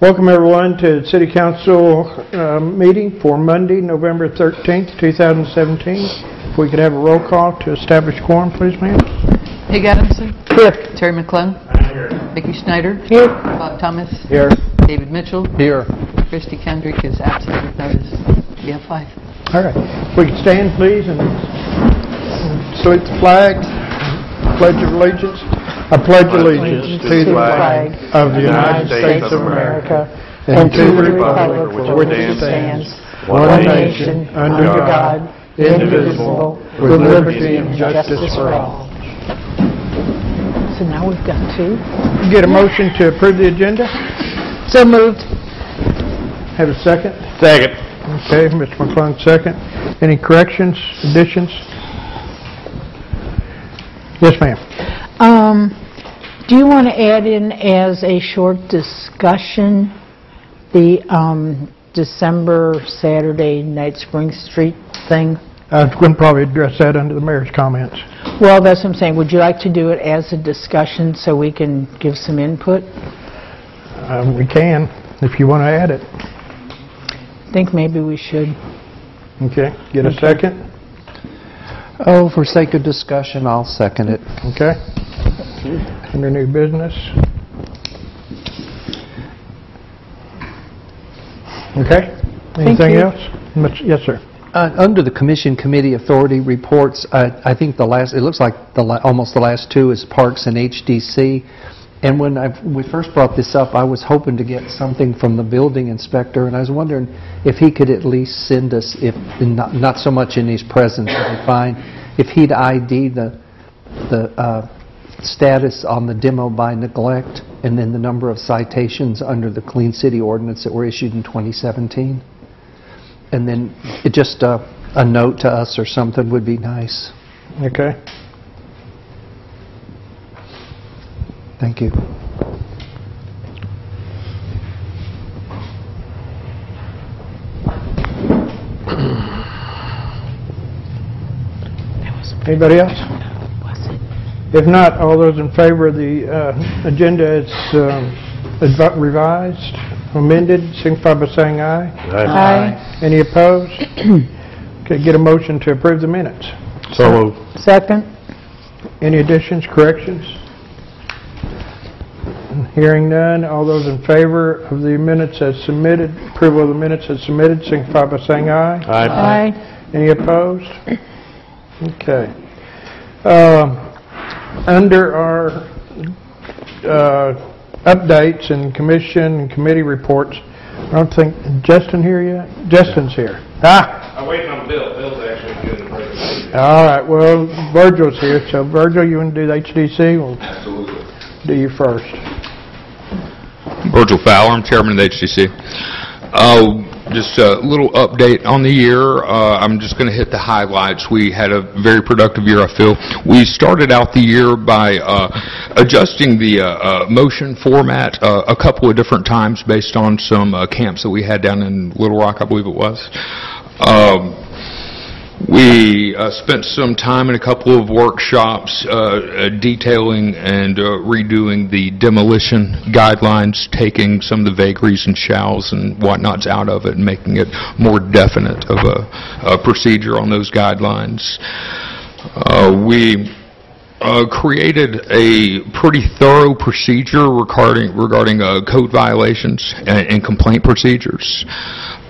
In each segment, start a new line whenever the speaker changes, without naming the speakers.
Welcome, everyone, to the City Council uh, meeting for Monday, November 13th, 2017. If we could have a roll call to establish quorum, please, ma'am.
Peg Adamson.
Here.
Terry McClung. Vicki Schneider.
Here.
Bob Thomas.
Here.
David Mitchell.
Here.
Christy Kendrick is absent with notice. We have five.
All right. If we could stand, please, and salute the flag, pledge of allegiance. I pledge allegiance to the flag of the United States of America and to the republic for which it stands, one nation, under God, indivisible, with liberty and justice for all.
So now we've got two.
Get a motion to approve the agenda?
So moved.
Have a second?
Second.
Okay, Mr. McClung, second. Any corrections, additions? Yes, ma'am.
Um, do you want to add in as a short discussion, the, um, December Saturday Night Spring Street thing?
I was going to probably address that under the mayor's comments.
Well, that's what I'm saying. Would you like to do it as a discussion so we can give some input?
Um, We can, if you want to add it.
I think maybe we should.
Okay, get a second?
Oh, for sake of discussion, I'll second it.
Okay. Under new business. Okay. Anything
you.
else? Much- Yes, sir.
Uh, Under the commission committee authority reports, I I think the last, it looks like the, la- almost the last two is Parks and HDC. And when I, we first brought this up, I was hoping to get something from the building inspector, and I was wondering if he could at least send us, if, not not so much in his presence, fine, if he'd ID the, the uh, status on the demo by neglect, and then the number of citations under the Clean City Ordinance that were issued in 2017. And then it just uh, a note to us or something would be nice.
Okay.
Thank you.
Anybody else? If not, all those in favor of the uh, agenda as um, advi- revised, amended, signify by saying aye.
Aye.
Any opposed? Okay, get a motion to approve the minutes.
So moved.
Second?
Any additions, corrections? Hearing none, all those in favor of the minutes as submitted, approval of the minutes as submitted, signify by saying aye.
Aye.
Any opposed? Okay. Um, Under our uh, updates and commission and committee reports, I don't think, Justin here yet? Justin's here. Ah,
I'm waiting on Bill. Bill's actually doing the presentation.
all right, well, Virgil's here, so Virgil, you want to do the HDC? We'll
Absolutely.
do you first.
Virgil Fowler, I'm chairman of the HDC. Uh, Just a little update on the year. Uh, I'm just going to hit the highlights. We had a very productive year, I feel. We started out the year by uh, adjusting the uh, uh, motion format uh, a couple of different times based on some uh, camps that we had down in Little Rock, I believe it was. Um, We uh, spent some time in a couple of workshops uh, uh, detailing and uh, redoing the demolition guidelines, taking some of the vagaries and shalls and whatnots out of it and making it more definite of a a procedure on those guidelines. Uh, We uh, created a pretty thorough procedure regarding regarding uh, code violations and and complaint procedures.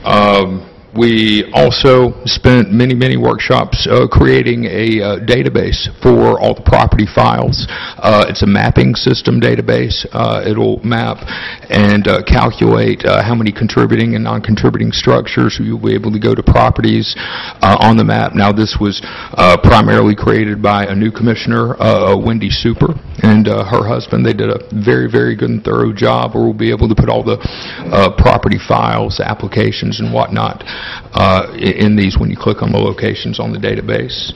Um, We also spent many, many workshops uh, creating a uh, database for all the property files. Uh, It's a mapping system database. Uh, It'll map and uh, calculate uh, how many contributing and non-contributing structures you'll be able to go to properties on the map. Now, this was primarily created by a new commissioner, Wendy Super, and her husband. They did a very, very good and thorough job where we'll be able to put all the property files, applications, and whatnot uh, in these when you click on the locations on the database.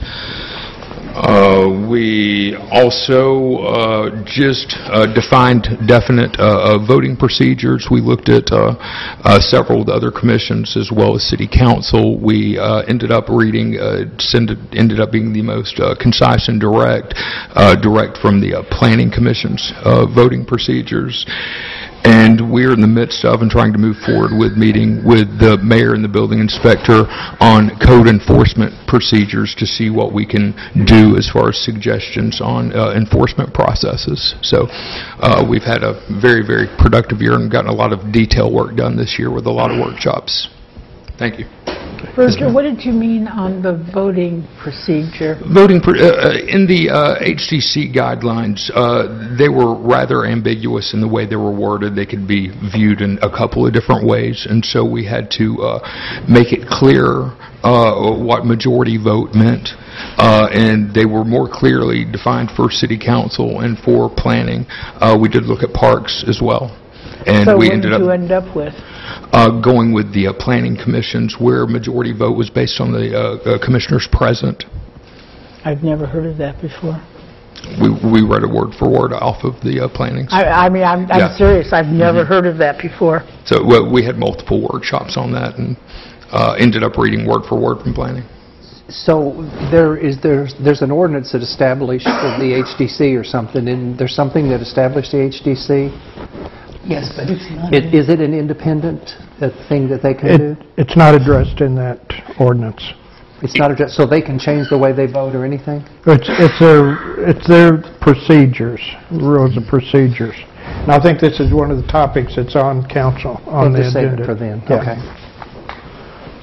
Uh, We also uh, just uh, defined definite uh, uh, voting procedures. We looked at uh, several of the other commissions as well as city council. We ended up reading, ended up being the most concise and direct, direct from the planning commission's voting procedures. And we're in the midst of and trying to move forward with meeting with the mayor and the building inspector on code enforcement procedures to see what we can do as far as suggestions on uh, enforcement processes. So uh, we've had a very, very productive year and gotten a lot of detail work done this year with a lot of workshops. Thank you.
Virgil, what did you mean on the voting procedure?
Voting, pr- uh, uh, in the uh, HDC guidelines, uh, they were rather ambiguous in the way they were worded. They could be viewed in a couple of different ways, and so we had to uh, make it clear uh, what majority vote meant, uh, and they were more clearly defined for city council and for planning. Uh, We did look at parks as well, and
So
we
what
ended
did
up
you end up with?
Uh, going with the uh, planning commissions where majority vote was based on the uh, uh, commissioners present.
I've never heard of that before.
We we read it word for word off of the uh, plannings.
I, I mean, I'm, I'm serious, I've never heard of that before.
So well, we had multiple workshops on that and uh, ended up reading word for word from planning.
So there is, there's, there's an ordinance that established the HDC or something, and there's something that established the HDC?
Yes, but it's not.
It- Is it an independent uh, thing that they can
It,
do?
it's not addressed in that ordinance.
It's not, addressed- so they can change the way they vote or anything?
It's, it's their, it's their procedures, rules of procedures. And I think this is one of the topics that's on council, on
We'll
the
just save
agenda.
it for then,
Yeah.
okay.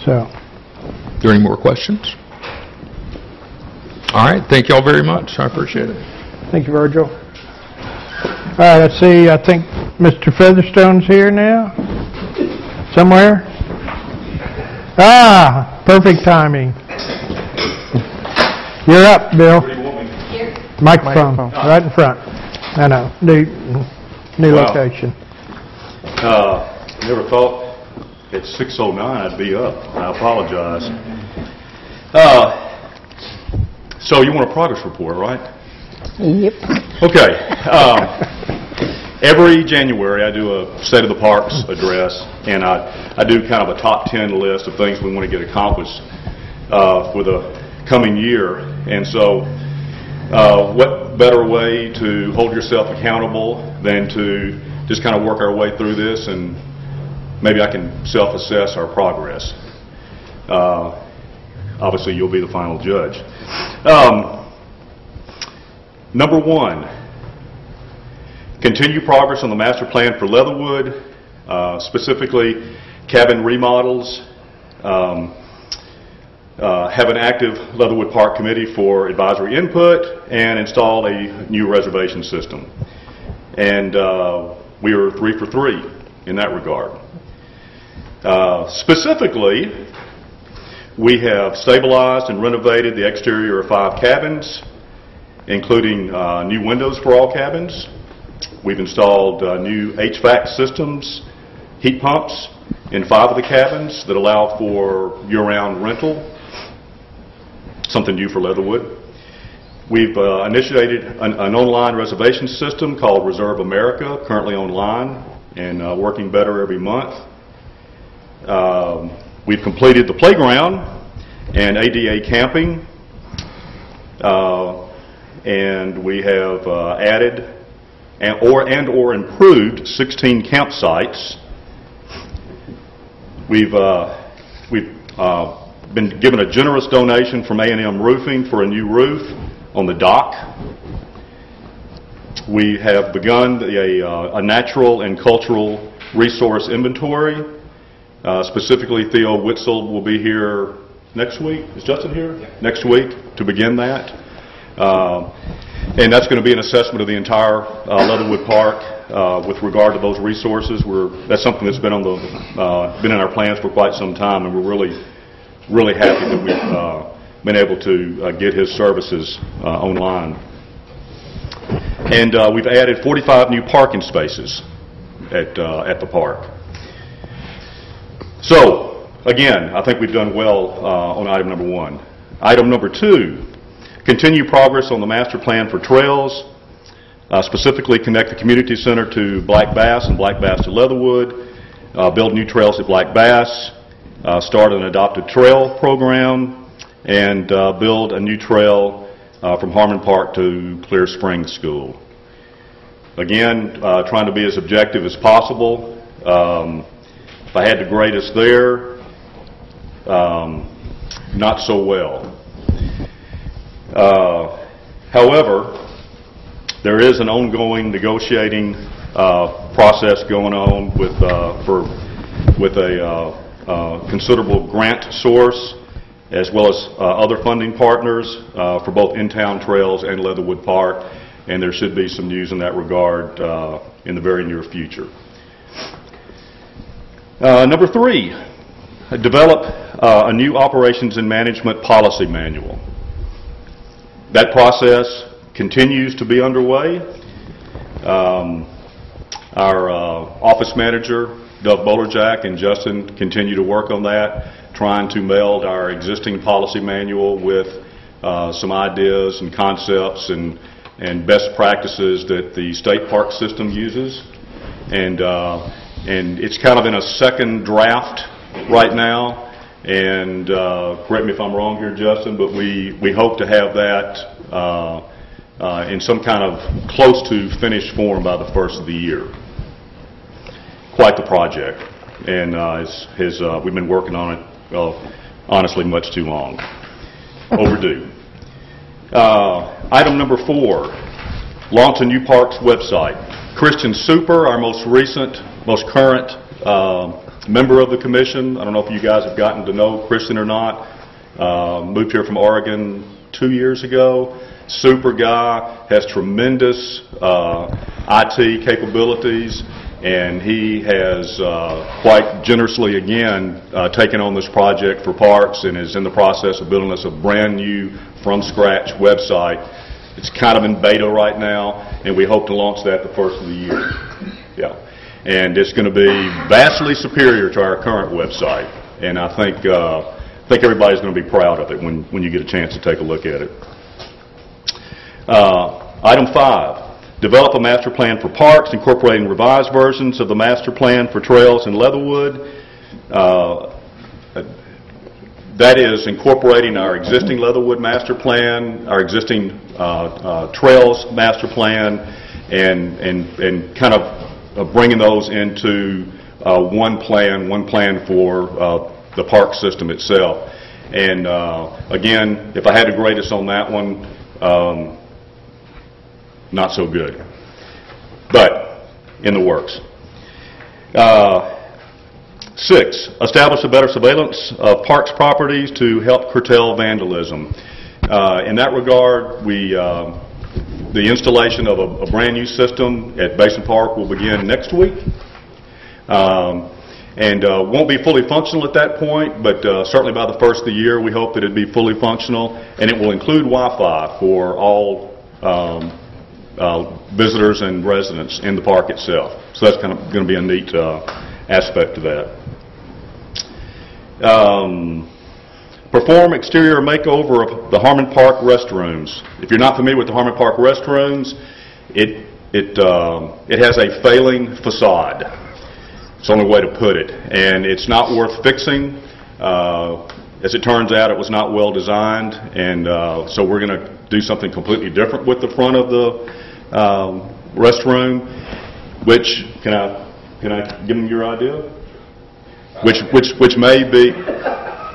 So,
Are there any more questions? All right, thank you all very much. I appreciate it.
thank you, Virgil. All right, let's see, I think Mr. Featherstone's here now, somewhere. Ah, perfect timing. You're up, Bill. Microphone, right in front. I know, new, new
Wow.
location.
Uh, Never thought at 6:09 I'd be up. I apologize. Uh, So you want a progress report, right?
Yep.
Okay. um, Every January, I do a State of the Parks address, and I I do kind of a top 10 list of things we want to get accomplished uh, for the coming year. And so uh, what better way to hold yourself accountable than to just kind of work our way through this and maybe I can self-assess our progress. Uh, Obviously, you'll be the final judge. Um, Number one, continue progress on the master plan for Leatherwood, uh, specifically cabin remodels. Um, uh, have an active Leatherwood Park Committee for advisory input and install a new reservation system. And uh, we are three for three in that regard. Uh, Specifically, we have stabilized and renovated the exterior of five cabins, including uh, new windows for all cabins. We've installed uh, new HVAC systems, heat pumps in five of the cabins that allow for year-round rental, something new for Leatherwood. We've uh, initiated an an online reservation system called Reserve America, currently online and uh, working better every month. Um, We've completed the playground and ADA camping, Uh, and we have uh, added and or and/or improved 16 campsites. We've uh, we've uh, been given a generous donation from A&M Roofing for a new roof on the dock. We have begun the, uh, a natural and cultural resource inventory. Uh, Specifically, Theo Witzel will be here next week. Is Justin here? Next week to begin that. And that's going to be an assessment of the entire uh, Leatherwood Park uh, with regard to those resources. We're, that's something that's been on the, uh, been in our plans for quite some time, and we're really, really happy that we've uh, been able to uh, get his services uh, online. And we've added 45 new parking spaces at, at the park. So, again, I think we've done well on item number one. Item number two, continue progress on the master plan for trails, uh, specifically connect the community center to Black Bass and Black Bass to Leatherwood, uh, build new trails at Black Bass, uh, start an adopted trail program, and uh, build a new trail uh, from Harmon Park to Clear Springs School. Again, uh, trying to be as objective as possible. Um, If I had to grade us there, um, not so well. Uh, However, there is an ongoing negotiating uh, process going on with, uh, for, with a uh, uh, considerable grant source, as well as other funding partners for both in-town trails and Leatherwood Park, and there should be some news in that regard in the very near future. Uh, Number three, develop uh, a new operations and management policy manual. That process continues to be underway. Um, Our uh, office manager, Doug Bowlerjack, and Justin continue to work on that, trying to meld our existing policy manual with uh, some ideas and concepts and and best practices that the state park system uses. And uh, and it's kind of in a second draft right now. And uh, correct me if I'm wrong here, Justin, but we we hope to have that uh, uh, in some kind of close to finished form by the first of the year. Quite the project, and uh, it's- has, uh, we've been working on it, honestly, much too long. Overdue. Uh, Item number four, launch a new parks website. Christian Super, our most recent, most current uh, member of the commission, I don't know if you guys have gotten to know Christian or not, uh, moved here from Oregon two years ago. Super guy, has tremendous uh, IT capabilities, and he has uh, quite generously, again, uh, taken on this project for parks and is in the process of building us a brand-new, from-scratch website. It's kind of in beta right now, and we hope to launch that the first of the year. Yeah. And it's going to be vastly superior to our current website, and I think, uh, I think everybody's going to be proud of it when, when you get a chance to take a look at it. Uh, Item five, develop a master plan for parks incorporating revised versions of the master plan for trails in Leatherwood. Uh, That is incorporating our existing Leatherwood master plan, our existing uh, uh, trails master plan, and, and, and kind of uh, bringing those into uh, one plan, one plan for uh, the park system itself. And uh, again, if I had to grade us on that one, um, not so good. But in the works. Uh, Six, establish a better surveillance of parks properties to help curtail vandalism. Uh, In that regard, we, uh, the installation of a a brand-new system at Basin Park will begin next week. Um, And uh, won't be fully functional at that point, but uh, certainly by the first of the year, we hope that it'd be fully functional, and it will include Wi-Fi for all um, uh, visitors and residents in the park itself. So that's kind of going to be a neat uh, aspect to that. Um, Perform exterior makeover of the Harmon Park restrooms. If you're not familiar with the Harmon Park restrooms, it, it, um, it has a failing facade. It's the only way to put it. And it's not worth fixing. Uh, As it turns out, it was not well designed, and uh, so we're going to do something completely different with the front of the um, restroom, which, can I, can I give them your idea? Which, which, which may be,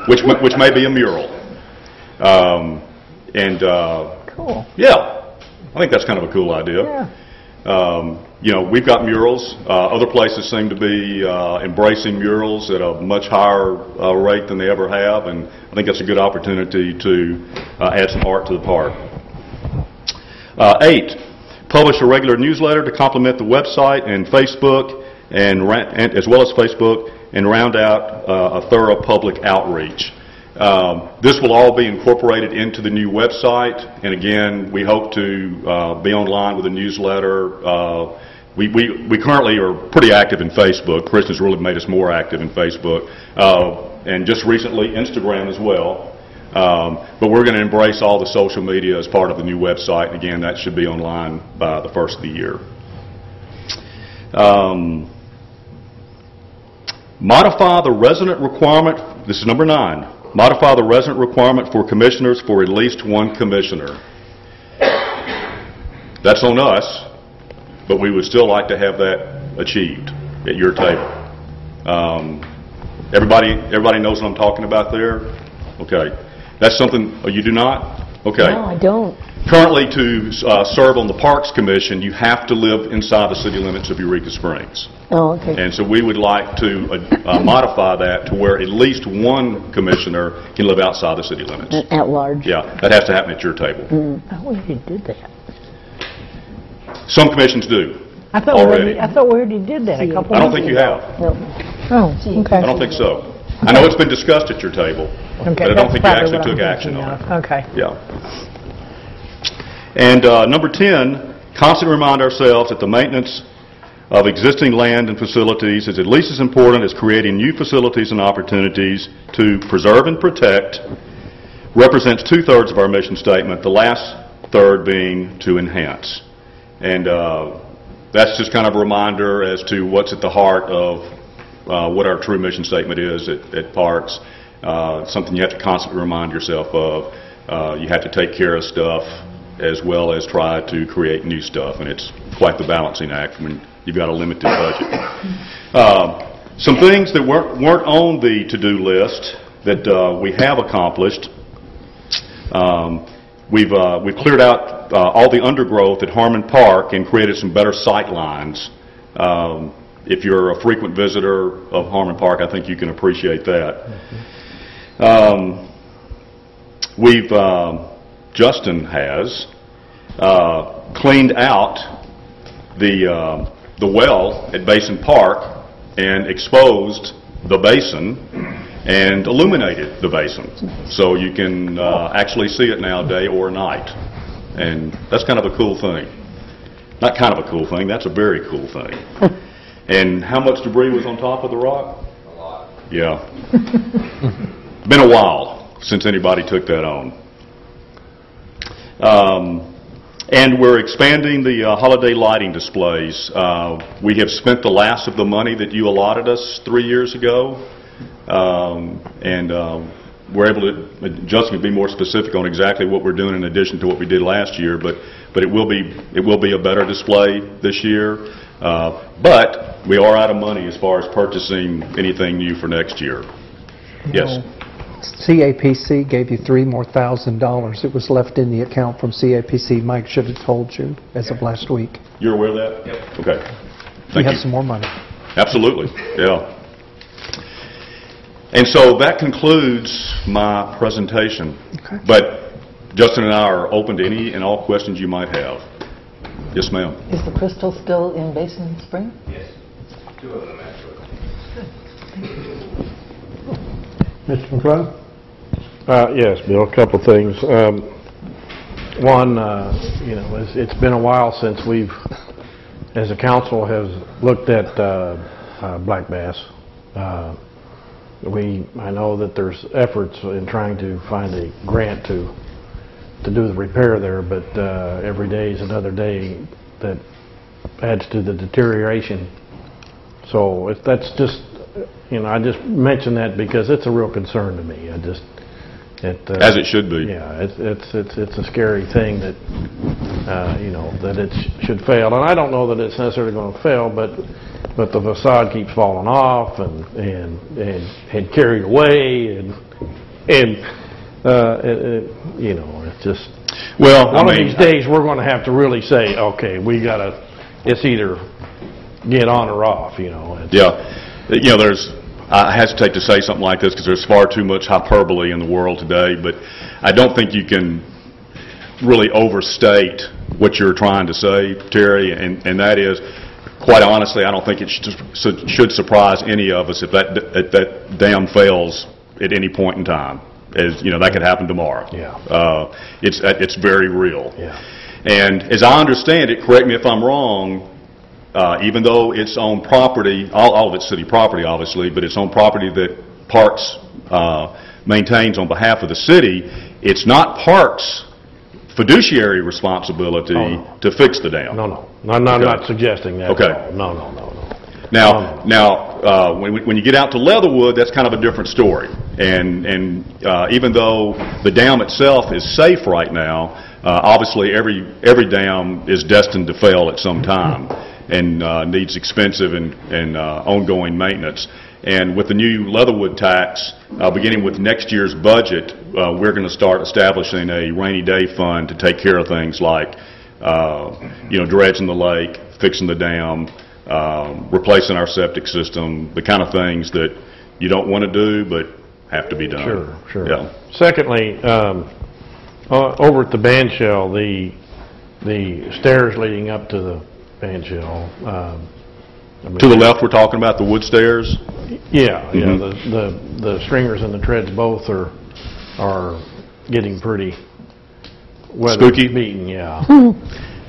which, which may be a mural. Um, And, uh,
Cool.
yeah, I think that's kind of a cool idea.
Yeah.
Um, You know, we've got murals. Uh, Other places seem to be uh, embracing murals at a much higher uh, rate than they ever have, and I think that's a good opportunity to uh, add some art to the park. Uh, Eight, publish a regular newsletter to complement the website and Facebook, and and- as well as Facebook, and round out uh, a thorough public outreach. Um, This will all be incorporated into the new website, and again, we hope to uh, be online with a newsletter. Uh, We we we currently are pretty active in Facebook. Has really made us more active in Facebook, Uh, and just recently, Instagram as well. Um, But we're going to embrace all the social media as part of the new website, and again, that should be online by the first of the year. Um, Modify the resident requirement, this is number nine, modify the resident requirement for commissioners for at least one commissioner. That's on us. but we would still like to have that achieved at your table. Um, Everybody, everybody knows what I'm talking about there? Okay. That's something, oh, you do not? Okay.
No, I don't.
Currently, to uh, serve on the Parks Commission, you have to live inside the city limits of Eureka Springs.
Oh, okay.
And so we would like to uh, uh, modify that to where at least one commissioner can live outside the city limits.
At large.
Yeah, that has to happen at your table.
I thought we already did that.
Some commissions do.
I thought we
Already.
already, I thought we already did that a couple of days.
I don't
months
think you have.
No.
Oh, okay.
I don't think so. I know it's been discussed at your table,
Okay,
but I don't think you actually took action on it.
Okay.
Yeah. And uh, number 10, constantly remind ourselves that the maintenance of existing land and facilities is at least as important as creating new facilities and opportunities to preserve and protect, represents two-thirds of our mission statement, the last third being to enhance. And uh, that's just kind of a reminder as to what's at the heart of uh, what our true mission statement is at at Parks, Uh, something you have to constantly remind yourself of. Uh, You have to take care of stuff as well as try to create new stuff, and it's quite the balancing act when you've got a limited budget. Uh, Some things that weren't weren't on the to-do list that uh, we have accomplished. Um, We've uh, we've cleared out uh, all the undergrowth at Harmon Park and created some better sight lines. Um, If you're a frequent visitor of Harmon Park, I think you can appreciate that. Um, We've, um, Justin has, uh, cleaned out the, uh, the well at Basin Park and exposed the basin and illuminated the basin. So you can uh, actually see it now day or night. And that's kind of a cool thing. Not kind of a cool thing, that's a very cool thing. And how much debris was on top of the rock? A lot. Yeah. Been a while since anybody took that on. Um, And we're expanding the uh, holiday lighting displays. Uh, We have spent the last of the money that you allotted us three years ago, Um, and um, we're able to, Justin can be more specific on exactly what we're doing in addition to what we did last year, but, but it will be, it will be a better display this year. Uh, But we are out of money as far as purchasing anything new for next year. Yes?
CAPC gave you three more thousand dollars. It was left in the account from CAPC. Mike should have told you as of last week.
You're aware of that? Yep. Okay.
We
Thank
have
you.
some more money.
Absolutely, yeah. And so that concludes my presentation.
Okay.
But Justin and I are open to any and all questions you might have. Yes, ma'am.
Is the crystal still in Basin Spring?
Mr. McClung?
Uh, Yes, Bill, a couple things. Um, One, uh, you know, it's- it's been a while since we've, as a council, has looked at uh, uh, black bass. Uh, We, I know that there's efforts in trying to find a grant to, to do the repair there, but uh, every day is another day that adds to the deterioration. So if that's just, you know, I just mention that because it's a real concern to me. I just, it... uh,
As it should be.
Yeah, it's, it's, it's it's a scary thing that, uh, you know, that it sh- should fail. And I don't know that it's necessarily going to fail, but, but the facade keeps falling off and, and, and and carried away and, and, uh, it- it- you know, it's just,
Well, I
one of these days, we're going to have to really say, okay, we got to, it's either get on or off, you know. It's-
Yeah, you know, there's, I hesitate to say something like this because there's far too much hyperbole in the world today, but I don't think you can really overstate what you're trying to say, Terry, and, and that is, quite honestly, I don't think it should, should surprise any of us if that, if that dam fails at any point in time. As, you know, that could happen tomorrow.
Yeah.
Uh, it's, it's very real.
Yeah.
And as I understand it, correct me if I'm wrong, uh, even though it's on property, all, all of it's city property, obviously, but it's on property that Parks uh, maintains on behalf of the city, it's not Parks' fiduciary responsibility
Oh, no.
to fix the dam.
No, no, no, no, I'm not suggesting that
Okay.
at all. No, no, no, no.
Now, now, uh, when when you get out to Leatherwood, that's kind of a different story. And and uh, even though the dam itself is safe right now, Uh, Obviously, every, every dam is destined to fail at some time and uh, needs expensive and and uh, ongoing maintenance. And with the new Leatherwood tax, uh, beginning with next year's budget, uh, we're going to start establishing a rainy day fund to take care of things like, uh, you know, dredging the lake, fixing the dam, um, replacing our septic system, the kind of things that you don't want to do, but have to be done.
Sure, sure.
Yeah.
Secondly, um, o- over at the band shell, the, the stairs leading up to the band shell, um, I mean-
To the left, we're talking about the wood stairs.
Yeah, yeah,
Mhm.
the, the, the stringers and the treads both are, are getting pretty weather
Spooky?
beaten, yeah.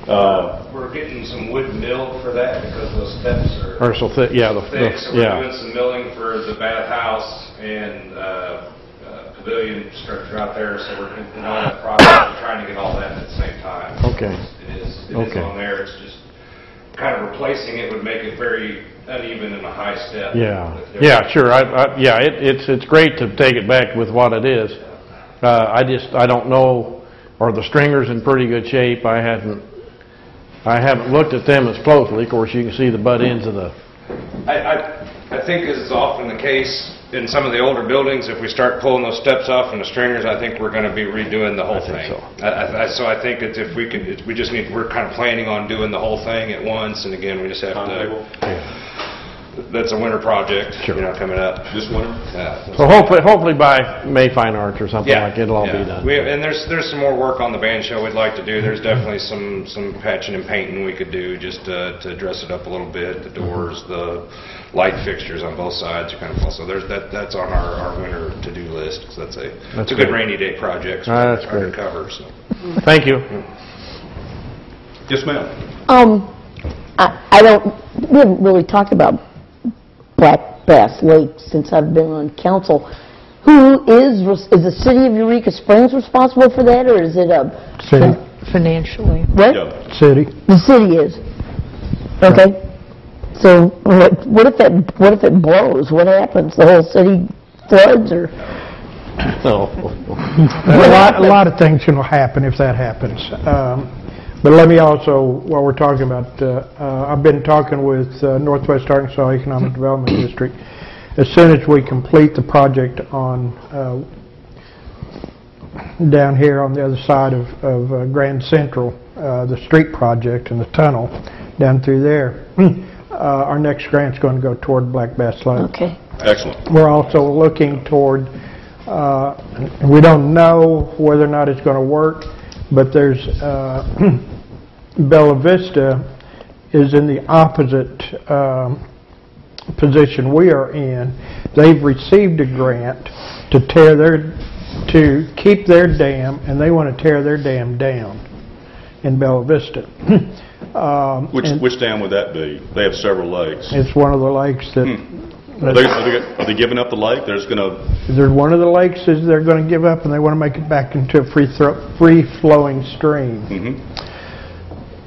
We're getting some wood milled for that because those steps are
Or so thick, yeah, the,
thick,
the-
so we're
yeah.
doing some milling for the bathhouse and uh, uh, pavilion structure out there, so we're in all that process, we're trying to get all that at the same time.
Okay.
It is, it is
Okay.
on there, it's just kind of replacing it would make it very uneven and a high step.
Yeah, yeah, sure, I, I, yeah, it, it's, it's great to take it back with what it is. Uh, I just, I don't know, are the stringers in pretty good shape? I hadn't, I haven't looked at them as closely, of course, you can see the butt ends of the,
I, I, I think as is often the case in some of the older buildings, if we start pulling those steps off and the stringers, I think we're gonna be redoing the whole
think
thing.
so.
I, I, I- so I think it's if we can, it's- we just need, we're kind of planning on doing the whole thing at once, and again, we just have
Timetable?
To, that's a winter project, you know, coming up.
This winter?
Yeah.
so hopefully, hopefully by May Fine Arts or something
Yeah,
like, it'll all be
yeah.
done.
We, and there's, there's some more work on the band show we'd like to do. There's definitely some, some patching and painting we could do just to, to dress it up a little bit. The doors, the light fixtures on both sides are kind of, so there's, that, that's on our, our winter to-do list. 'cause that's a,
That's
it's a good
great.
rainy day project. so
Ah, that's
we're
great.
Undercover, so.
Thank you.
Yes, ma'am.
Um, I, I don't, we haven't really talked about Black Bass Lake since I've been on council. Who is, is the city of Eureka Springs responsible for that, or is it a?
City,
Financially.
What?
Yeah.
city.
The city is. Okay. So what, what if it, what if it blows? What happens? The whole city floods, or?
A lot, a lot of things can happen if that happens. Um, But let me also, while we're talking about, uh, uh, I've been talking with uh, Northwest Arkansas Economic Development District. As soon as we complete the project on, uh, down here on the other side of of uh, Grand Central, uh, the street project and the tunnel down through there, uh, our next grant's going to go toward Black Bass Lake.
Okay.
Excellent.
We're also looking toward, uh, we don't know whether or not it's going to work, but there's, uh, Bella Vista is in the opposite um, position we are in. They've received a grant to tear their, to keep their dam, and they want to tear their dam down in Bella Vista. Um,
Which,
and
which dam would that be? They have several lakes.
It's one of the lakes that
Are they, are they- are they giving up the lake? There's gonna,
There's one of the lakes is they're going to give up and they want to make it back into a free free flowing stream.
mhm.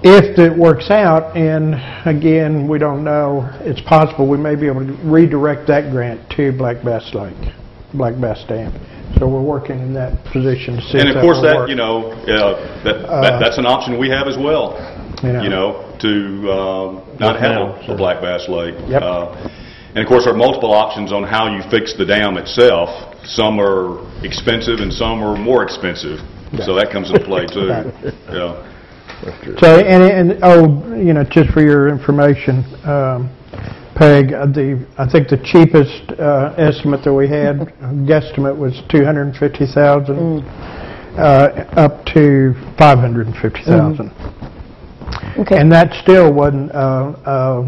If it works out, and again, we don't know, it's possible we may be able to redirect that grant to Black Bass Lake, Black Bass Dam. So we're working in that position to see if
and
that
of course,
will
that,
work.
you know, uh, that, that- that's an option we have as well,
Yeah.
you know, to um, not
Yes,
have
ma'am,
a- a. Black Bass Lake.
Yep.
Uh, And of course, there are multiple options on how you fix the dam itself. Some are expensive and some are more expensive. So that comes into play too. Yeah.
So, and, and, oh, you know, just for your information, um, Peg, uh, the, I think the cheapest uh, estimate that we had, guesstimate was 250,000, uh, up to 550,000.
Okay.
And that still wasn't uh, uh,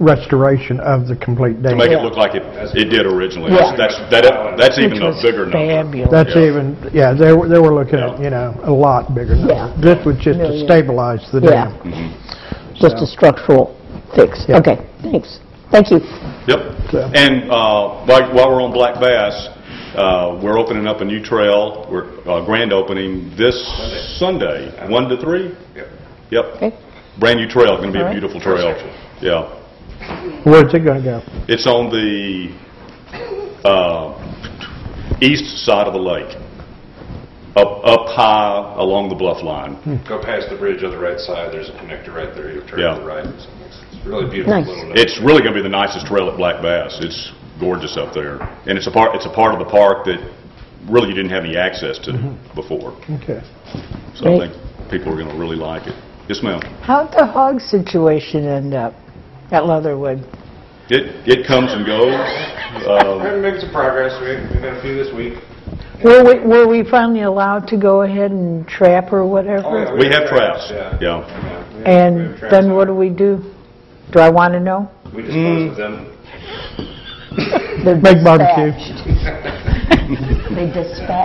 restoration of the complete dam.
To
dam.
make it look like it, it did originally.
Yeah.
That's, that's, that- that's even a
was
bigger number.
fabulous.
That's
Yeah.
even, yeah, they were, they were looking at, you know, a lot bigger
Yeah.
This was just to
Million.
stabilize the dam.
Yeah.
dam.
Just a structural fix.
Yeah.
Okay, thanks. Thank you.
Yep.
So-
And uh, while while we're on Black Bass, uh, we're opening up a new trail. We're uh, grand opening this Sunday, 1 to 3?
Yep.
Yep.
Okay.
Brand new trail, going to be
All
a
right.
beautiful trail. Yeah.
Where's it going to go?
It's on the uh, east side of the lake. up, up high along the bluff line.
Go past the bridge on the right side, there's a connector right there, you'll turn
Yeah.
to the right. It's it's really beautiful
Nice.
little.
It's really going to be the nicest trail at Black Bass. It's gorgeous up there. And it's a part, it's a part of the park that really you didn't have any access to before.
Okay.
So I think people are going to really like it. Yes, ma'am.
How'd the hog situation end up at Leatherwood?
It, it comes and goes. Um,
We're making some progress, we, we've had a few this week.
Were we, were we finally allowed to go ahead and trap or
Oh, yeah,
whatever?
We have traps,
Yeah.
yeah.
Yeah, we have- we
And
have traps
then
out.
what do we do? Do I want to know?
We dispose of them.
They're
Make barbecue.
dispatched. They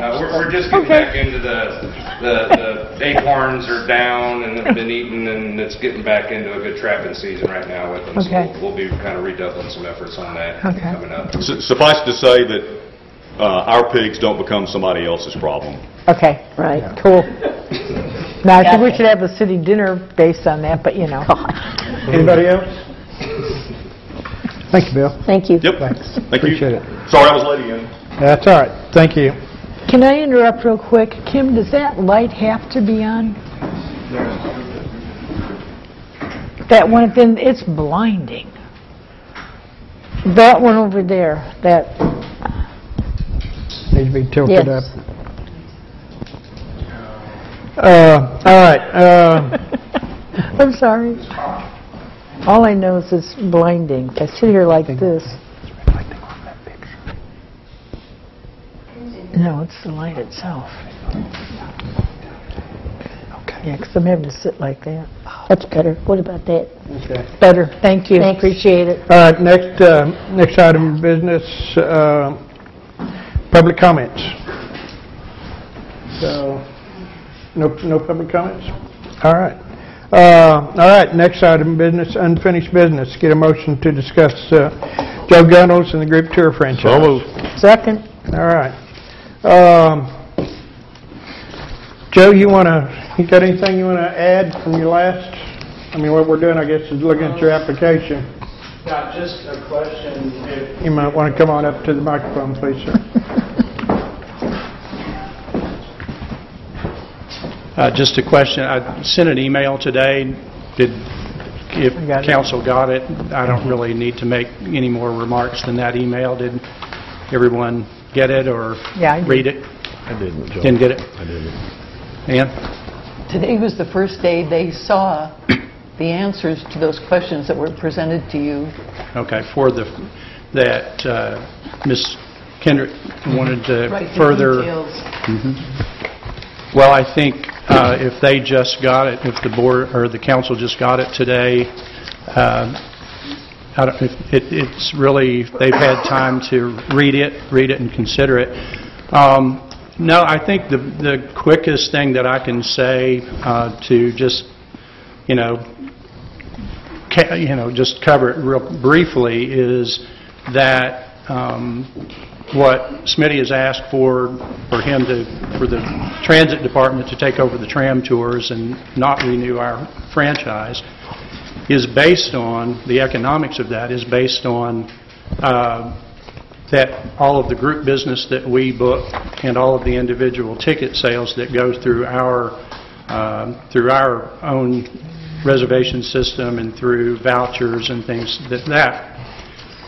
Uh, we're, we're just getting
Okay.
back into the, the, the acorns are down and have been eaten and it's getting back into a good trapping season right now with them. So we'll- We'll be kind of redoubling some efforts on that
Okay.
coming up.
Su- Suffice to say that uh, our pigs don't become somebody else's problem.
Okay,
Right.
cool. Now, I think we should have a city dinner based on that, but you know.
Anybody else? Thank you, Bill.
Thank you.
Yep.
Thanks.
Thank you.
Appreciate it.
Sorry I was late again.
That's all right. Thank you.
Can I interrupt real quick? Kim, does that light have to be on? That one, then it's blinding. That one over there, that,
Needs to be tilted
Yes.
up. Uh, all right, uh,
I'm sorry. All I know is it's blinding. I sit here like this. No, it's the light itself. Okay. Yeah, 'cause I'm having to sit like that.
That's better. What about that? Okay.
Better, thank you,
Thanks.
appreciate it.
all right, next, uh, next item of business, uh, public comments. So, no, no public comments? All right. Uh, all right, next item of business, unfinished business. Get a motion to discuss, uh, Joe Gunnels and the group tour franchise.
Second,
All right. Um, Joe, you want to, you got anything you want to add from your last, I mean, what we're doing, I guess, is looking at your application.
Yeah, just a question, if,
You might want to come on up to the microphone, please, sir.
uh, just a question, I sent an email today, did, if
got it.
council got it, I don't really need to make any more remarks than that email, did everyone get it or
Yeah, I did.
read it?
I didn't, Joe.
Didn't get it?
I didn't.
Ann?
Today was the first day they saw the answers to those questions that were presented to you.
Okay, for the, that uh, Ms. Kendrick wanted to
Right, the
further...
details.
Well, I think uh, if they just got it, if the board, or the council just got it today, I don't, if it, it's really, they've had time to read it, read it and consider it. Um, No, I think the, the quickest thing that I can say uh, to just, you know, you know, just cover it real briefly is that um, what Smitty has asked for, for him to, for the transit department to take over the tram tours and not renew our franchise, is based on, the economics of that is based on uh, that all of the group business that we book and all of the individual ticket sales that goes through our, um, through our own reservation system and through vouchers and things that, that,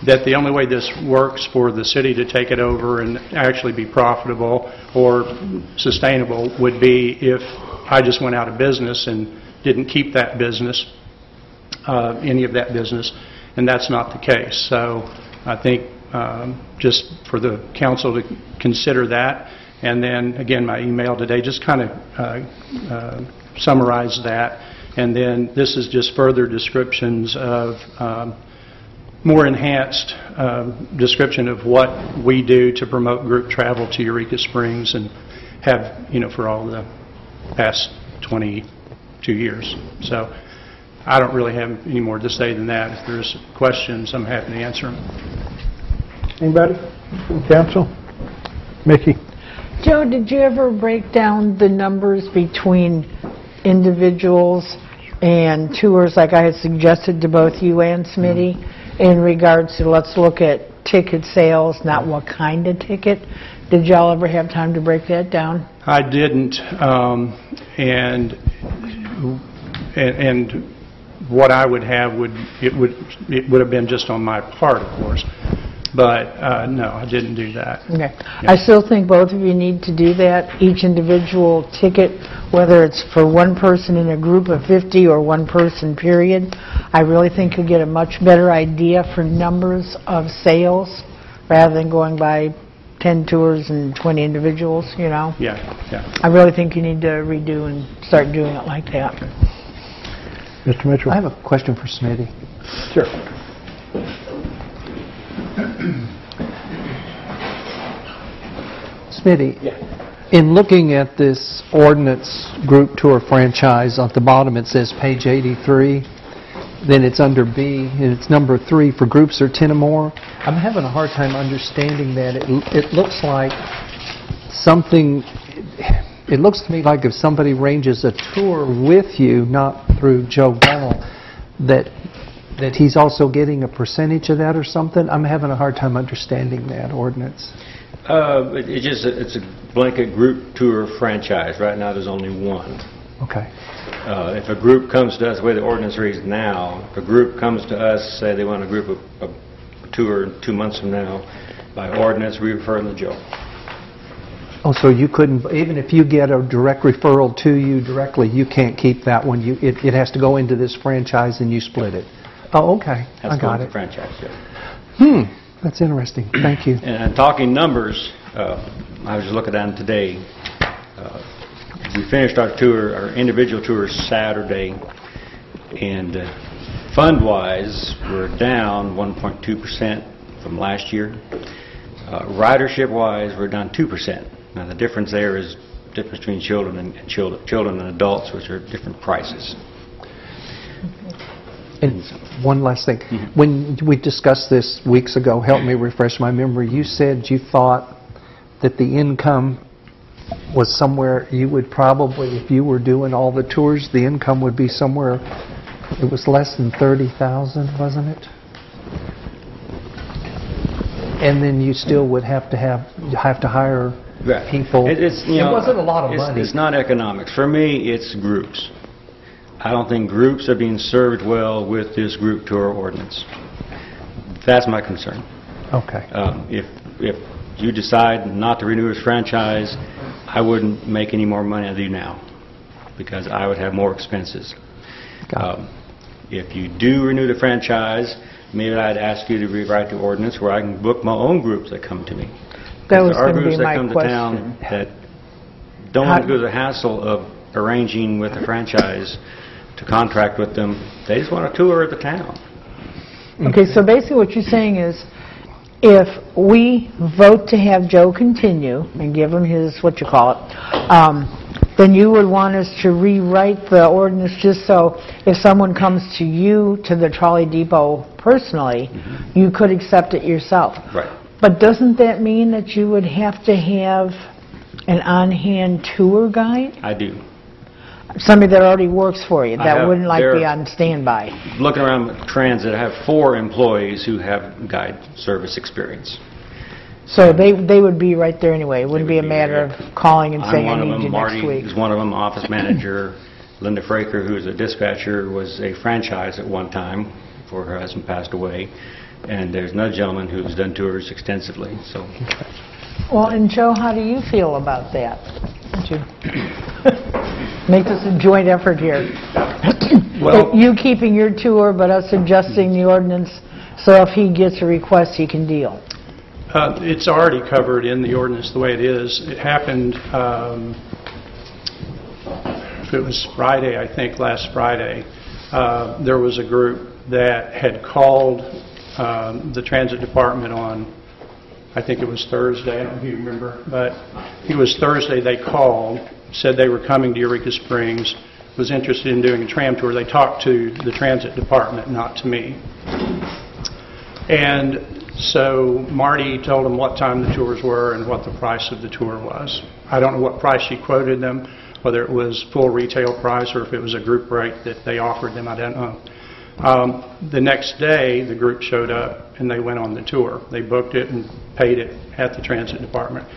that the only way this works for the city to take it over and actually be profitable or sustainable would be if I just went out of business and didn't keep that business, uh, any of that business, and that's not the case. So I think um, just for the council to consider that, and then, again, my email today just kind of uh, uh, summarized that, and then this is just further descriptions of um, more enhanced um, description of what we do to promote group travel to Eureka Springs and have, you know, for all the past 22 years. So I don't really have any more to say than that. If there's questions, I'm happy to answer them.
Anybody from council? Mickey?
Joe, did you ever break down the numbers between individuals and tours, like I had suggested to both you and Smitty, in regards to, let's look at ticket sales, not what kind of ticket. Did y'all ever have time to break that down?
I didn't, um, and, and and what I would have would, it would, it would have been just on my part, of course. But, uh, no, I didn't do that.
Okay. I still think both of you need to do that, each individual ticket, whether it's for one person in a group of 50 or one person, period. I really think you'll get a much better idea for numbers of sales, rather than going by 10 tours and 20 individuals, you know?
Yeah, yeah.
I really think you need to redo and start doing it like that.
Mr. Mitchell?
I have a question for Smitty.
Sure.
Smitty? In looking at this ordinance group tour franchise, at the bottom it says page 83, then it's under B, and it's number three for groups or 10 or more. I'm having a hard time understanding that. It it looks like something, it looks to me like if somebody arranges a tour with you, not through Joe Gunnell, that that he's also getting a percentage of that or something? I'm having a hard time understanding that ordinance.
Uh, it- It's just, a- it's a blanket group tour franchise. Right now, there's only one.
Okay.
Uh, If a group comes to us, the way the ordinance reads now, if a group comes to us, say they want a group of, a tour two months from now, by ordinance, we refer them to Joe.
Oh, so you couldn't, even if you get a direct referral to you directly, you can't keep that one? You, it it has to go into this franchise and you split it? Oh, okay.
Has I to go got with
it.
the franchise, yeah.
Hmm, that's interesting. Thank you.
And and talking numbers, uh, I was just looking at them today. Uh, We finished our tour, our individual tour Saturday, and uh, fund-wise, we're down 1.2% from last year. Uh, Ridership-wise, we're down 2%. Now, the difference there is difference between children and children children and adults, which are different prices.
And one last thing. Mm-hmm. When we discussed this weeks ago, help me refresh my memory, you said you thought that the income was somewhere, you would probably, if you were doing all the tours, the income would be somewhere, it was less than 30,000, wasn't it? And then you still would have to have, have to hire
Right.
people.
It- It's, you
It
know...
wasn't a lot of
it's-
money.
It's not economics. For me, it's groups. I don't think groups are being served well with this group tour ordinance. That's my concern.
Okay.
Um, If, if you decide not to renew this franchise, I wouldn't make any more money than I do now, because I would have more expenses. Um, If you do renew the franchise, maybe I'd ask you to rewrite the ordinance where I can book my own groups that come to me.
That was
are
going to be
groups that
my
come to town that don't want to go to the hassle of arranging with the franchise to contract with them. They just want a tour of the town.
Okay, so basically what you're saying is, if we vote to have Joe continue and give him his, what you call it, um, then you would want us to rewrite the ordinance just so if someone comes to you, to the trolley depot personally, you could accept it yourself.
Right.
But doesn't that mean that you would have to have an on-hand tour guide?
I do.
Somebody that already works for you,
I
that
have-
wouldn't like be on standby?
Looking around transit, I have four employees who have guide service experience.
So they, they would be right there anyway, it wouldn't be a
would be
matter
there.
of calling and
I'm
saying, I
one of
need
them.
you next
Marty
week.
is one of them, office manager. Linda Fraker, who is a dispatcher, was a franchise at one time before her husband passed away. And there's another gentleman who's done tours extensively, so.
Well, and Joe, how do you feel about that? Would you Make this a joint effort here.
Well-
You keeping your tour, but us adjusting the ordinance, so if he gets a request, he can deal.
Uh, It's already covered in the ordinance the way it is. It happened, um, it was Friday, I think, last Friday, uh, there was a group that had called um, the transit department on, I think it was Thursday, I don't know if you remember, but it was Thursday they called, said they were coming to Eureka Springs, was interested in doing a tram tour. They talked to the transit department, not to me. And so Marty told them what time the tours were and what the price of the tour was. I don't know what price she quoted them, whether it was full retail price or if it was a group rate that they offered them, I don't know. Um, The next day, the group showed up and they went on the tour. They booked it and paid it at the transit department.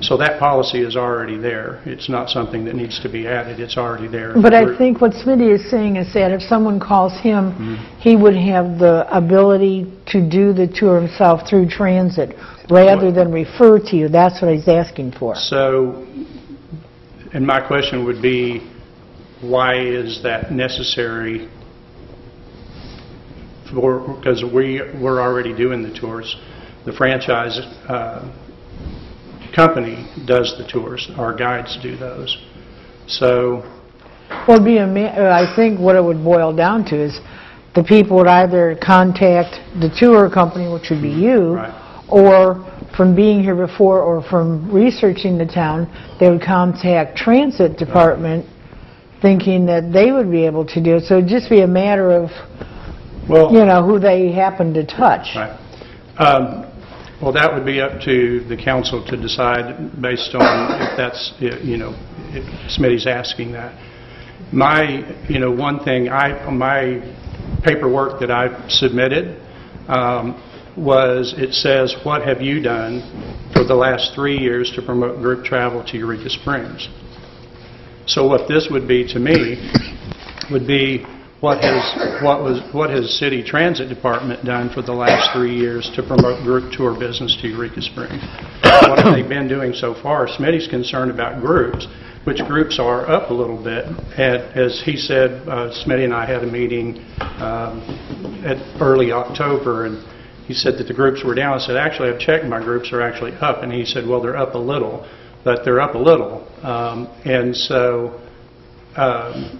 So that policy is already there. It's not something that needs to be added, it's already there.
But I think what Smitty is saying is that if someone calls him, he would have the ability to do the tour himself through transit, rather than refer to you. That's what he's asking for.
So, and my question would be, why is that necessary? Because we, we're already doing the tours. The franchise uh, company does the tours, our guides do those. So,
Well, be a, I think what it would boil down to is the people would either contact the tour company, which would be you,
Right.
or from being here before or from researching the town, they would contact transit department thinking that they would be able to do it. So it'd just be a matter of,
well...
you know, who they happen to touch.
Right. Um, Well, that would be up to the council to decide based on if that's, you know, if Smitty's asking that. My, you know, one thing, I, my paperwork that I submitted um, was, it says, "What have you done for the last three years to promote group travel to Eureka Springs?" So what this would be to me would be, what has, what was, what has City Transit Department done for the last three years to promote group tour business to Eureka Springs? What have they been doing so far? Smitty's concerned about groups, which groups are up a little bit. And as he said, uh, Smitty and I had a meeting um, at early October, and he said that the groups were down. I said, actually, I've checked, my groups are actually up. And he said, well, they're up a little, but they're up a little. Um, And so, um,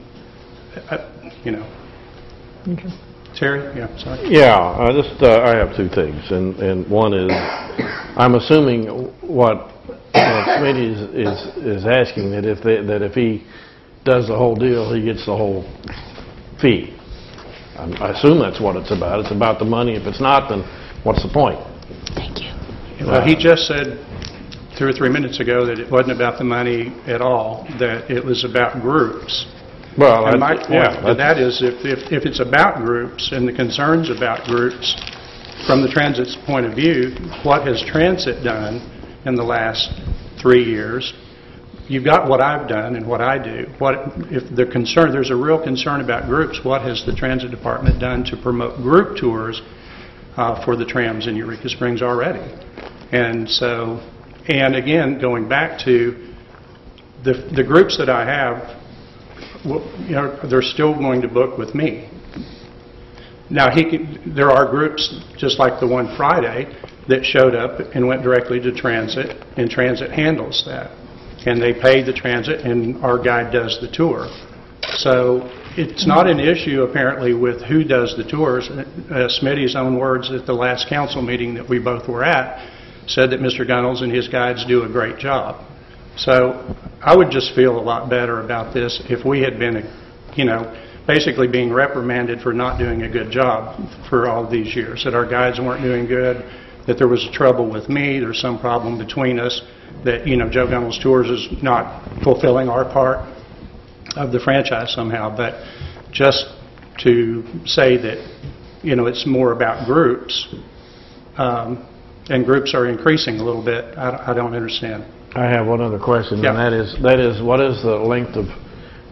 I- you know. Okay. Terry? Yeah, sorry.
Yeah, I just, uh, I have two things, and, and one is, I'm assuming what, what Smitty is, is, is asking, that if, they- that if he does the whole deal, he gets the whole fee. I'm- I assume that's what it's about, it's about the money, if it's not, then what's the point? Thank you.
Well, he just said two or three minutes ago that it wasn't about the money at all, that it was about groups.
Well,
And my
that's- yeah,
to
that's-
if, if if it's about groups and the concerns about groups, from the transit's point of view, what has transit done in the last three years? You've got what I've done and what I do. What, if the concern, there's a real concern about groups, what has the transit department done to promote group tours uh, for the trams in Eureka Springs already? And so, and again, going back to the, the groups that I have, well, you know, they're still going to book with me. Now, he can, there are groups, just like the one Friday, that showed up and went directly to transit, and transit handles that. And they pay the transit, and our guide does the tour. So it's not an issue, apparently, with who does the tours. Uh, Smitty's own words at the last council meeting that we both were at said that Mr. Gunnels and his guides do a great job. So I would just feel a lot better about this if we had been, you know, basically being reprimanded for not doing a good job for all these years, that our guides weren't doing good, that there was a trouble with me, there's some problem between us, that, you know, Joe Gunnels Tours is not fulfilling our part of the franchise somehow, but just to say that, you know, it's more about groups, um, and groups are increasing a little bit, I I don't understand.
I have one other question,
Yeah.
and that is, that is, what is the length of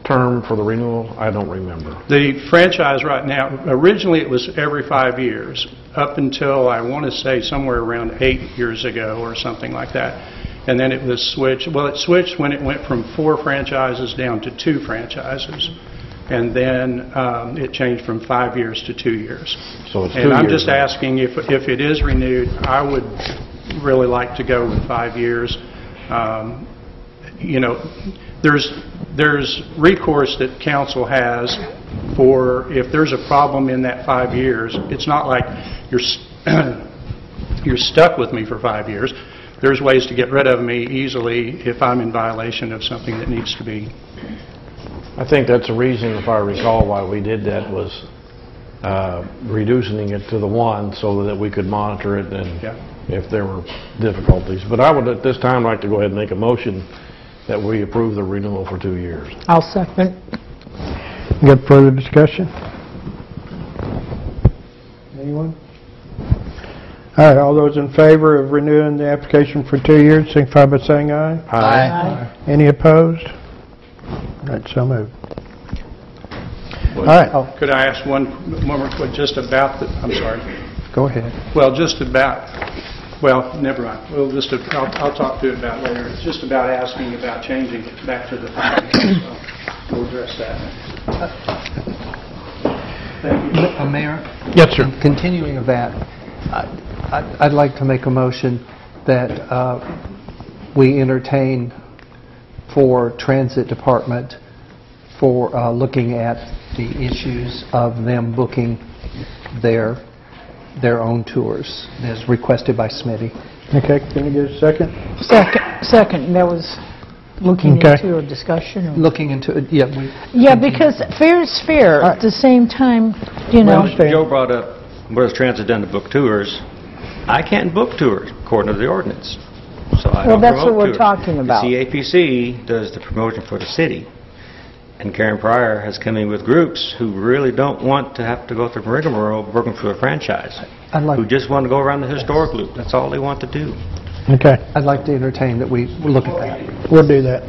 term for the renewal? I don't remember.
The franchise right now, originally it was every five years, up until, I want to say, somewhere around eight years ago or something like that. And then it was switched, well, it switched when it went from four franchises down to two franchises. And then um, it changed from five years to two years.
So it's two
And I'm
years
just
now.
asking if, if it is renewed, I would really like to go with five years. Um, You know, there's, there's recourse that council has for, if there's a problem in that five years, it's not like you're, s- you're stuck with me for five years. There's ways to get rid of me easily if I'm in violation of something that needs to be
I think that's the reason, if I recall, why we did that was uh, reducing it to the one so that we could monitor it and
Yeah.
If there were difficulties. But I would at this time like to go ahead and make a motion that we approve the renewal for two years.
I'll second.
Got further discussion? Anyone? All right, all those in favor of renewing the application for two years, signify by saying aye.
Aye.
Any opposed? All right, so moved. All right,
Could I ask one more, quick, just about the, I'm sorry.
Go ahead.
Well, just about, well, never mind. We'll just, I'll, I'll talk to it about later. It's just about asking about changing it back to the finance. So We'll address that. Thank you.
Uh, Mayor?
yes, sir.
Continuing of that, I- I'd I'd like to make a motion that uh, we entertain for Transit Department for uh, looking at the issues of them booking their, their own tours, as requested by Smitty.
Okay, can you get a second?
Second, second, that was looking
Okay.
into a discussion. or-
Looking into, it, yeah, we...
Yeah, because fair is fair. At the same time, you know,
understand.
Joe brought up, what has transit done to book tours? I can't book tours according to the ordinance, so I
Well,
don't
that's what we're
tours.
talking about.
The CAPC does the promotion for the city, and Karen Pryor has come in with groups who really don't want to have to go through rigmarole working for a franchise,
I'd like,
who just want to go around the historic loop, that's all they want to do.
Okay,
I'd like to entertain that we look at that.
we'll do that.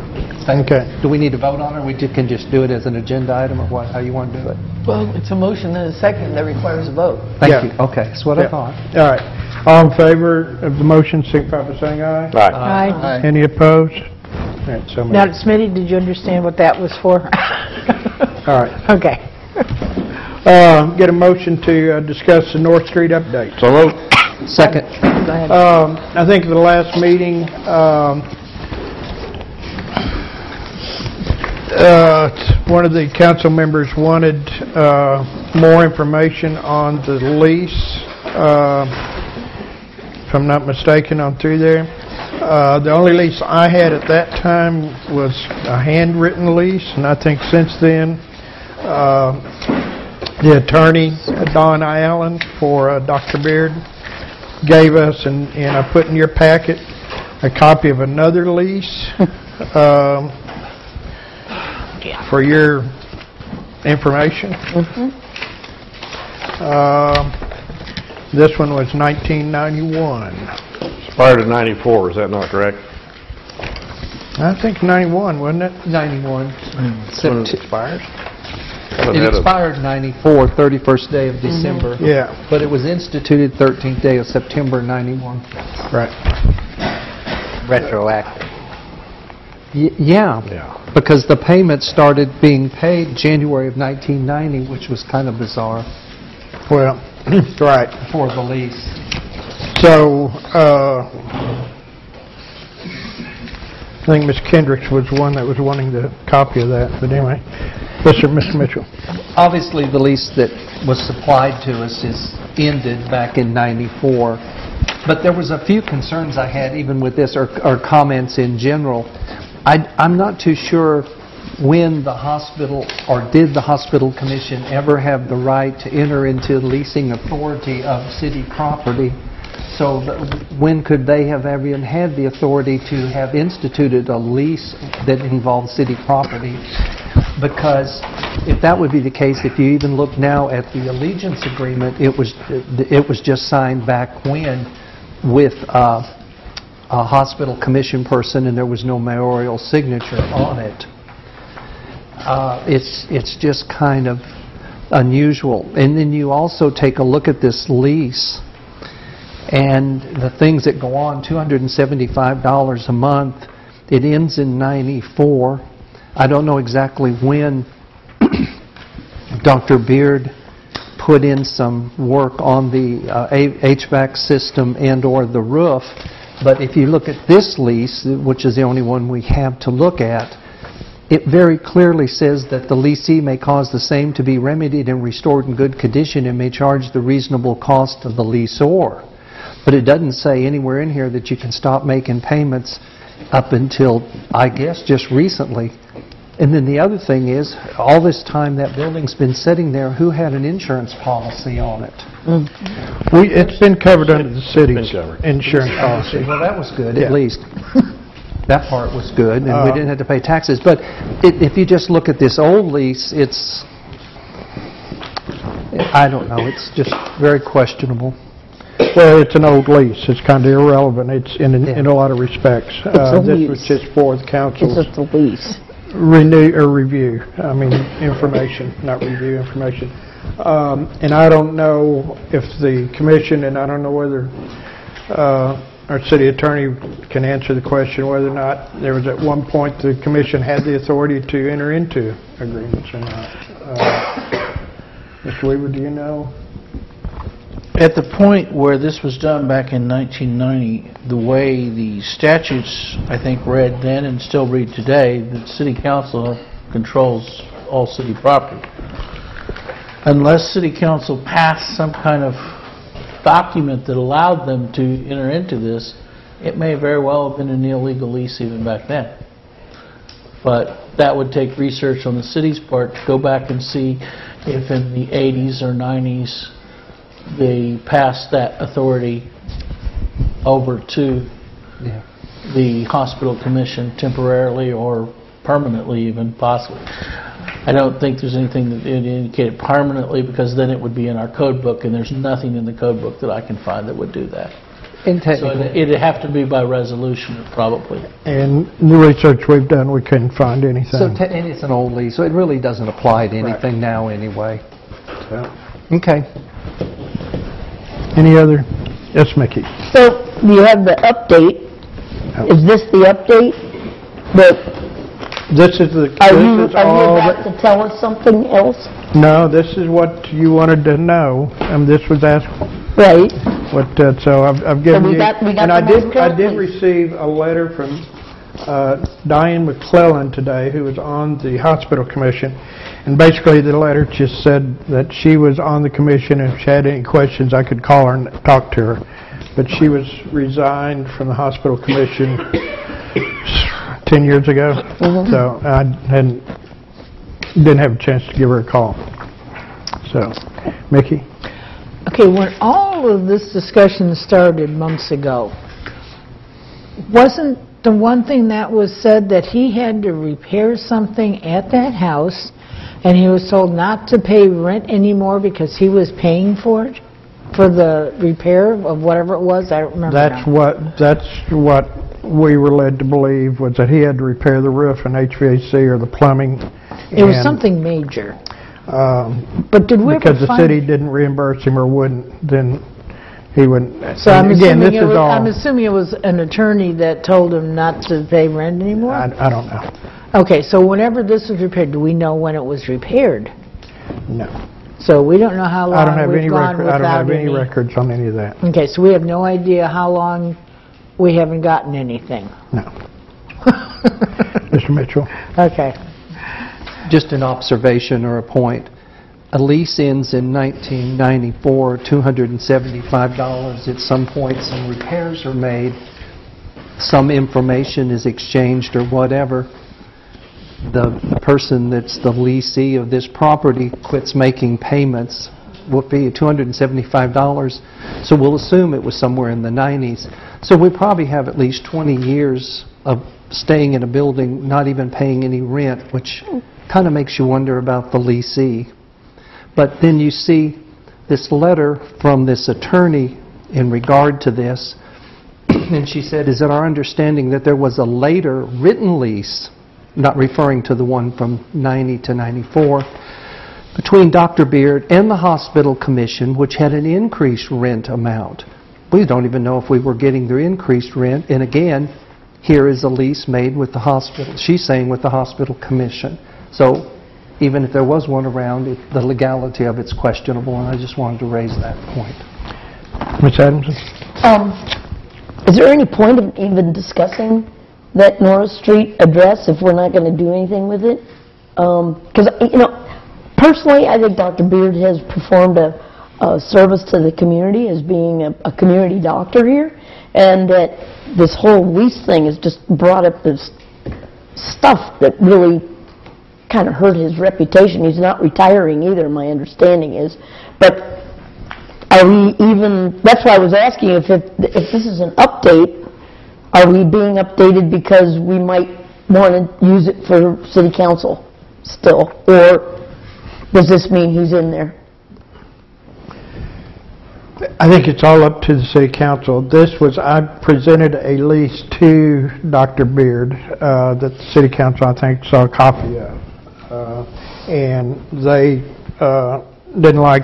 Okay.
Do we need to vote on it, or we ju- can just do it as an agenda item, or what, how you want to do it?
Well, it's a motion and a second that requires a vote.
Thank
Yeah.
you, okay, that's what I
Yeah.
thought.
All right, all in favor of the motion, signify by saying aye.
I,
Any opposed? All right, so moved.
now, Smitty, did you understand what that was for?
All right.
Okay.
Uh, Get a motion to uh, discuss the North Street update.
So moved.
Second.
Go ahead.
Um, I think the last meeting, um, uh, one of the council members wanted uh, more information on the lease, uh, if I'm not mistaken, on through there. Uh, The only lease I had at that time was a handwritten lease, and I think since then, uh, the attorney, Don Allen, for uh, Dr. Beard, gave us, and, and I put in your packet, a copy of another lease, um, for your information. Um, This one was 1991.
Expired in 94, is that not correct?
I think 91, wasn't it?
91.
Mm, when it
Sept-
expires?
It expired 94, 31st day of December. Mm-hmm.
Yeah,
But it was instituted 13th day of September 91.
right.
Retroactive. Yeah,
Yeah.
because the payment started being paid January of 1990, which was kind of bizarre
Well, right.
for the lease.
So, uh, I think Ms. Kendricks was one that was wanting the copy of that, but anyway. Yes, sir, Mr. Mitchell.
Obviously, the lease that was supplied to us is ended back in 94, but there was a few concerns I had even with this, or or comments in general. I- I'm not too sure when the hospital, or did the hospital commission ever have the right to enter into leasing authority of city property? So when could they have even had the authority to have instituted a lease that involved city property? Because if that would be the case, if you even look now at the Allegiance Agreement, it was, it was just signed back when with uh, a hospital commission person, and there was no mayoral signature on it. Uh, It's, it's just kind of unusual. And then you also take a look at this lease, and the things that go on, $275 a month, it ends in 94. I don't know exactly when Dr. Beard put in some work on the uh, HVAC system and/or the roof, but if you look at this lease, which is the only one we have to look at, it very clearly says that the leasee may cause the same to be remedied and restored in good condition and may charge the reasonable cost of the leaseor. But it doesn't say anywhere in here that you can stop making payments up until, I guess, just recently. And then the other thing is, all this time that building's been sitting there, who had an insurance policy on it?
We, it's been covered under the city's
covered.
insurance policy.
Well, that was good,
Yeah.
at least. That part was good, and we
Uh,
didn't have to pay taxes. But i- if you just look at this old lease, it's, I don't know, it's just very questionable.
Well, it's an old lease, it's kind of irrelevant, it's in, in
Yeah.
a lot of respects.
a
Uh, This was
lease.
just for the
It's
council's
just a lease.
renew, or review, I mean, information, not review, information. Um, And I don't know if the commission, and I don't know whether uh, our city attorney can answer the question whether or not there was at one point the commission had the authority to enter into agreements or not. Uh, Mr. Weaver, do you know?
At the point where this was done back in 1990, the way the statutes, I think, read then and still read today, the city council controls all city property. Unless city council passed some kind of document that allowed them to enter into this, it may very well have been an illegal lease even back then. But that would take research on the city's part to go back and see if in the 80s or 90s, they passed that authority over to
Yeah.
the hospital commission temporarily or permanently even possibly. I don't think there's anything that would indicate it permanently because then it would be in our code book and there's nothing in the code book that I can find that would do that.
And
So
technically,
it- it'd have to be by resolution probably.
And the research we've done, we couldn't find
so,
anything.
te- and it's an old lease, so it really doesn't apply to anything now anyway. Okay.
Any other? Yes, Mickey?
So you have the update. Is this the update? But
This is the,
are you,
this is
are
all,
you
that-
about to tell us something else?
no, this is what you wanted to know, and this was asked,
Right?
what, uh, so I've I've given
we
you...
got- we got
And I did, I did receive a letter from uh, Diane McClellan today, who was on the hospital commission, and basically the letter just said that she was on the commission, and if she had any questions, I could call her and talk to her. But she was resigned from the hospital commission 10 years ago,
Mm-hmm.
so I hadn't, didn't have a chance to give her a call. So, Mickey?
Okay, when all of this discussion started months ago, wasn't the one thing that was said that he had to repair something at that house, and he was told not to pay rent anymore because he was paying for it? For the repair of whatever it was? I don't remember
That's
now.
what, that's what we were led to believe, was that he had to repair the roof and HVAC or the plumbing.
It was something major.
um,
But did we
Because the city didn't reimburse him or wouldn't, then he wouldn't.
So I'm
Again,
assuming
this
it
is
was,
all,
I'm assuming it was an attorney that told him not to pay rent anymore?
I I don't know,
Okay, so whenever this was repaired, do we know when it was repaired?
no.
So we don't know how
I don't have
long
any
we've gone
record, I don't have
without
any
any...
records on any of that,
Okay, so we have no idea how long we haven't gotten anything.
no. Mr. Mitchell?
Okay.
Just an observation or a point. A lease ends in 1994, $275 at some point, some repairs are made, some information is exchanged or whatever. The person that's the leasee of this property quits making payments, will be $275. So we'll assume it was somewhere in the 90s. So we probably have at least 20 years of staying in a building, not even paying any rent, which kind of makes you wonder about the leasee. But then you see this letter from this attorney in regard to this, and she said, is it our understanding that there was a later written lease, not referring to the one from 90 to 94, between Dr. Beard and the hospital commission, which had an increased rent amount. We don't even know if we were getting the increased rent, and again, here is a lease made with the hospital, she's saying with the hospital commission. So even if there was one around, it- the legality of it's questionable, and I just wanted to raise that point.
Ms. Adamson?
Um, is there any point of even discussing that Norris Street address if we're not going to do anything with it? Um, because, you know, personally, I think Dr. Beard has performed a, a service to the community as being a, a community doctor here, and that this whole lease thing has just brought up this stuff that really kind of hurt his reputation. He's not retiring either, my understanding is. But are we even, that's why I was asking if, if if this is an update, are we being updated because we might want to use it for city council still? Or does this mean he's in there?
I think it's all up to the city council. This was, I presented a lease to Dr. Beard uh, that the city council, I think, saw a copy of. Uh, And they uh, didn't like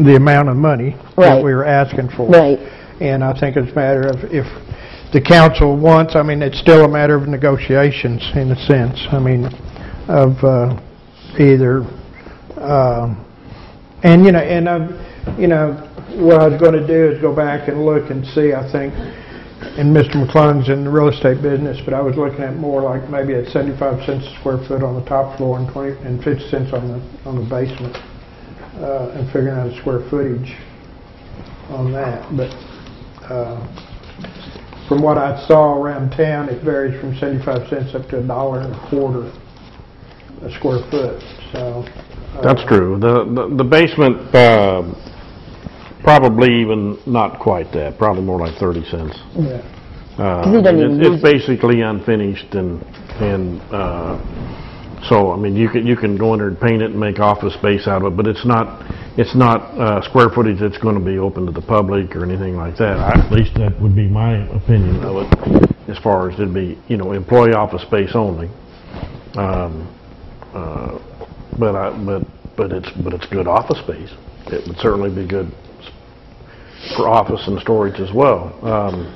the amount of money that
Right.
we were asking for.
Right.
And I think it's a matter of, if the council wants, I mean, it's still a matter of negotiations in a sense. I mean, of uh, either, um, and, you know, and, um, you know, what I was going to do is go back and look and see, I think, and Mr. McClung's in the real estate business, but I was looking at more like maybe at 75 cents a square foot on the top floor and 20, and 50 cents on the, on the basement, uh, and figuring out a square footage on that. But uh, from what I saw around town, it varies from 75 cents up to a dollar and a quarter a square foot, so. uh,
That's true. The, the- the basement, uh, probably even not quite that, probably more like 30 cents.
Yeah.
Uh,
'Cause he doesn't even
It's it's basically unfinished and, and, uh, so, I mean, you can, you can go in there and paint it and make office space out of it, but it's not, it's not uh, square footage that's going to be open to the public or anything like that. I- At least that would be my opinion of it, as far as it'd be, you know, employee office space only. Um, uh, But I, but, but it's, but it's good office space. It would certainly be good for office and storage as well. Um,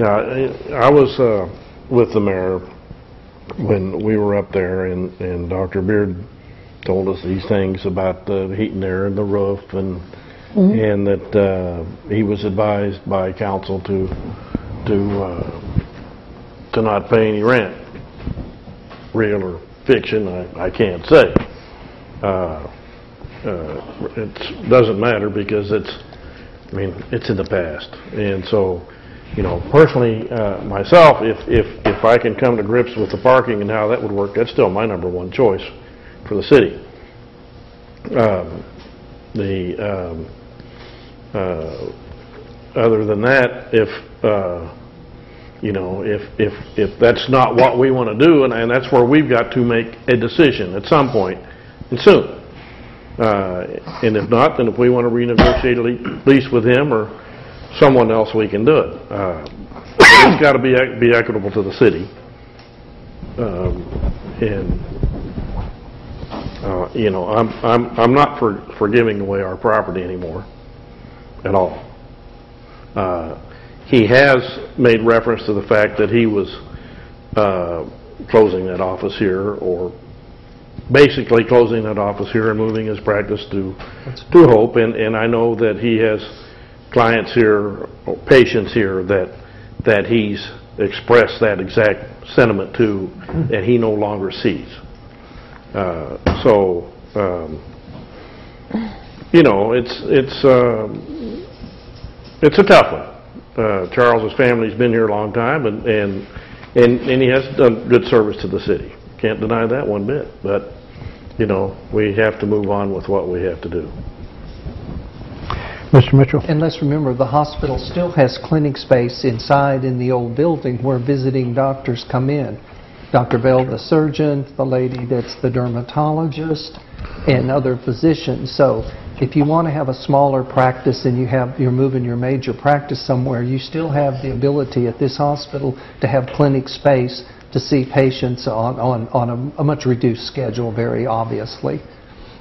Yeah, I I was uh, with the mayor when we were up there, and, and Dr. Beard told us these things about the heat and air and the roof, and, and that uh, he was advised by council to, to, uh, to not pay any rent. Real or fiction, I, I can't say. Uh, uh, It doesn't matter because it's, I mean, it's in the past. And so, you know, personally, uh, myself, if, if, if I can come to grips with the parking and how that would work, that's still my number one choice for the city. Um, The, um, uh, other than that, if, uh, you know, if, if, if that's not what we want to do, and, and that's where we've got to make a decision at some point, and soon. Uh, And if not, then if we want to renegotiate a lease with him or someone else, we can do it. Uh, It's got to be, be equitable to the city. Um, And, uh, you know, I'm, I'm, I'm not for, for giving away our property anymore, at all. Uh, He has made reference to the fact that he was uh, closing that office here, or basically closing that office here and moving his practice to, to Hope, and, and I know that he has clients here, patients here, that, that he's expressed that exact sentiment to, that he no longer sees. Uh, So, um, you know, it's, it's, um, it's a tough one. Uh, Charles's family's been here a long time, and, and, and and he has done good service to the city. Can't deny that one bit, but, you know, we have to move on with what we have to do.
Mr. Mitchell?
And let's remember, the hospital still has clinic space inside in the old building where visiting doctors come in. Dr. Bell, the surgeon, the lady that's the dermatologist, and other physicians. So if you want to have a smaller practice and you have, you're moving your major practice somewhere, you still have the ability at this hospital to have clinic space to see patients on, on, on a, a much reduced schedule, very obviously.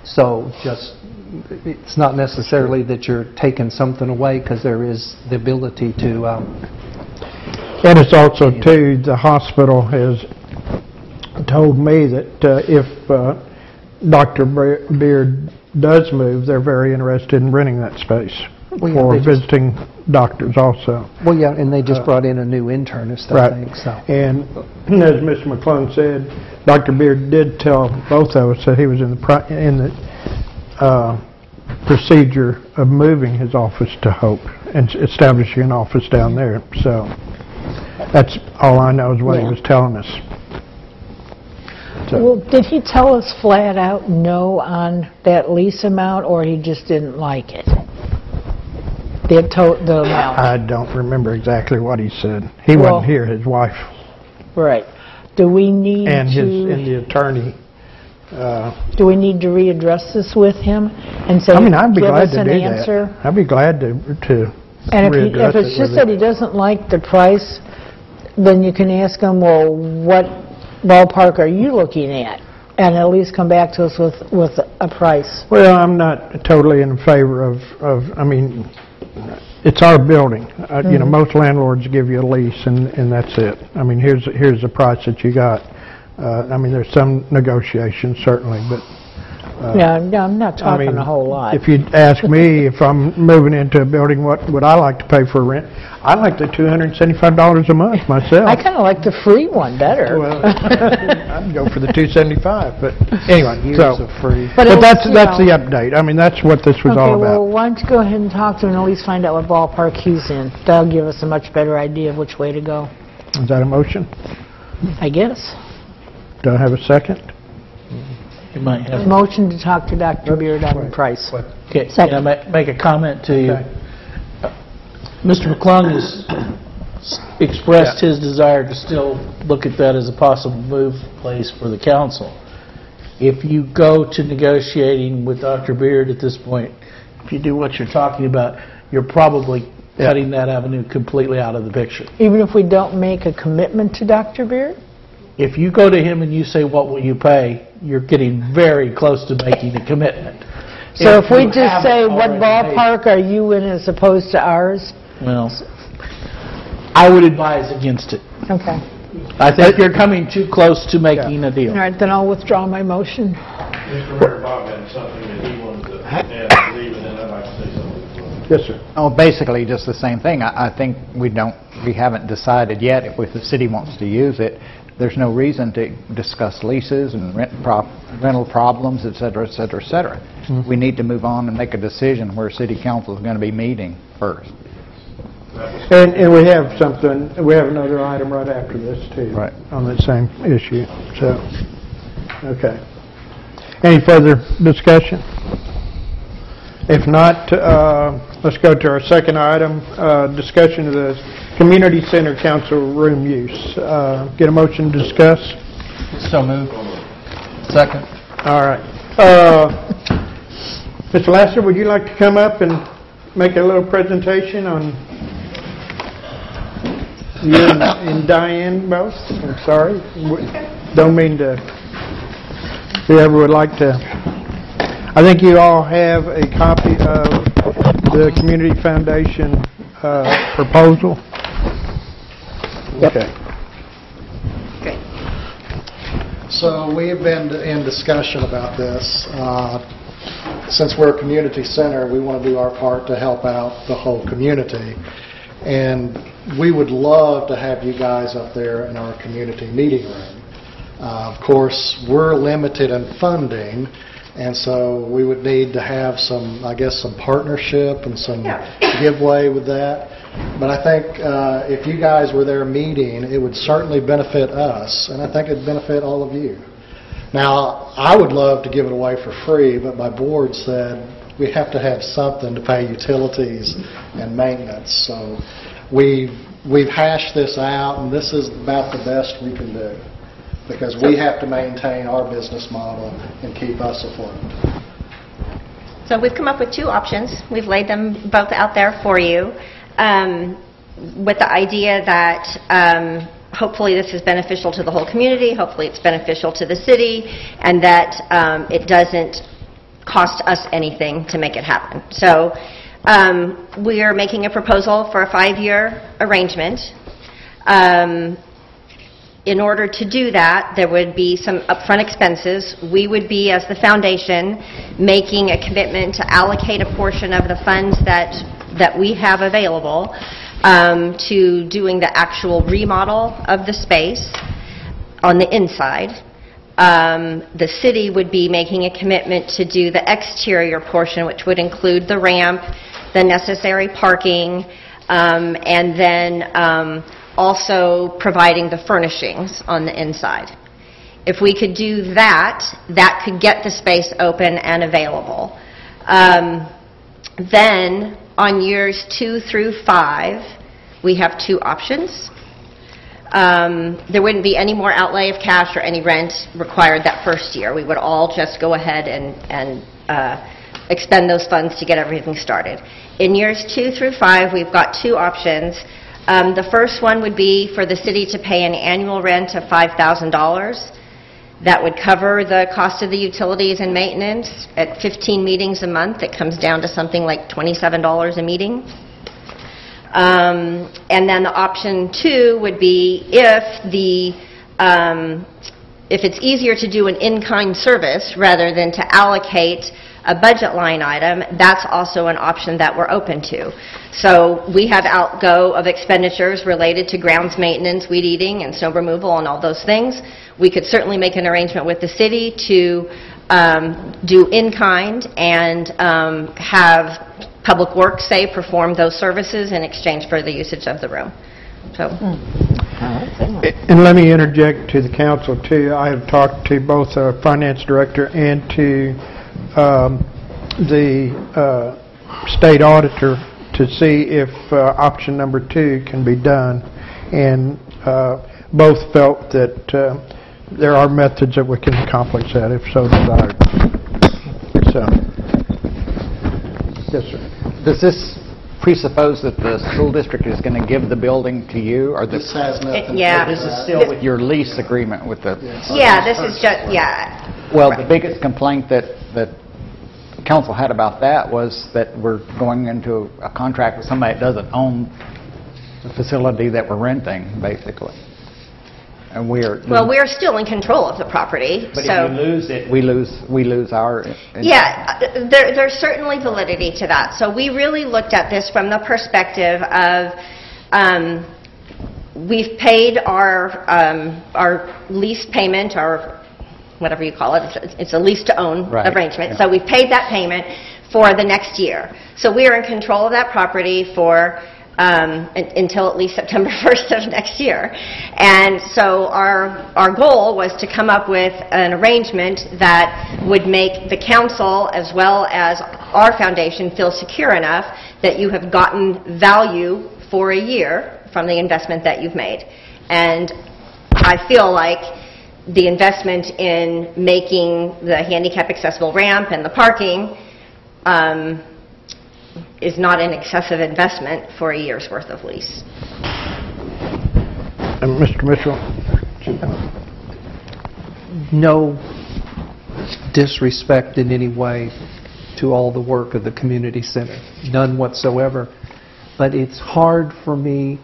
So just, it's not necessarily that you're taking something away because there is the ability to, um,
And it's also too, the hospital has told me that uh, if uh, Dr. Beard does move, they're very interested in renting that space
Well, yeah,
for visiting doctors also.
well, yeah, and they just
Uh,
brought in a new internist, I
Right.
think, so.
And as Mr. McClung said, Dr. Beard did tell both of us that he was in the, in the uh, procedure of moving his office to Hope and establishing an office down there. So that's all I know is what he was telling us.
Well, did he tell us flat out no on that lease amount, or he just didn't like it? The to, the amount?
I don't remember exactly what he said. He
Well-
wasn't here, his wife
Right. Do we need
and his, and
to,
the attorney Uh,
Do we need to readdress this with him and say,
I mean, I'd be
give
glad
us
to
an
do
answer?
that. I'd be glad to, to
And if he,
readdress
if it's
it
just
with
that
him.
he doesn't like the price, then you can ask him, well, what ballpark are you looking at? And at least come back to us with, with a price.
Well, I'm not totally in favor of, of, I mean, it's our building. Uh, You know,
Mhm.
most landlords give you a lease and, and that's it. I mean, here's, here's the price that you got. Uh, I mean, there's some negotiation certainly, but. Uh,
Yeah, no, I'm not
I
talking
mean,
a whole lot.
If you'd ask me if I'm moving into a building, what would I like to pay for rent? I like the $275 a month myself.
I kind of like the free one better.
Well, I'd go for the 275, but anyway,
Years
so.
of free.
But
But that's,
you
that's
know-
the update. I mean, that's what this was
Okay,
all about.
well, why don't you go ahead and talk to him and at least find out what ballpark he's in. That'll give us a much better idea of which way to go,
Is that a motion?
I guess.
Do I have a second?
You might have,
Motion to talk to Dr. Beard on the price.
okay, can I ma- make a comment to you?
Okay.
Uh, Mr. McClung has expressed his desire to still look at that as a possible move place for the council. If you go to negotiating with Dr. Beard at this point, if you do what you're talking about, you're probably cutting that avenue completely out of the picture.
Even if we don't make a commitment to Dr. Beard?
If you go to him and you say, "What will you pay?" You're getting very close to making a commitment.
So if we
you
just
haven't
say, what
already made-
ballpark are you in as opposed to ours?
Well, I would advise against it.
Okay.
I think you're coming too close to making a deal.
All right, then I'll withdraw my motion.
Mr. Mayor, Bob had something that he wanted to add, I and then I'd like to say something.
Yes, sir.
Oh, basically just the same thing. I, I think we don't, we haven't decided yet if, if the city wants to use it. There's no reason to discuss leases and rent prop, rental problems, et cetera, et cetera, et cetera. We need to move on and make a decision where city council is going to be meeting first.
And, and we have something, we have another item right after this too.
Right.
On that same issue, so, okay. Any further discussion? If not, uh, let's go to our second item, uh, discussion of the community center council room use. Uh, Get a motion to discuss?
So moved. Second.
All right. Uh, Mr. Lasser, would you like to come up and make a little presentation on you and and Diane both? I'm sorry. W- Don't mean to, whoever would like to. I think you all have a copy of the Community Foundation uh, proposal. Okay. Okay.
So we have been in discussion about this. Uh, Since we're a community center, we want to do our part to help out the whole community. And we would love to have you guys up there in our community meeting room. Uh, Of course, we're limited in funding, and so we would need to have some, I guess, some partnership and some giveaway with that. But I think uh, if you guys were there meeting, it would certainly benefit us, and I think it'd benefit all of you. Now, I would love to give it away for free, but my board said we have to have something to pay utilities and maintenance. So we've, we've hashed this out, and this is about the best we can do, because we have to maintain our business model and keep us afloat.
So we've come up with two options. We've laid them both out there for you, um, with the idea that um, hopefully this is beneficial to the whole community, hopefully it's beneficial to the city, and that um, it doesn't cost us anything to make it happen. So um, we are making a proposal for a five-year arrangement. Um, in order to do that, there would be some upfront expenses. We would be, as the foundation, making a commitment to allocate a portion of the funds that, that we have available um, to doing the actual remodel of the space on the inside. Um, The city would be making a commitment to do the exterior portion, which would include the ramp, the necessary parking, um, and then um, also providing the furnishings on the inside. If we could do that, that could get the space open and available. Um, Then, on years two through five, we have two options. um, there wouldn't be any more outlay of cash or any rent required that first year. We would all just go ahead and and uh, expend those funds to get everything started. In years two through five, we've got two options. Um, The first one would be for the city to pay an annual rent of $5,000. That would cover the cost of the utilities and maintenance. At 15 meetings a month, it comes down to something like $27 a meeting. Um, And then the option two would be if the, um, if it's easier to do an in-kind service rather than to allocate a budget line item, that's also an option that we're open to. So we have outgo of expenditures related to grounds maintenance, weed eating, and snow removal, and all those things. We could certainly make an arrangement with the city to um, do in-kind and um, have Public Works, say, perform those services in exchange for the usage of the room. So,
And let me interject to the council, too. I have talked to both our finance director and to um, the uh, state auditor to see if uh, option number two can be done, and uh, both felt that uh, there are methods that we can accomplish that if so desired. So, yes, sir.
Does this presuppose that the school district is going to give the building to you, or the...
This has nothing to
yeah.
do
This is
that.
still with your lease agreement with the...
yeah, this is just, yeah.
Well, the biggest complaint that, that council had about that was that we're going into a contract with somebody that doesn't own the facility that we're renting, basically. And we're...
Well, we're still in control of the property,
But
so...
if you lose it, we lose, we lose our...
Yeah, uh, there, there's certainly validity to that. So we really looked at this from the perspective of, um, we've paid our, um, our lease payment, or whatever you call it, It's- it's a lease-to-own
Right,
arrangement. So we've paid that payment for the next year. So we are in control of that property for, um, un- until at least September 1st of next year. And so our, our goal was to come up with an arrangement that would make the council as well as our foundation feel secure enough that you have gotten value for a year from the investment that you've made. And I feel like the investment in making the handicap accessible ramp and the parking um, is not an excessive investment for a year's worth of lease.
And Mr. Mitchell?
no disrespect in any way to all the work of the community center, none whatsoever. But it's hard for me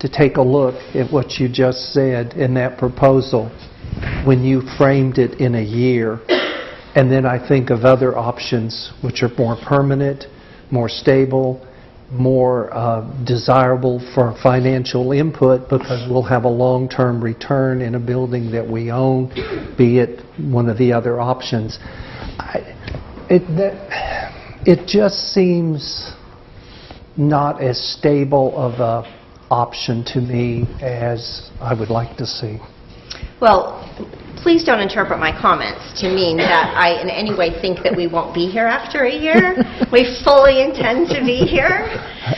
to take a look at what you just said in that proposal when you framed it in a year. And then I think of other options which are more permanent, more stable, more uh, desirable for financial input because we'll have a long-term return in a building that we own, be it one of the other options. I- It, that- it just seems not as stable of an option to me as I would like to see.
Well, please don't interpret my comments to mean that I in any way think that we won't be here after a year. We fully intend to be here.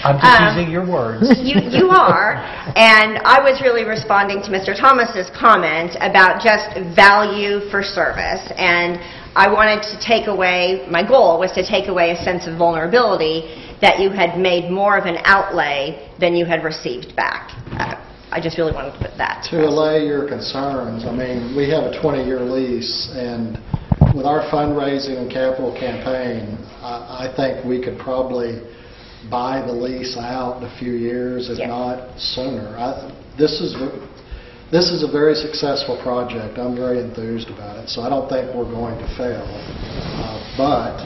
I'm
Um,
just using your words.
You, you are, and I was really responding to Mr. Thomas's comment about just value for service, and I wanted to take away, my goal was to take away a sense of vulnerability that you had made more of an outlay than you had received back. Uh, I just really wanted to put that.
To allay your concerns, I mean, we have a 20-year lease, and with our fundraising and capital campaign, I I think we could probably buy the lease out in a few years, if
Yeah.
not sooner. I- This is, this is a very successful project. I'm very enthused about it, so I don't think we're going to fail. Uh, But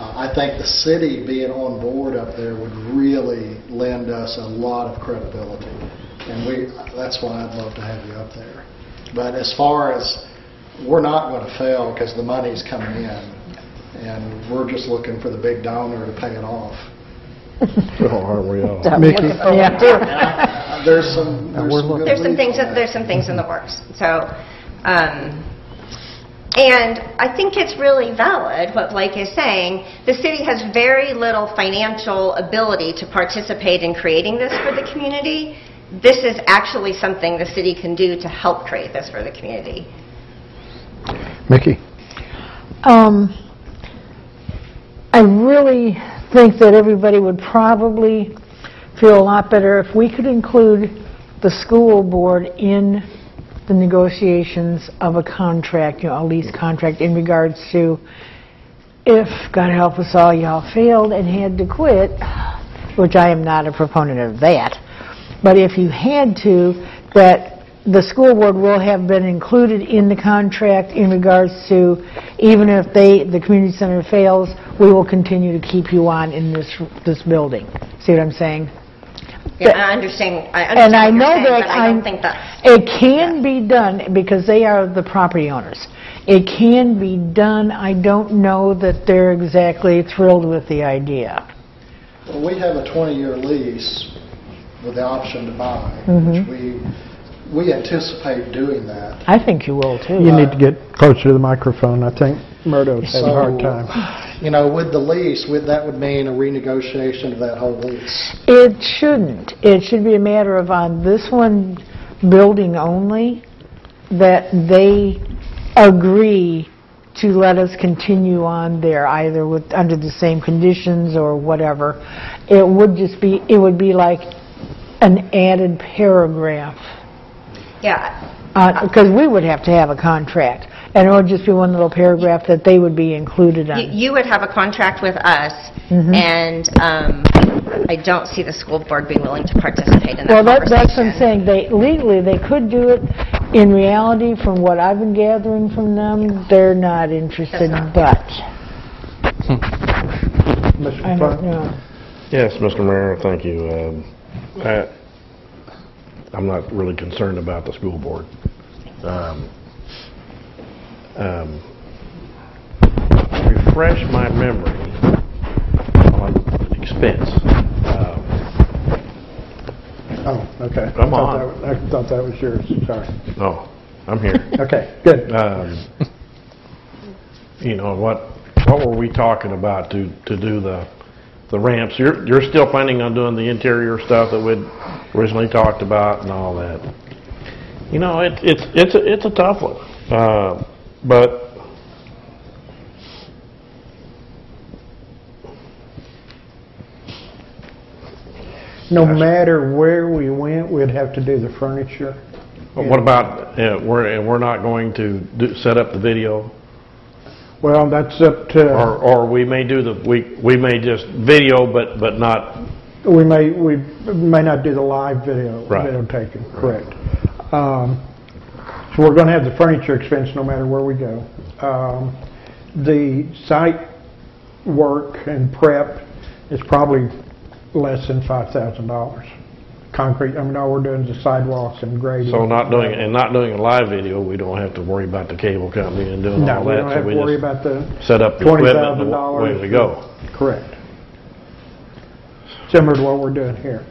uh, I think the city being on board up there would really lend us a lot of credibility. And we, that's why I'd love to have you up there. But as far as, we're not going to fail because the money's coming in. And we're just looking for the big donor to pay it off.
Oh, aren't we all?
Mickey?
Uh, There's some, there's some good
There's some
leads
things,
on that.
there's some things in the works, so, um, and I think it's really valid what Blake is saying. The city has very little financial ability to participate in creating this for the community. This is actually something the city can do to help create this for the community.
Mickey?
Um, I really think that everybody would probably feel a lot better if we could include the school board in the negotiations of a contract, you know, a lease contract in regards to if, God help us all, y'all failed and had to quit, which I am not a proponent of that, but if you had to, that the school board will have been included in the contract in regards to, even if they, the community center fails, we will continue to keep you on in this, this building. See what I'm saying?
Yeah, I understand, I understand
And I
what
know
you're saying,
that
but I
I'm-
don't think that,
It can be done because they are the property owners. It can be done. I don't know that they're exactly thrilled with the idea.
Well, we have a 20-year lease with the option to buy,
Mhm.
which we, we anticipate doing that.
I think you will, too.
You need to get closer to the microphone. I think Murdo's having a hard time.
You know, with the lease, with, that would mean a renegotiation of that whole lease.
It shouldn't. It should be a matter of on this one building only, that they agree to let us continue on there either with, under the same conditions or whatever. It would just be, it would be like an added paragraph.
yeah,
Because we would have to have a contract. And it would just be one little paragraph that they would be included
You-
on.
You would have a contract with us,
Mhm.
and um, I don't see the school board being willing to participate in
Well,
that
that, that's what I'm
conversation.
saying, they, legally, they could do it. In reality, from what I've been gathering from them, they're not interested, but,
Mr.
I don't know.
Yes, Mr. Mayor, thank you. Um, I- I'm not really concerned about the school board. Um, um, Refresh my memory on expense. Um,
Oh, okay. I thought
on.
that was- I thought that was yours, sorry.
No, I'm here.
Okay, good.
Um, You know, what, what were we talking about to, to do the, the ramps? You're, you're still planning on doing the interior stuff that we'd originally talked about and all that? You know, it, it's, it's, a- it's a tough one, Uh, but
No matter where we went, we'd have to do the furniture.
what about, uh, we're, and we're not going to do, set up the video?
Well, that's up to,
Or, or we may do the, we, we may just video, but, but not,
we may, we may not do the live video,
Right.
video taking, correct. Um, So we're going to have the furniture expense no matter where we go. Um, The site work and prep is probably less than $5,000. Concrete, I mean, all we're doing is the sidewalks and grading.
so not doing, and not doing a live video, we don't have to worry about the cable company and doing
No,
all
we
that.
don't
so
have to worry
just
about the
Set up the equipment and
$20,000.
away we go.
Correct. Similar to what we're doing here.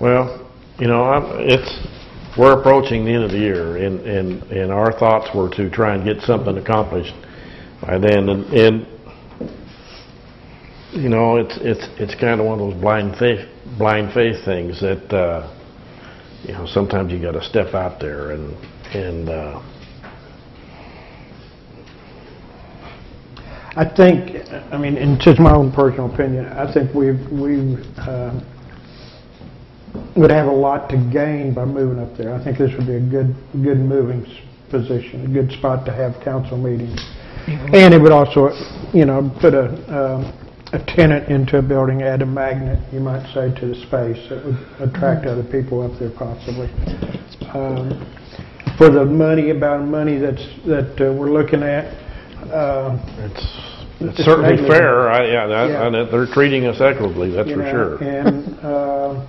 Well, you know, I'm, it's, we're approaching the end of the year, and, and, and our thoughts were to try and get something accomplished by then, and, and, you know, it's, it's, it's kind of one of those blind faith, blind faith things that, uh, you know, sometimes you gotta step out there and, and, uh,
I think, I mean, and just my own personal opinion, I think we, we uh, would have a lot to gain by moving up there. I think this would be a good, good moving position, a good spot to have council meetings. And it would also, you know, put a, um, a tenant into a building, add a magnet, you might say, to the space that would attract other people up there possibly. Um, For the money, about money that's, that uh, we're looking at, uh,
it's, it's
It's
certainly
negligible.
fair, I, yeah, that,
Yeah.
and that they're treating us equitably, that's
you
for
know,
sure.
And, uh,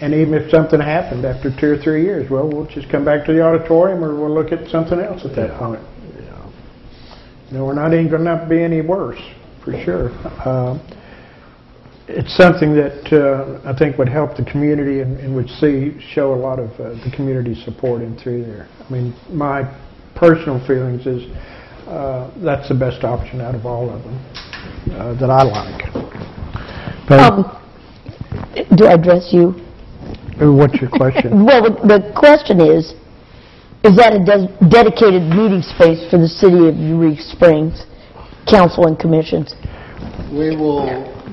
and even if something happened after two or three years, well, we'll just come back to the auditorium or we'll look at something else at that point. You know, we're not even gonna be any worse, for sure. Uh, It's something that uh, I think would help the community and and would see, show a lot of uh, the community support in through there. I mean, my personal feelings is uh, that's the best option out of all of them uh, that I like. But
Um, Do I address you?
Uh, What's your question?
Well, the the question is, is that a des- dedicated meeting space for the city of Eureka Springs, council and commissions?
We will,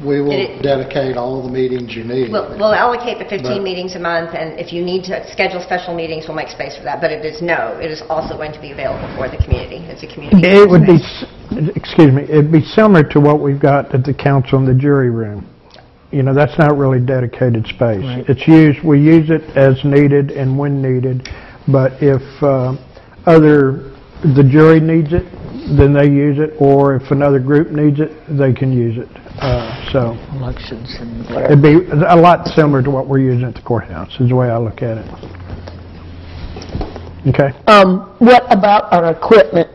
we will
It-
dedicate all the meetings you need.
We'll we'll allocate the 15
But-
meetings a month, and if you need to schedule special meetings, we'll make space for that. But it is, no, it is also going to be available for the community. It's a community
It would be,
space.
s- excuse me, it'd be similar to what we've got at the council in the jury room. You know, that's not really dedicated space. It's used, we use it as needed and when needed, but if uh, other, the jury needs it, then they use it, or if another group needs it, they can use it. Uh, So
Elections and
it'd be a lot similar to what we're using at the courthouse, is the way I look at it. Okay?
Um, what about our equipment?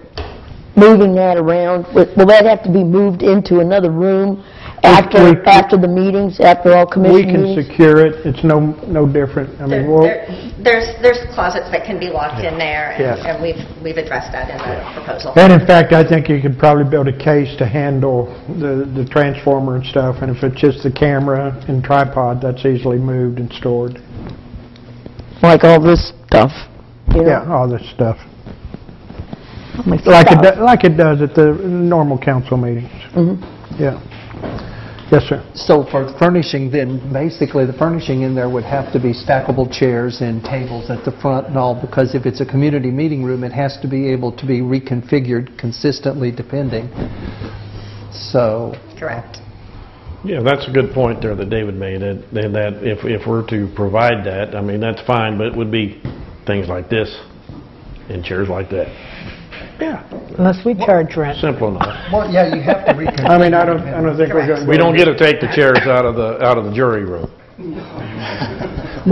Moving that around, will will that have to be moved into another room after,
we-
after the meetings, after all committees?
We
commission
can
meetings?
secure it, it's no, no different. I
There-
mean, we'll...
there- There's there's closets that can be locked in there, and-
Yeah.
and we've we've addressed that in the proposal.
And in fact, I think you could probably build a case to handle the, the transformer and stuff, and if it's just the camera and tripod, that's easily moved and stored.
Like all this stuff? you know?
Yeah, all this stuff.
Like
Like it, do- like it does at the normal council meetings.
Mhm.
Yeah. Yes, sir.
So for furnishing, then, basically, the furnishing in there would have to be stackable chairs and tables at the front and all, because if it's a community meeting room, it has to be able to be reconfigured consistently depending. So,
Correct.
Yeah, that's a good point there that David made, that, that if, if we're to provide that, I mean, that's fine, but it would be things like this and chairs like that.
Yeah.
Unless we charge rent.
Simple enough.
well, yeah, you have to reconfigure.
I mean, I don't, I don't think we're going to...
We don't get to take the chairs out of the, out of the jury room.
We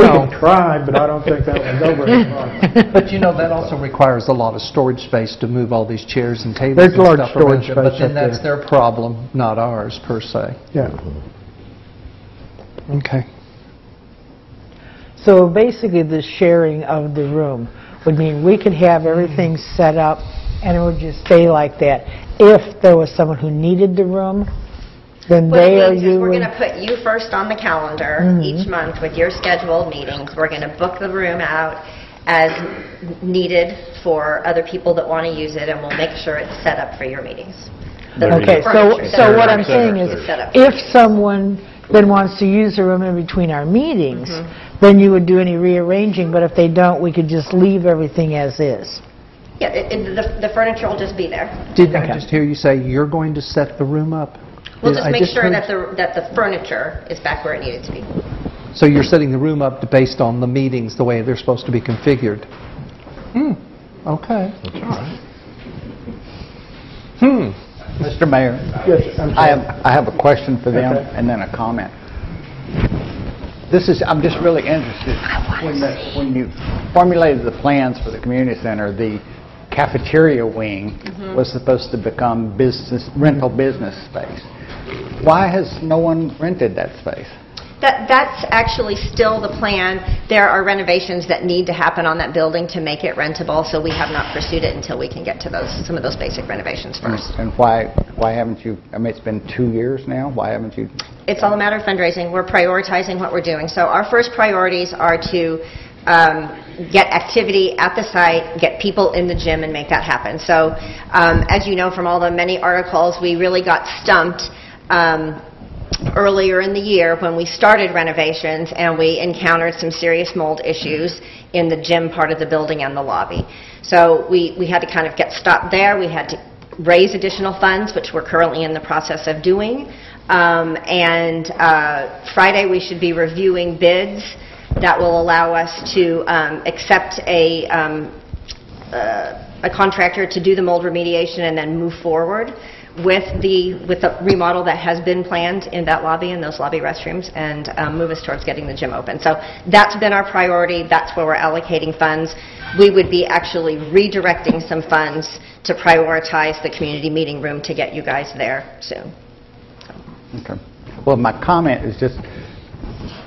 can try, but I don't think that would go very far.
But you know, that also requires a lot of storage space to move all these chairs and tables
There's
and
large
stuff around
storage
it, But
space
then
up
that's
there.
their problem, not ours, per se.
Yeah. Mm-hmm.
Okay. Mm-hmm.
So basically, the sharing of the room would mean we could have everything set up, and it would just stay like that. If there was someone who needed the room, then
What
they
it
or
means is
you
we're
would...
going to put you first on the calendar
Mhm.
each month with your scheduled meetings. We're going to book the room out as needed for other people that want to use it, and we'll make sure it's set up for your meetings. The
Okay, so,
furniture
so
up
what
for
I'm saying is,
is set up.
if someone then wants to use the room in between our meetings,
Mm-hmm.
then you would do any rearranging, but if they don't, we could just leave everything as is.
Yeah, it- it- the the furniture will just be there.
Did I just hear you say you're going to set the room up?
We'll just
I
make sure that the that the furniture is back where it needed to be.
So you're setting the room up based on the meetings, the way they're supposed to be configured? Hmm, okay.
That's all right.
Hmm.
Mr. Mayor?
Yes, I'm
I
sorry.
have, I have a question for them
Okay.
and then a comment. This is, I'm just really interested, when the, when you formulated the plans for the community center, the cafeteria wing mm-hmm. was supposed to become business, rental business space. Why has no one rented that space?
That, that's actually still the plan. There are renovations that need to happen on that building to make it rentable, so we have not pursued it until we can get to those, some of those basic renovations first.
And why, why haven't you, I mean, it's been two years now, why haven't you?
It's all a matter of fundraising. We're prioritizing what we're doing. So our first priorities are to um, get activity at the site, get people in the gym, and make that happen. So um, as you know from all the many articles, we really got stumped um, earlier in the year when we started renovations and we encountered some serious mold issues in the gym part of the building and the lobby. So we, we had to kind of get stopped there. We had to raise additional funds, which we're currently in the process of doing. Um, and uh, Friday, we should be reviewing bids that will allow us to um, accept a, um, uh, a contractor to do the mold remediation and then move forward with the, with the remodel that has been planned in that lobby and those lobby restrooms and um, move us towards getting the gym open. So that's been our priority. That's where we're allocating funds. We would be actually redirecting some funds to prioritize the community meeting room to get you guys there soon.
Okay. Well, my comment is just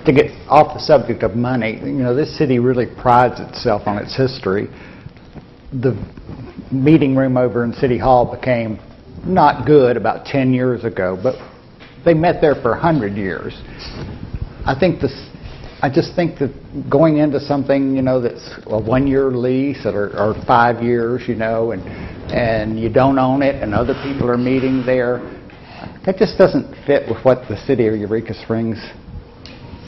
to get off the subject of money. You know, this city really prides itself on its history. The meeting room over in City Hall became not good about 10 years ago, but they met there for 100 years. I think this, I just think that going into something, you know, that's a one-year lease or, or five years, you know, and, and you don't own it and other people are meeting there, that just doesn't fit with what the city of Eureka Springs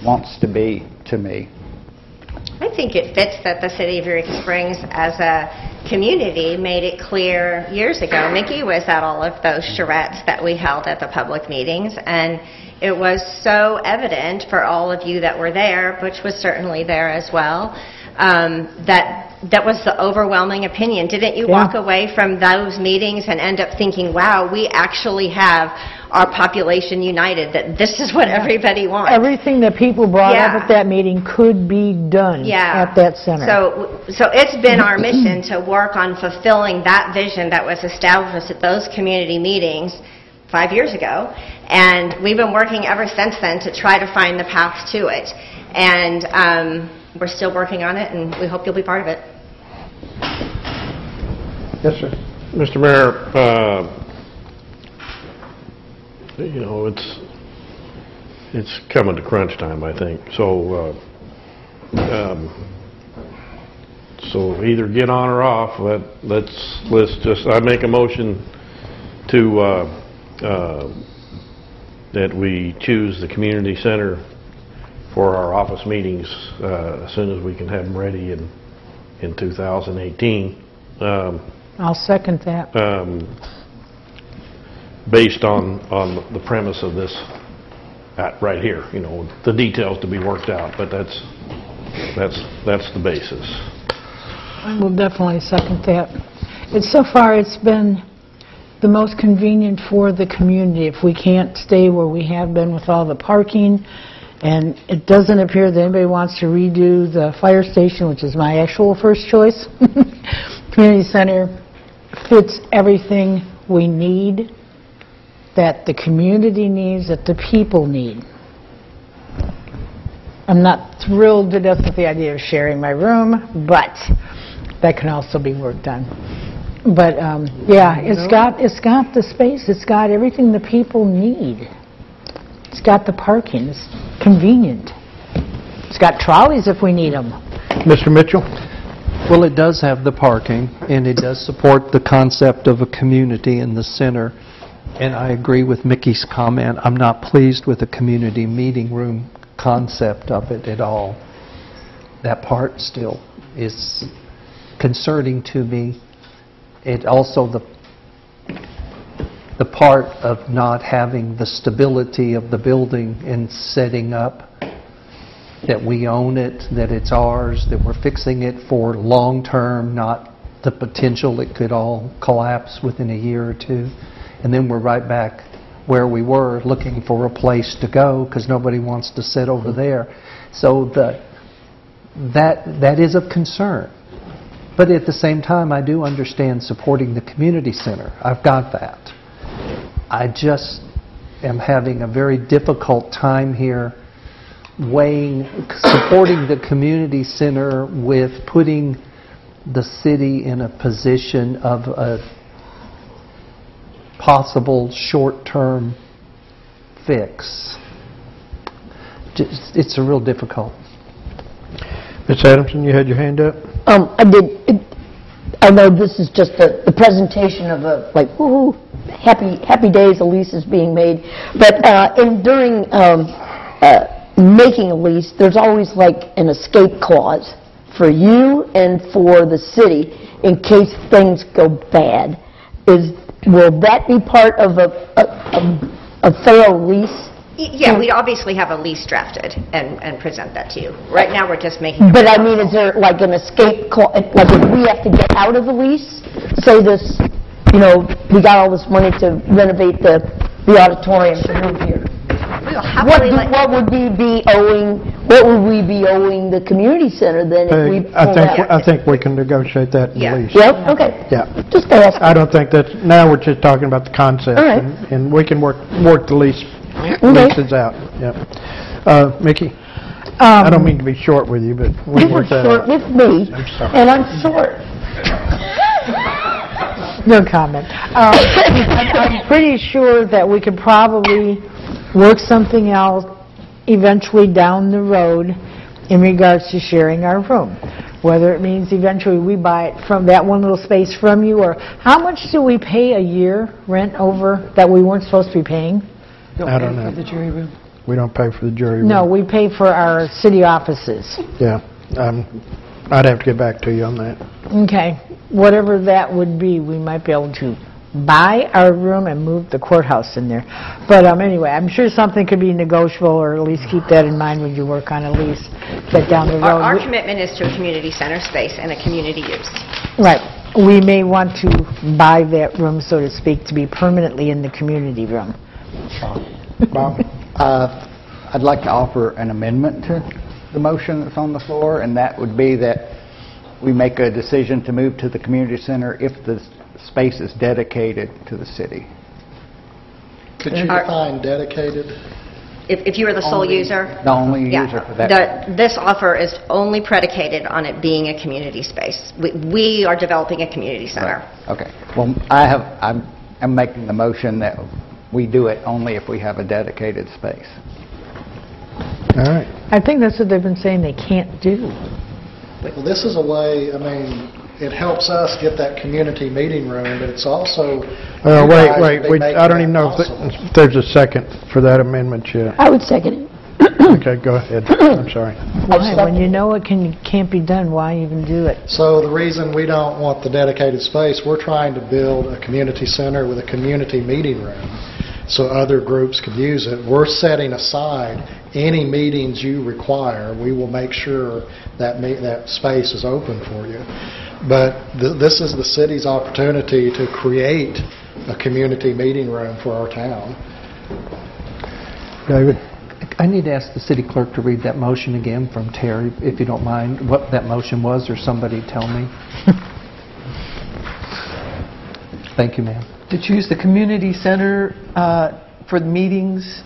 wants to be to me.
I think it fits that the city of Eureka Springs as a community made it clear years ago. Mickey was at all of those charrettes that we held at the public meetings, and it was so evident for all of you that were there, Butch was certainly there as well, um, that that was the overwhelming opinion. Didn't you
Yeah.
walk away from those meetings and end up thinking, wow, we actually have our population united, that this is what everybody wants?
Everything that people brought up
Yeah.
at that meeting could be done
Yeah.
at that center.
So, so it's been our mission to work on fulfilling that vision that was established at those community meetings five years ago, and we've been working ever since then to try to find the path to it. And um, we're still working on it, and we hope you'll be part of it.
Yes, sir.
Mr. Mayor, uh, you know, it's, it's coming to crunch time, I think. So, uh, um, so either get on or off, but let's, let's just, I make a motion to, uh, uh, that we choose the community center for our office meetings uh, as soon as we can have them ready in, in 2018. Um,
I'll second that.
um, based on, on the premise of this, uh, right here, you know, the details to be worked out, but that's, that's, that's the basis.
I will definitely second that. It's, so far, it's been the most convenient for the community if we can't stay where we have been with all the parking, and it doesn't appear that anybody wants to redo the fire station, which is my actual first choice. Community center fits everything we need, that the community needs, that the people need. I'm not thrilled to death with the idea of sharing my room, but that can also be worked on. But, um, yeah, it's got, it's got the space, it's got everything the people need. It's got the parking, it's convenient. It's got trolleys if we need them.
Mr. Mitchell?
Well, it does have the parking, and it does support the concept of a community in the center. And I agree with Mickey's comment. I'm not pleased with the community meeting room concept of it at all. That part still is concerning to me. It also, the, the part of not having the stability of the building and setting up that we own it, that it's ours, that we're fixing it for long-term, not the potential it could all collapse within a year or two. And then we're right back where we were, looking for a place to go, because nobody wants to sit over there. So the, that, that is of concern. But at the same time, I do understand supporting the community center. I've got that. I just am having a very difficult time here weighing, supporting the community center with putting the city in a position of a possible short-term fix. Just- It's a real difficult.
Ms. Adamson, you had your hand up?
Um, I did, it- I know this is just the, the presentation of a, like, woo-hoo, happy, happy days, a lease is being made. But, uh, in, during, um, uh, making a lease, there's always like an escape clause for you and for the city in case things go bad. Is, will that be part of a, a, a- a fair lease?
Y- Yeah, we'd obviously have a lease drafted and, and present that to you. Right now, we're just making.
But I mean, is there like an escape clause, like if we have to get out of the lease, say this, you know, we got all this money to renovate the, the auditorium to move here.
We'll
What,
happily
do-
let-
what would we be owing, what would we be owing the community center then if we
Peg, I
pulled
think,
out?
I think we can negotiate that in
Yeah.
the lease.
Yep, okay,
Yeah.
just ask.
I don't think that's, now we're just talking about the concept.
All right.
and- And we can work, work the lease,
Okay.
leases out, yep. Uh, Mickey? I don't mean to be short with you, but we
You
can
were
work that
short
out.
with me,
I'm sorry.
and I'm short.
No comment. Um, I'm pretty sure that we could probably work something out eventually down the road in regards to sharing our room. Whether it means eventually we buy it from that one little space from you, or how much do we pay a year rent over that we weren't supposed to be paying?
I don't know.
For the jury room.
We don't pay for the jury room.
No, we pay for our city offices.
Yeah. Um, I'd have to get back to you on that.
Okay, whatever that would be, we might be able to buy our room and move the courthouse in there. But um, anyway, I'm sure something could be negotiable, or at least keep that in mind when you work on a lease, get down the road.
Our, our
We-
commitment is to a community center space and a community use.
Right, we may want to buy that room, so to speak, to be permanently in the community room.
Bob?
Uh, I'd like to offer an amendment to the motion that's on the floor, and that would be that we make a decision to move to the community center if the s- space is dedicated to the city.
Could you
Our-
define dedicated?
If, if you are the sole
Only-
user.
The only
Yeah,
user for that.
the- This offer is only predicated on it being a community space. We- We are developing a community center.
Okay. Well, I have, I'm, I'm making the motion that we do it only if we have a dedicated space.
All right.
I think that's what they've been saying they can't do.
Well, this is a way, I mean, it helps us get that community meeting room, but it's also.
Uh,
you
wait,
guys
wait,
be
wait,
making
I don't
that
even know if
possible.
th- if there's a second for that amendment yet.
I would second it.
Okay, go ahead. I'm sorry.
Why? When you know it can, can't be done, why even do it?
So the reason we don't want the dedicated space, we're trying to build a community center with a community meeting room so other groups could use it. We're setting aside any meetings you require. We will make sure that that space is open for you. But th- this is the city's opportunity to create a community meeting room for our town.
David?
I need to ask the city clerk to read that motion again from Terry, if you don't mind, what that motion was, or somebody tell me. Thank you, ma'am.
To choose the community center uh, for the meetings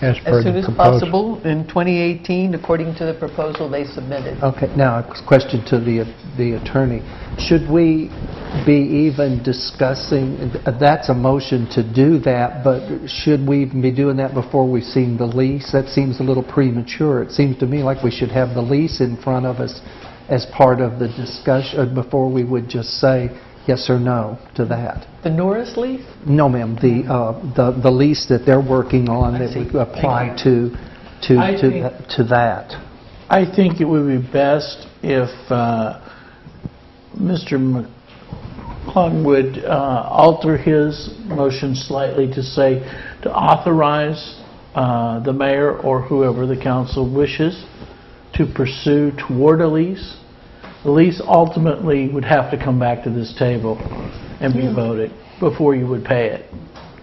As
as soon as possible in 2018, according to the proposal they submitted.
Okay, now, a question to the the attorney. Should we be even discussing, that's a motion to do that, but should we even be doing that before we've seen the lease? That seems a little premature. It seems to me like we should have the lease in front of us as part of the discussion, before we would just say yes or no to that.
The Norris lease?
No, ma'am, the, uh, the the lease that they're working on that
see.
would apply to, to,
I
to
think-
to that.
I think it would be best if uh, Mr. McClung would uh, alter his motion slightly to say to authorize uh, the mayor or whoever the council wishes to pursue toward a lease. The lease ultimately would have to come back to this table and be voted before you would pay it.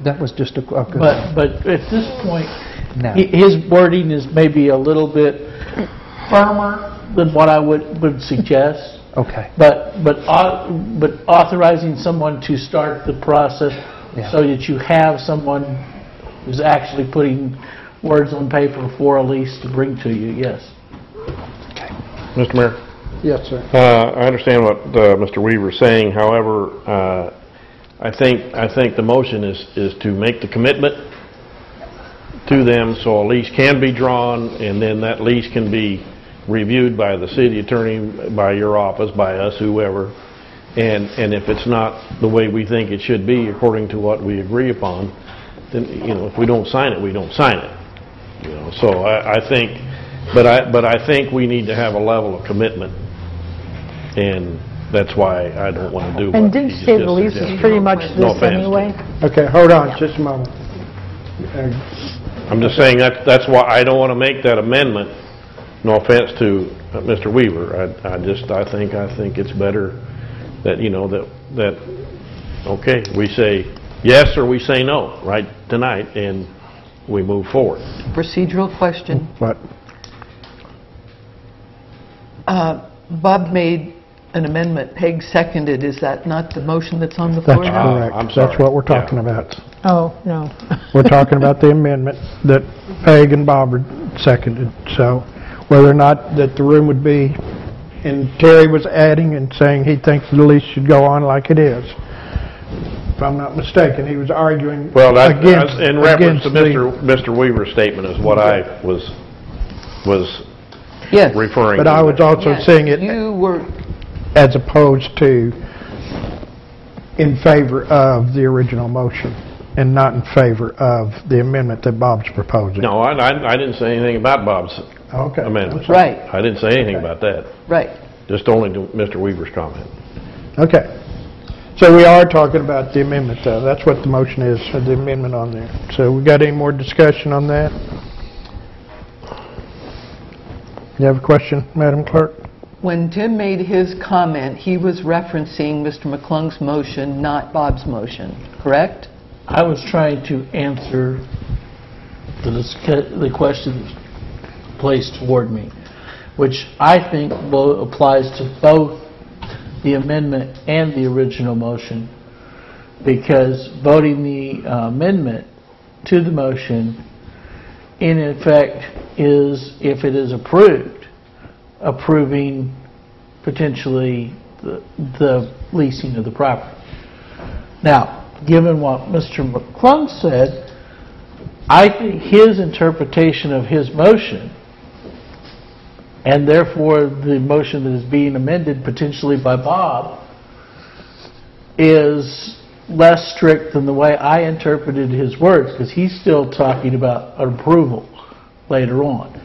That was just a... okay.
But, but at this point,
No.
hi- his wording is maybe a little bit firmer than what I would, would suggest.
Okay.
But, but, au- but authorizing someone to start the process
Yeah.
so that you have someone who's actually putting words on paper for a lease to bring to you, yes. Okay.
Mr. Mayor?
Yes, sir.
Uh, I understand what uh, Mr. is saying, however, uh, I think, I think the motion is, is to make the commitment to them so a lease can be drawn, and then that lease can be reviewed by the city attorney, by your office, by us, whoever, and, and if it's not the way we think it should be according to what we agree upon, then, you know, if we don't sign it, we don't sign it. You know, so I, I think, but I, but I think we need to have a level of commitment and that's why I don't want to do what
And didn't you
he
say
just
the lease is
suggested.
pretty much
No
this
offense.
anyway?
Okay, hold on, just a moment. Uh,
I'm just saying that, that's why I don't want to make that amendment, no offense to uh, Mr. Weaver. I, I just, I think, I think it's better that, you know, that, that, okay, we say yes or we say no, right, tonight, and we move forward.
Procedural question.
What?
Uh, Bob made an amendment, Peg seconded. Is that not the motion that's on the
That's
floor now?
correct.
I'm
That's
sorry.
what we're
Yeah.
talking about.
Oh, no.
We're talking about the amendment that Peg and Bob are seconded. So whether or not that the room would be, and Terry was adding and saying he thinks the lease should go on like it is. If I'm not mistaken, he was arguing
Well, that,
against.
that's in reference to
against the-
Mr. Mr. Weaver's statement is what I was was
Yes.
referring to.
But I was also
Yes,
seeing it
You were,
as opposed to in favor of the original motion and not in favor of the amendment that Bob's proposing.
No, I, I I didn't say anything about Bob's
Okay.
amendment.
Right.
I didn't say anything about that,
right.
just only to Mr. Weaver's comment.
Okay. So we are talking about the amendment, though. That's what the motion is, uh, the amendment on there. So we got any more discussion on that? You have a question, Madam Clerk?
When Tim made his comment, he was referencing Mr. McClung's motion, not Bob's motion, correct?
I was trying to answer the the question placed toward me, which I think applies to both the amendment and the original motion, because voting the uh, amendment to the motion, in effect, is, if it is approved, approving potentially the the leasing of the property. Now, given what Mr. McClung said, I think his interpretation of his motion, and therefore the motion that is being amended potentially by Bob, is less strict than the way I interpreted his words, because he's still talking about approval later on.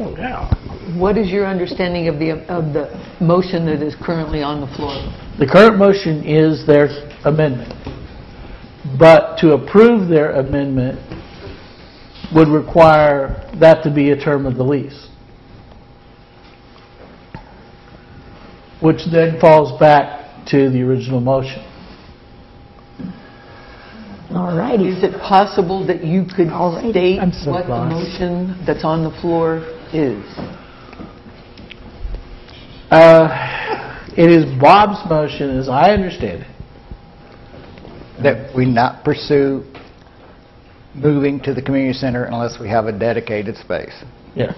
Oh, what is your understanding of the, of the motion that is currently on the floor?
The current motion is their amendment. But to approve their amendment would require that to be a term of the lease. Which then falls back to the original motion.
All righty.
Is it possible that you could state
I'm so
what the
lost.
motion that's on the floor is?
Uh, It is Bob's motion, as I understand it,
That we not pursue moving to the community center unless we have a dedicated space.
yes.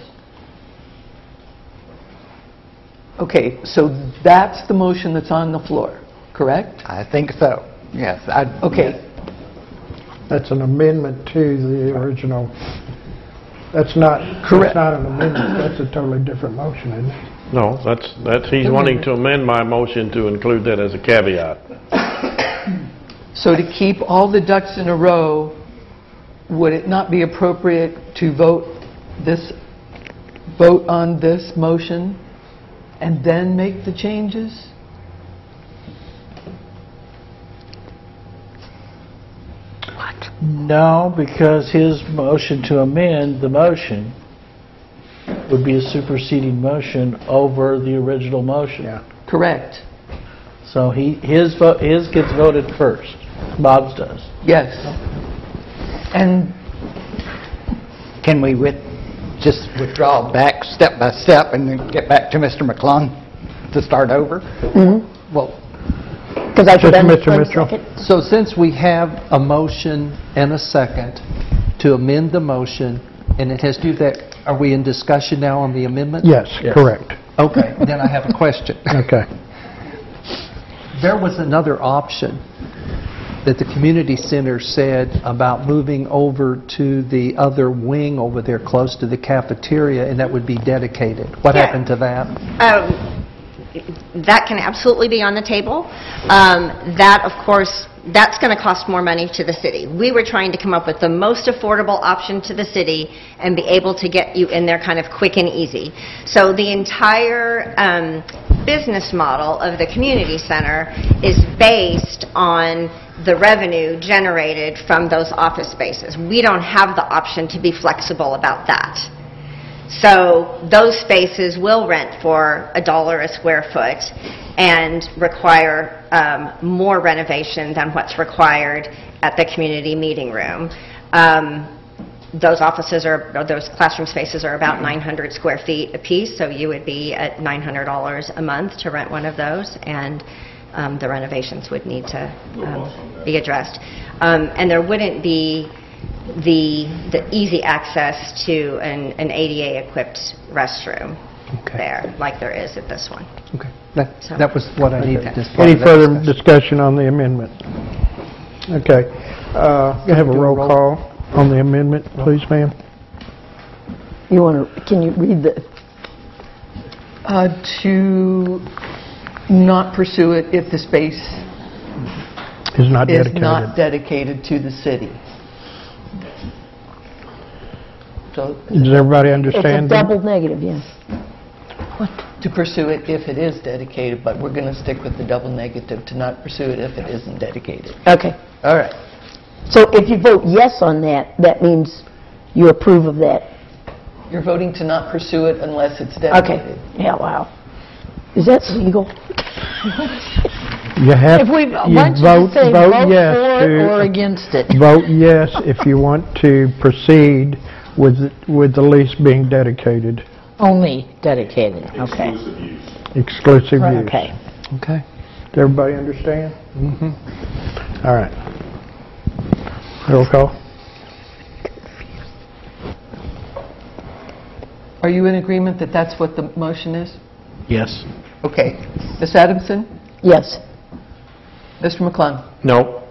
Okay, so that's the motion that's on the floor, correct?
I think so, yes. I-
Okay,
That's an amendment to the original. That's not,
Correct.
that's not an amendment, that's a totally different motion, isn't it?
No, that's, that's, he's wanting to amend my motion to include that as a caveat.
so to keep all the ducks in a row, would it not be appropriate to vote this, vote on this motion and then make the changes?
No, because his motion to amend the motion would be a superseding motion over the original motion. Yeah.
Correct.
So he, his vote, his gets voted first. Bob's does.
Yes. And
Can we with, just withdraw back step by step and then get back to Mr. McClung to start over? Mm-hmm.
Well,
Because I put
Just Mr.
for a
Mitchell.
second.
So since we have a motion and a second to amend the motion, and it has to do that, are we in discussion now on the amendment?
Yes, correct.
Okay, then I have a question.
Okay.
There was another option that the community center said about moving over to the other wing over there close to the cafeteria, and that would be dedicated. What
Yeah.
happened to that?
Um, That can absolutely be on the table. Um, That, of course, that's going to cost more money to the city. We were trying to come up with the most affordable option to the city and be able to get you in there kind of quick and easy. So the entire um, business model of the community center is based on the revenue generated from those office spaces. We don't have the option to be flexible about that. So those spaces will rent for a dollar a square foot and require um, more renovation than what's required at the community meeting room. Um, Those offices are, or those classroom spaces are about 900 square feet apiece, so you would be at $900 a month to rent one of those, and um, the renovations would need to um, be addressed. Um, And there wouldn't be the, the easy access to an an ADA-equipped restroom there, like there is at this one.
Okay, that that was what I needed. as part
Any
of that
further
discussion.
discussion on the amendment? Okay. Uh, I have a roll call on the amendment, please, ma'am?
You want to, can you read the,
Uh, To not pursue it if the space
Is not
is
dedicated.
not dedicated to the city. So,
Does everybody
it's a
understand? the-
double negative, yes. What?
to pursue it if it is dedicated, but we're going to stick with the double negative, to not pursue it if it isn't dedicated.
Okay.
All right.
So if you vote yes on that, that means you approve of that.
You're voting to not pursue it unless it's dedicated.
Okay.
dedicated.
Yeah, wow. Is that legal?
You have,
If we,
you
why you
vote,
just say
vote
vote
yes
for it or
to,
against it?
vote yes if you want to proceed with, the- with the lease being dedicated,
Only dedicated, okay.
Exclusive use.
exclusive use.
Okay.
Okay.
Does everybody understand? Mm-hmm. All right. Roll call.
Are you in agreement that that's what the motion is?
Yes.
Okay. Ms. Adamson?
Yes.
Mr. McClung?
No.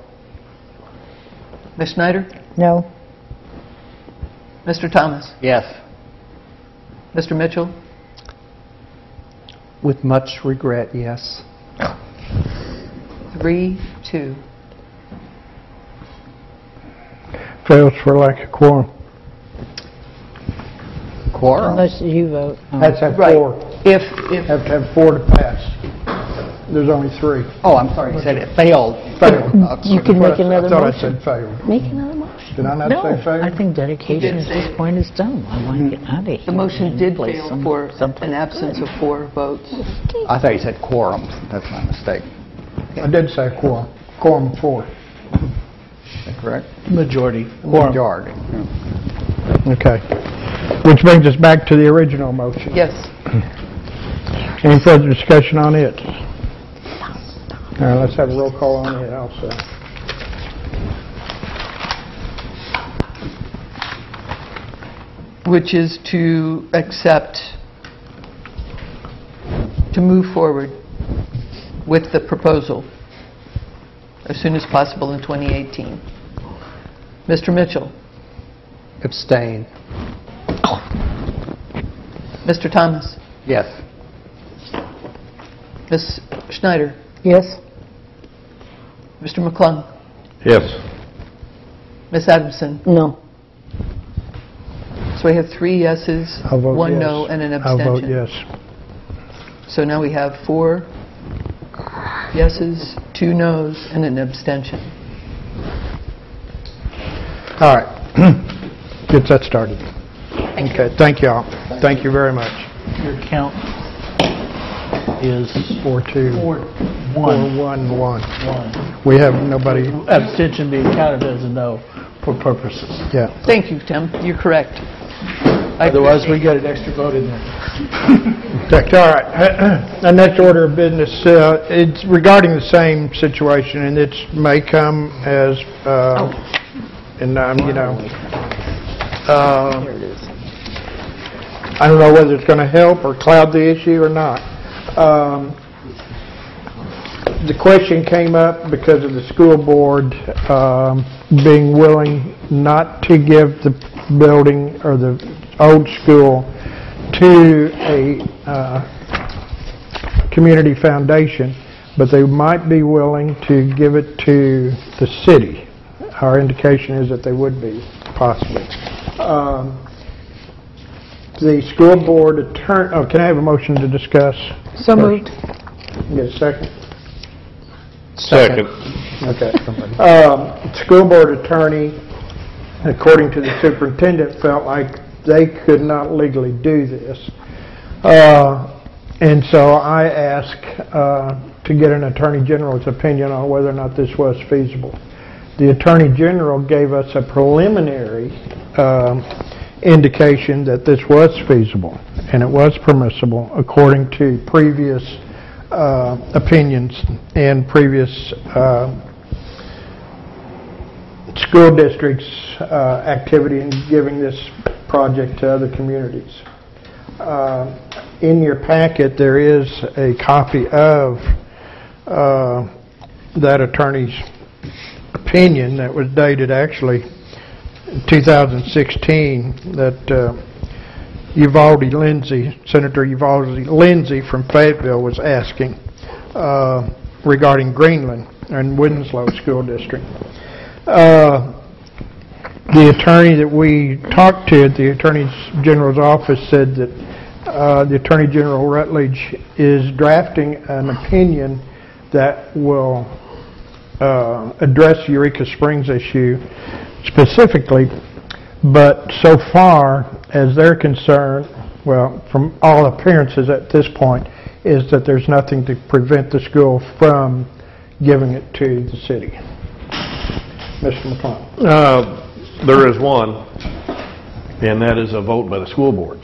Ms. Schneider?
No?
Mr. Thomas?
Yes.
Mr. Mitchell?
With much regret, yes.
Three, two.
Fails for lack of quorum.
Quorum?
Unless you vote. Oh.
Has to have
Right.
four.
If, if,
Have to have four to pass. There's only three.
Oh, I'm sorry, you said it failed.
Failed.
You can make another
I thought I
motion.
said failed.
Make another motion.
Did I not
No,
say failed?
I think dedication at this point is done. I want to mm-hmm. get out of here.
the motion did fail
some-
for
someplace
an absence of four votes.
I thought you said quorum. That's my mistake.
I did say quorum. Quorum four.
Is that correct?
Majority.
Majority.
Okay. Which brings us back to the original motion.
Yes.
Any further discussion on it? All right, let's have a roll call on it also.
Which is to accept, to move forward with the proposal as soon as possible in 2018. Mr. Mitchell?
Abstain.
Mr. Thomas?
Yes.
Ms. Schneider?
Yes?
Mr. McClung?
Yes.
Ms. Adamson?
No.
So we have three yeses, one
yes.
no, and an abstention.
I'll vote
abstention.
yes.
So now we have four yeses, two nos, and an abstention.
All right. Gets that started. Okay, thank you all. Thank you very much.
Your count is
Four, two,
four,
four,
one,
one, one.
one.
We have nobody,
Abstention being counted as a no for purposes.
yeah.
Thank you, Tim. You're correct. I
Otherwise, we get an extra vote in there.
Correct, all right. The next order of business, uh, it's regarding the same situation, and it may come as, uh, and, um, you know, uh, I don't know whether it's going to help or cloud the issue or not. Um, The question came up because of the school board um, being willing not to give the building or the old school to a uh, community foundation, but they might be willing to give it to the city. Our indication is that they would be, possibly. Um, The school board attorney, oh, can I have a motion to discuss?
So moved.
Get a second?
Second.
Okay. Um, School board attorney, according to the superintendent, felt like they could not legally do this. Uh, And so I asked uh, to get an attorney general's opinion on whether or not this was feasible. The attorney general gave us a preliminary um, indication that this was feasible and it was permissible according to previous uh, opinions and previous uh, school districts' uh, activity in giving this project to other communities. Uh, In your packet, there is a copy of uh, that attorney's opinion that was dated actually 2016 that uh, Uvalde Lindsey, Senator Uvalde Lindsey from Fayetteville was asking uh, regarding Greenland and Winslow School District. Uh, The attorney that we talked to at the Attorney General's office said that uh, the Attorney General Rutledge is drafting an opinion that will uh, address Eureka Springs issue specifically, but so far, as they're concerned, well, from all appearances at this point, is that there's nothing to prevent the school from giving it to the city. Mr. McClung.
Uh, There is one, and that is a vote by the school board.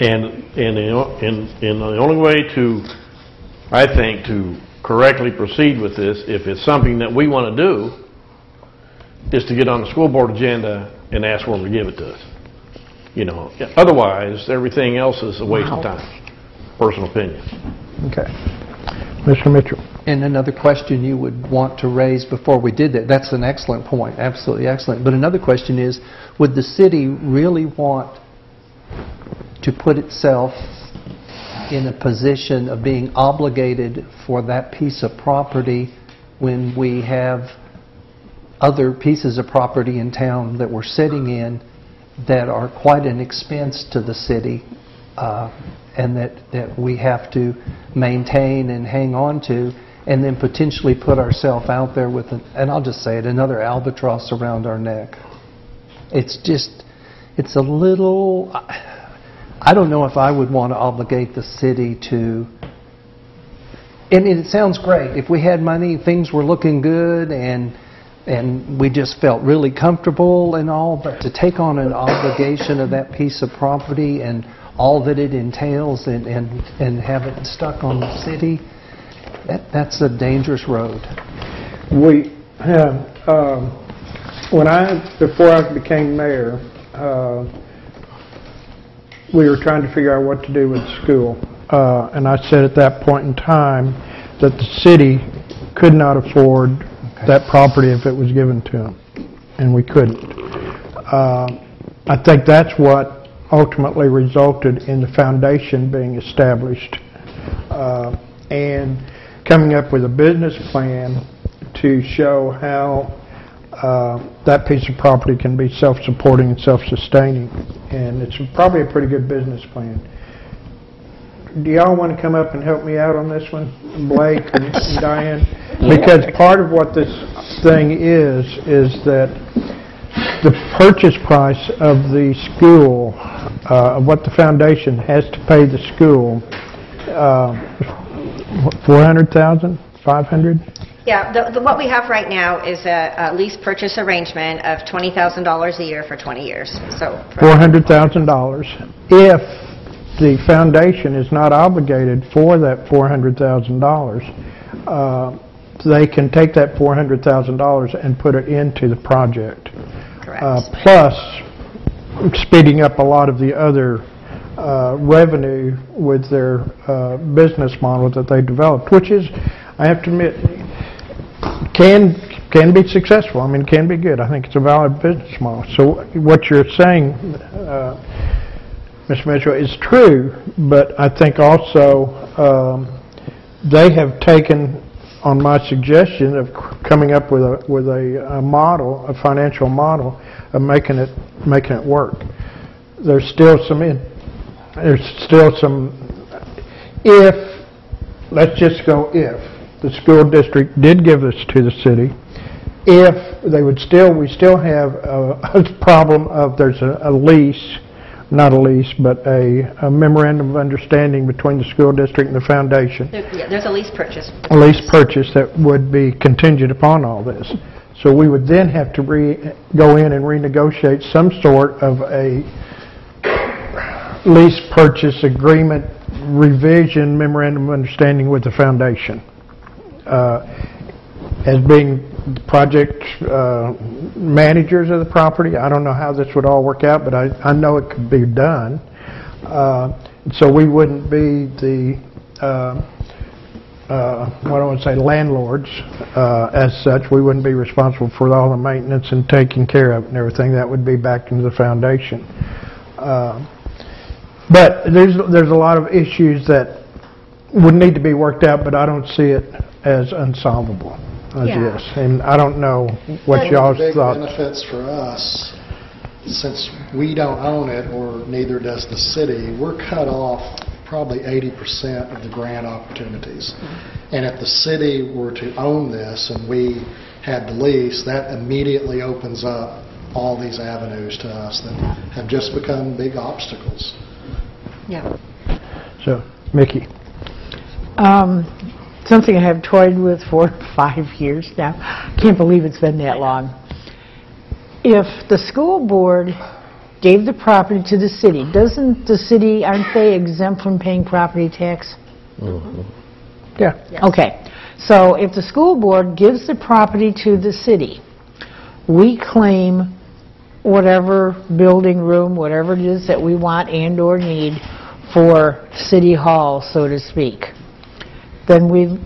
And, and the o- and, and the only way to, I think, to correctly proceed with this, if it's something that we want to do, is to get on the school board agenda and ask for them to give it to us. You know, otherwise, everything else is a waste of time, personal opinion.
Okay. Mr. Mitchell.
And another question you would want to raise before we did that, that's an excellent point, absolutely excellent. But another question is, would the city really want to put itself in a position of being obligated for that piece of property when we have other pieces of property in town that we're sitting in that are quite an expense to the city uh, and that, that we have to maintain and hang on to, and then potentially put ourselves out there with, an- and I'll just say it, another albatross around our neck. It's just, it's a little, I don't know if I would want to obligate the city to, and it sounds great, if we had money, things were looking good, and, and we just felt really comfortable and all, but to take on an obligation of that piece of property and all that it entails and, and, and have it stuck on the city, that, that's a dangerous road.
We have, um, when I, before I became mayor, uh, we were trying to figure out what to do with the school. Uh, And I said at that point in time that the city could not afford that property if it was given to them, and we couldn't. Uh, I think that's what ultimately resulted in the foundation being established uh, and coming up with a business plan to show how uh, that piece of property can be self-supporting and self-sustaining. And it's probably a pretty good business plan. Do y'all want to come up and help me out on this one, Blake and Diane? Because part of what this thing is, is that the purchase price of the school, uh, of what the foundation has to pay the school, uh, 400,000, 500?
Yeah, the- the- what we have right now is a a lease purchase arrangement of $20,000 a year for 20 years, so. for-
$400,000. If the foundation is not obligated for that $400,000, uh, they can take that $400,000 and put it into the project. Uh, Plus, speeding up a lot of the other uh, revenue with their uh, business model that they developed, which is, I have to admit, can, can be successful. I mean, can be good. I think it's a valid business model. So what you're saying, uh, Mr. Mitchell, is true, but I think also um, they have taken on my suggestion of coming up with a, with a a model, a financial model of making it, making it work. There's still some, in- there's still some, if, let's just go if, the school district did give this to the city, if they would still, we still have a a problem of there's a a lease, not a lease, but a a memorandum of understanding between the school district and the foundation,
There- yeah, There's a lease purchase.
a lease purchase that would be contingent upon all this. So we would then have to re, go in and renegotiate some sort of a lease purchase agreement revision memorandum of understanding with the foundation. Uh, As being project uh, managers of the property, I don't know how this would all work out, but I, I know it could be done. Uh, So we wouldn't be the, uh, uh, what I want to say, landlords uh, as such. We wouldn't be responsible for all the maintenance and taking care of it and everything. That would be back into the foundation. But there's, there's a lot of issues that would need to be worked out, but I don't see it as unsolvable as
Yeah.
this. And I don't know what
One
y'all's
the big
thoughts.
benefits for us, since we don't own it, or neither does the city, we're cut off probably 80% of the grant opportunities. Mm-hmm. And if the city were to own this and we had the lease, that immediately opens up all these avenues to us that have just become big obstacles.
Yeah.
So, Mickey?
Um, something I have toyed with for five years now. I can't believe it's been that long. If the school board gave the property to the city, doesn't the city, aren't they exempt from paying property tax?
Yeah.
Okay. So if the school board gives the property to the city, we claim whatever building room, whatever it is that we want and/or need for City Hall, so to speak. Then we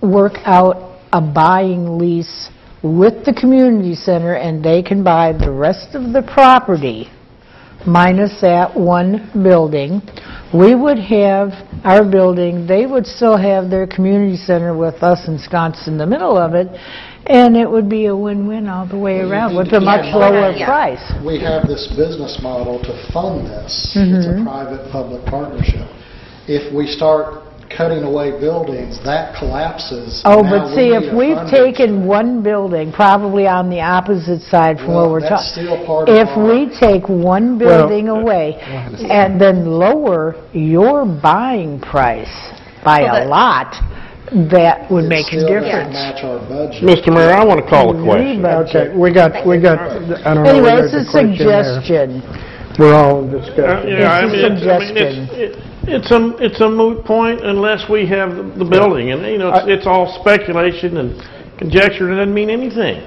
work out a buying lease with the community center, and they can buy the rest of the property minus that one building. We would have our building, they would still have their community center with us ensconced in the middle of it, and it would be a win-win all the way around with a much lower price.
We have this business model to fund this. It's a
Mhm.
private-public partnership. If we start cutting away buildings, that collapses.
Oh,
Now
but
we
see,
need
if
a
we've
funding.
taken one building, probably on the opposite side from where
Well,
we're
that's
talking.
still part of
If
our-
we take one
Well,
building away and then lower your buying price by
Well,
a
that-
lot, that would make a difference.
match our budget.
Mr. Mayor, I want to call a question.
Okay, we got, we got, I don't know.
Anyway,
whether
it's a
there's question there.
suggestion.
We're all in
Uh,
discussion.
Yeah, I
It's a
mean, it's- I mean, it's, it- it's a, it's a moot point unless we have the- the building, and, you know, it's, it's all speculation and conjecture, it doesn't mean anything.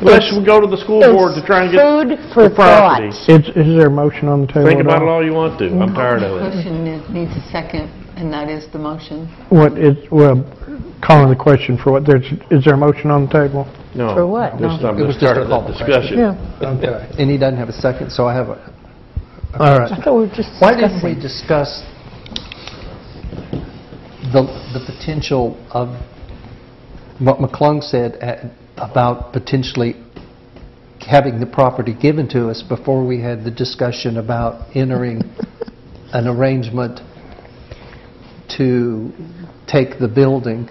Unless we go to the school board to try and get
food for
the property.
Is, is there a motion on the table?
Think
at
about it
all?
all you want to, I'm tired of it.
Question is- needs a second, and that is the motion.
What is, well, calling the question for what, there's, is there a motion on the table?
No.
For what?
Just, I'm
It was
just
just a
starting
call
that
for
discussion.
Yeah.
Okay.
And he doesn't have a second, so I have a... a
All right.
question.
I thought we were just
Why didn't we
discussing.
discuss the, the potential of what McClung said a- about potentially having the property given to us before we had the discussion about entering an arrangement to take the building?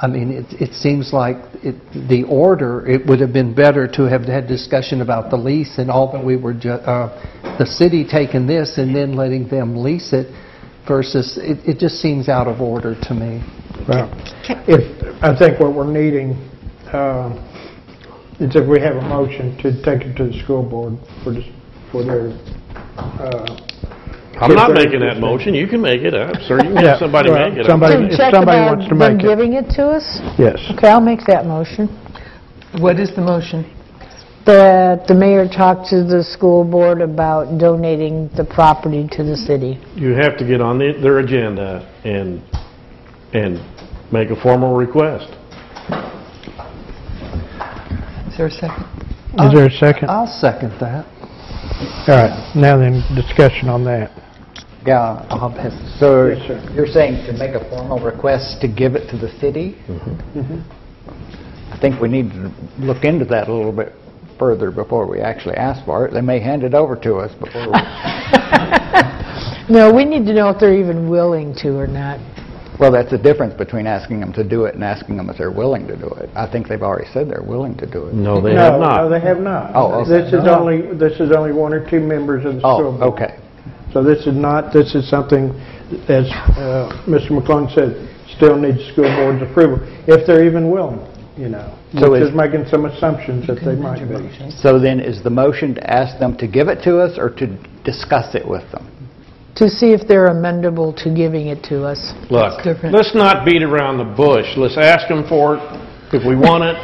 I mean, it, it seems like it, the order, it would have been better to have had discussion about the lease and all that we were, ju- uh, the city taking this and then letting them lease it versus, it, it just seems out of order to me.
Well, if, I think what we're needing, uh, is if we have a motion to take it to the school board for, this- for their, uh...
I'm not making that motion, you can make it, I'm sure you can
Yeah,
have somebody
well,
make it.
somebody-
To
if
check
somebody
about
wants to
them
make it.
giving it to us?
Yes.
Okay, I'll make that motion.
What is the motion?
That the mayor talked to the school board about donating the property to the city.
You have to get on the- their agenda and, and make a formal request.
Is there a second?
Is there a second?
I'll second that.
All right, now then, discussion on that.
Yeah,
Bob has,
so
Yes, sir.
you're saying to make a formal request to give it to the city? Mm-hmm. Mm-hmm. I think we need to look into that a little bit further before we actually ask for it. They may hand it over to us before we...
No, we need to know if they're even willing to or not.
Well, that's the difference between asking them to do it and asking them if they're willing to do it. I think they've already said they're willing to do it.
No, they have not.
no, they have not.
Oh, okay.
This is only, this is only one or two members of the oh, school
Oh, okay.
So this is not, this is something, as uh, Mr. McClung said, still needs school board's approval, if they're even willing, you know.
So
Which
is-
is making some assumptions that they might be.
So then, is the motion to ask them to give it to us or to discuss it with them?
To see if they're amendable to giving it to us.
Look,
different.
let's not beat around the bush. Let's ask them for it if we want it,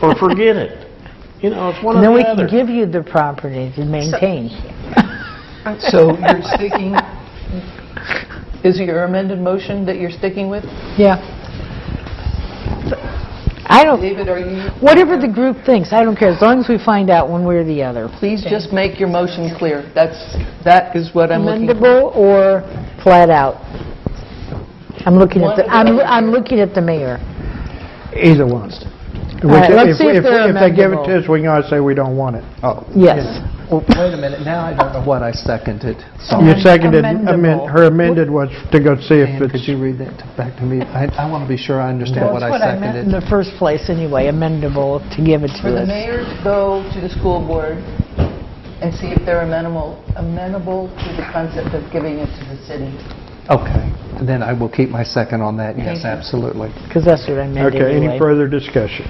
or forget it. You know, it's one or
And then we
the
can
other.
give you the property to maintain.
So you're sticking, is it your amended motion that you're sticking with?
Yeah. I don't,
David, are you,
whatever the group thinks, I don't care, as long as we find out one way or the other.
please just make your motion clear. That's, that is what I'm looking for.
Amendable or flat out? I'm looking at the, I'm. I'm looking at the mayor.
Either one.
right, let's see if they're
If they give it to us, we can always say we don't want it.
Oh,
Yes.
Well, wait a minute, now I don't know what I seconded.
You seconded, amend-
Amendable.
her amended was to go see if
Dan,
it's...
could you read that to- back to me? I, I want to be sure I understand what
That's
I
what I meant in
seconded.
the first place anyway, amendable to give it
For
to
the
us.
mayor to go to the school board and see if they're amenable, amenable to the concept of giving it to the city.
Okay, then I will keep my second on that, yes,
you.
absolutely.
Because that's what I meant
Okay, any further discussion?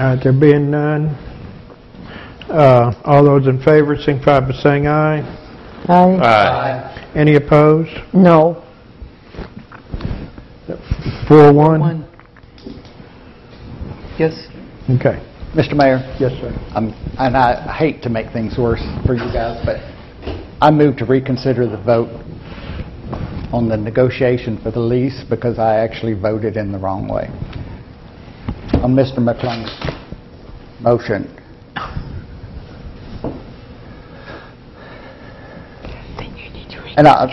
All right, there being none, uh, all those in favor, signify by saying aye.
Aye.
Any opposed?
No.
Four, one?
One. Yes,
Okay,
Mr. Mayor,
yes, sir.
um, and I hate to make things worse for you guys, but I move to reconsider the vote on the negotiation for the lease because I actually voted in the wrong way. On Mr. McClung's motion, And I,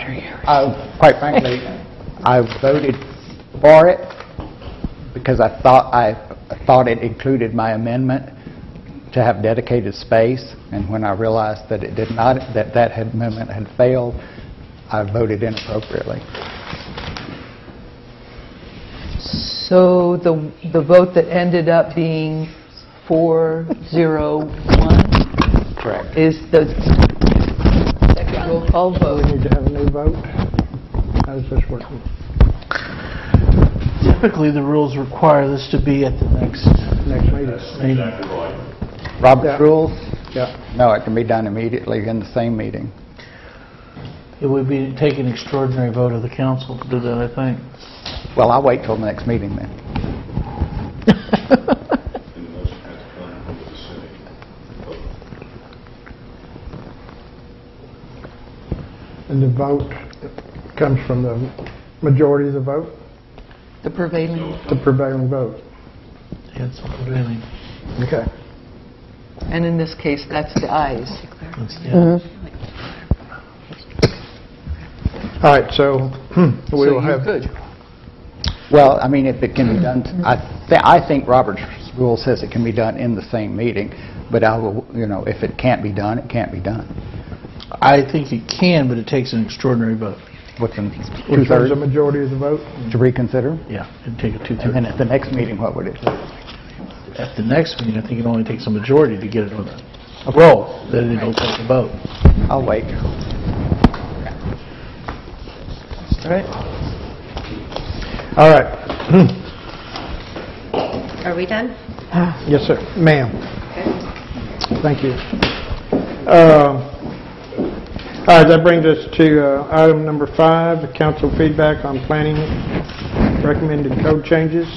I, quite frankly, I voted for it because I thought, I thought it included my amendment to have dedicated space, and when I realized that it did not, that that had- amendment had failed, I voted inappropriately.
So the, the vote that ended up being four, zero, one
Correct.
is the second roll call vote.
We need to have a new vote? How does this work?
Typically, the rules require this to be at the next
Next meeting?
meeting.
Robert's rules?
Yeah.
No, it can be done immediately in the same meeting.
It would be take an extraordinary vote of the council to do that, I think.
Well, I'll wait till the next meeting then.
And the vote comes from the majority of the vote,
The prevailing,
the prevailing vote?
It's prevailing.
Okay.
and in this case, that's the ayes.
That's the- mm-hmm.
All right, so hmm,
So
we'll
you're
have...
good.
Well, I mean, if it can be done, I, thi- I think Robert's rule says it can be done in the same meeting, but I will, you know, if it can't be done, it can't be done.
I think it can, but it takes an extraordinary vote.
Within
Which is
two-thirds
the majority of the vote?
to reconsider?
Yeah, it'd take a
And then
two-thirds.
at the next meeting, what would it take?
At the next meeting, I think it only takes a majority to get it on a roll, then it'll take a vote.
I'll wait.
All right.
All right.
Are we done?
Yes, sir. Ma'am. Thank you. Uh, All right, that brings us to uh, item number five, the council feedback on planning recommended code changes.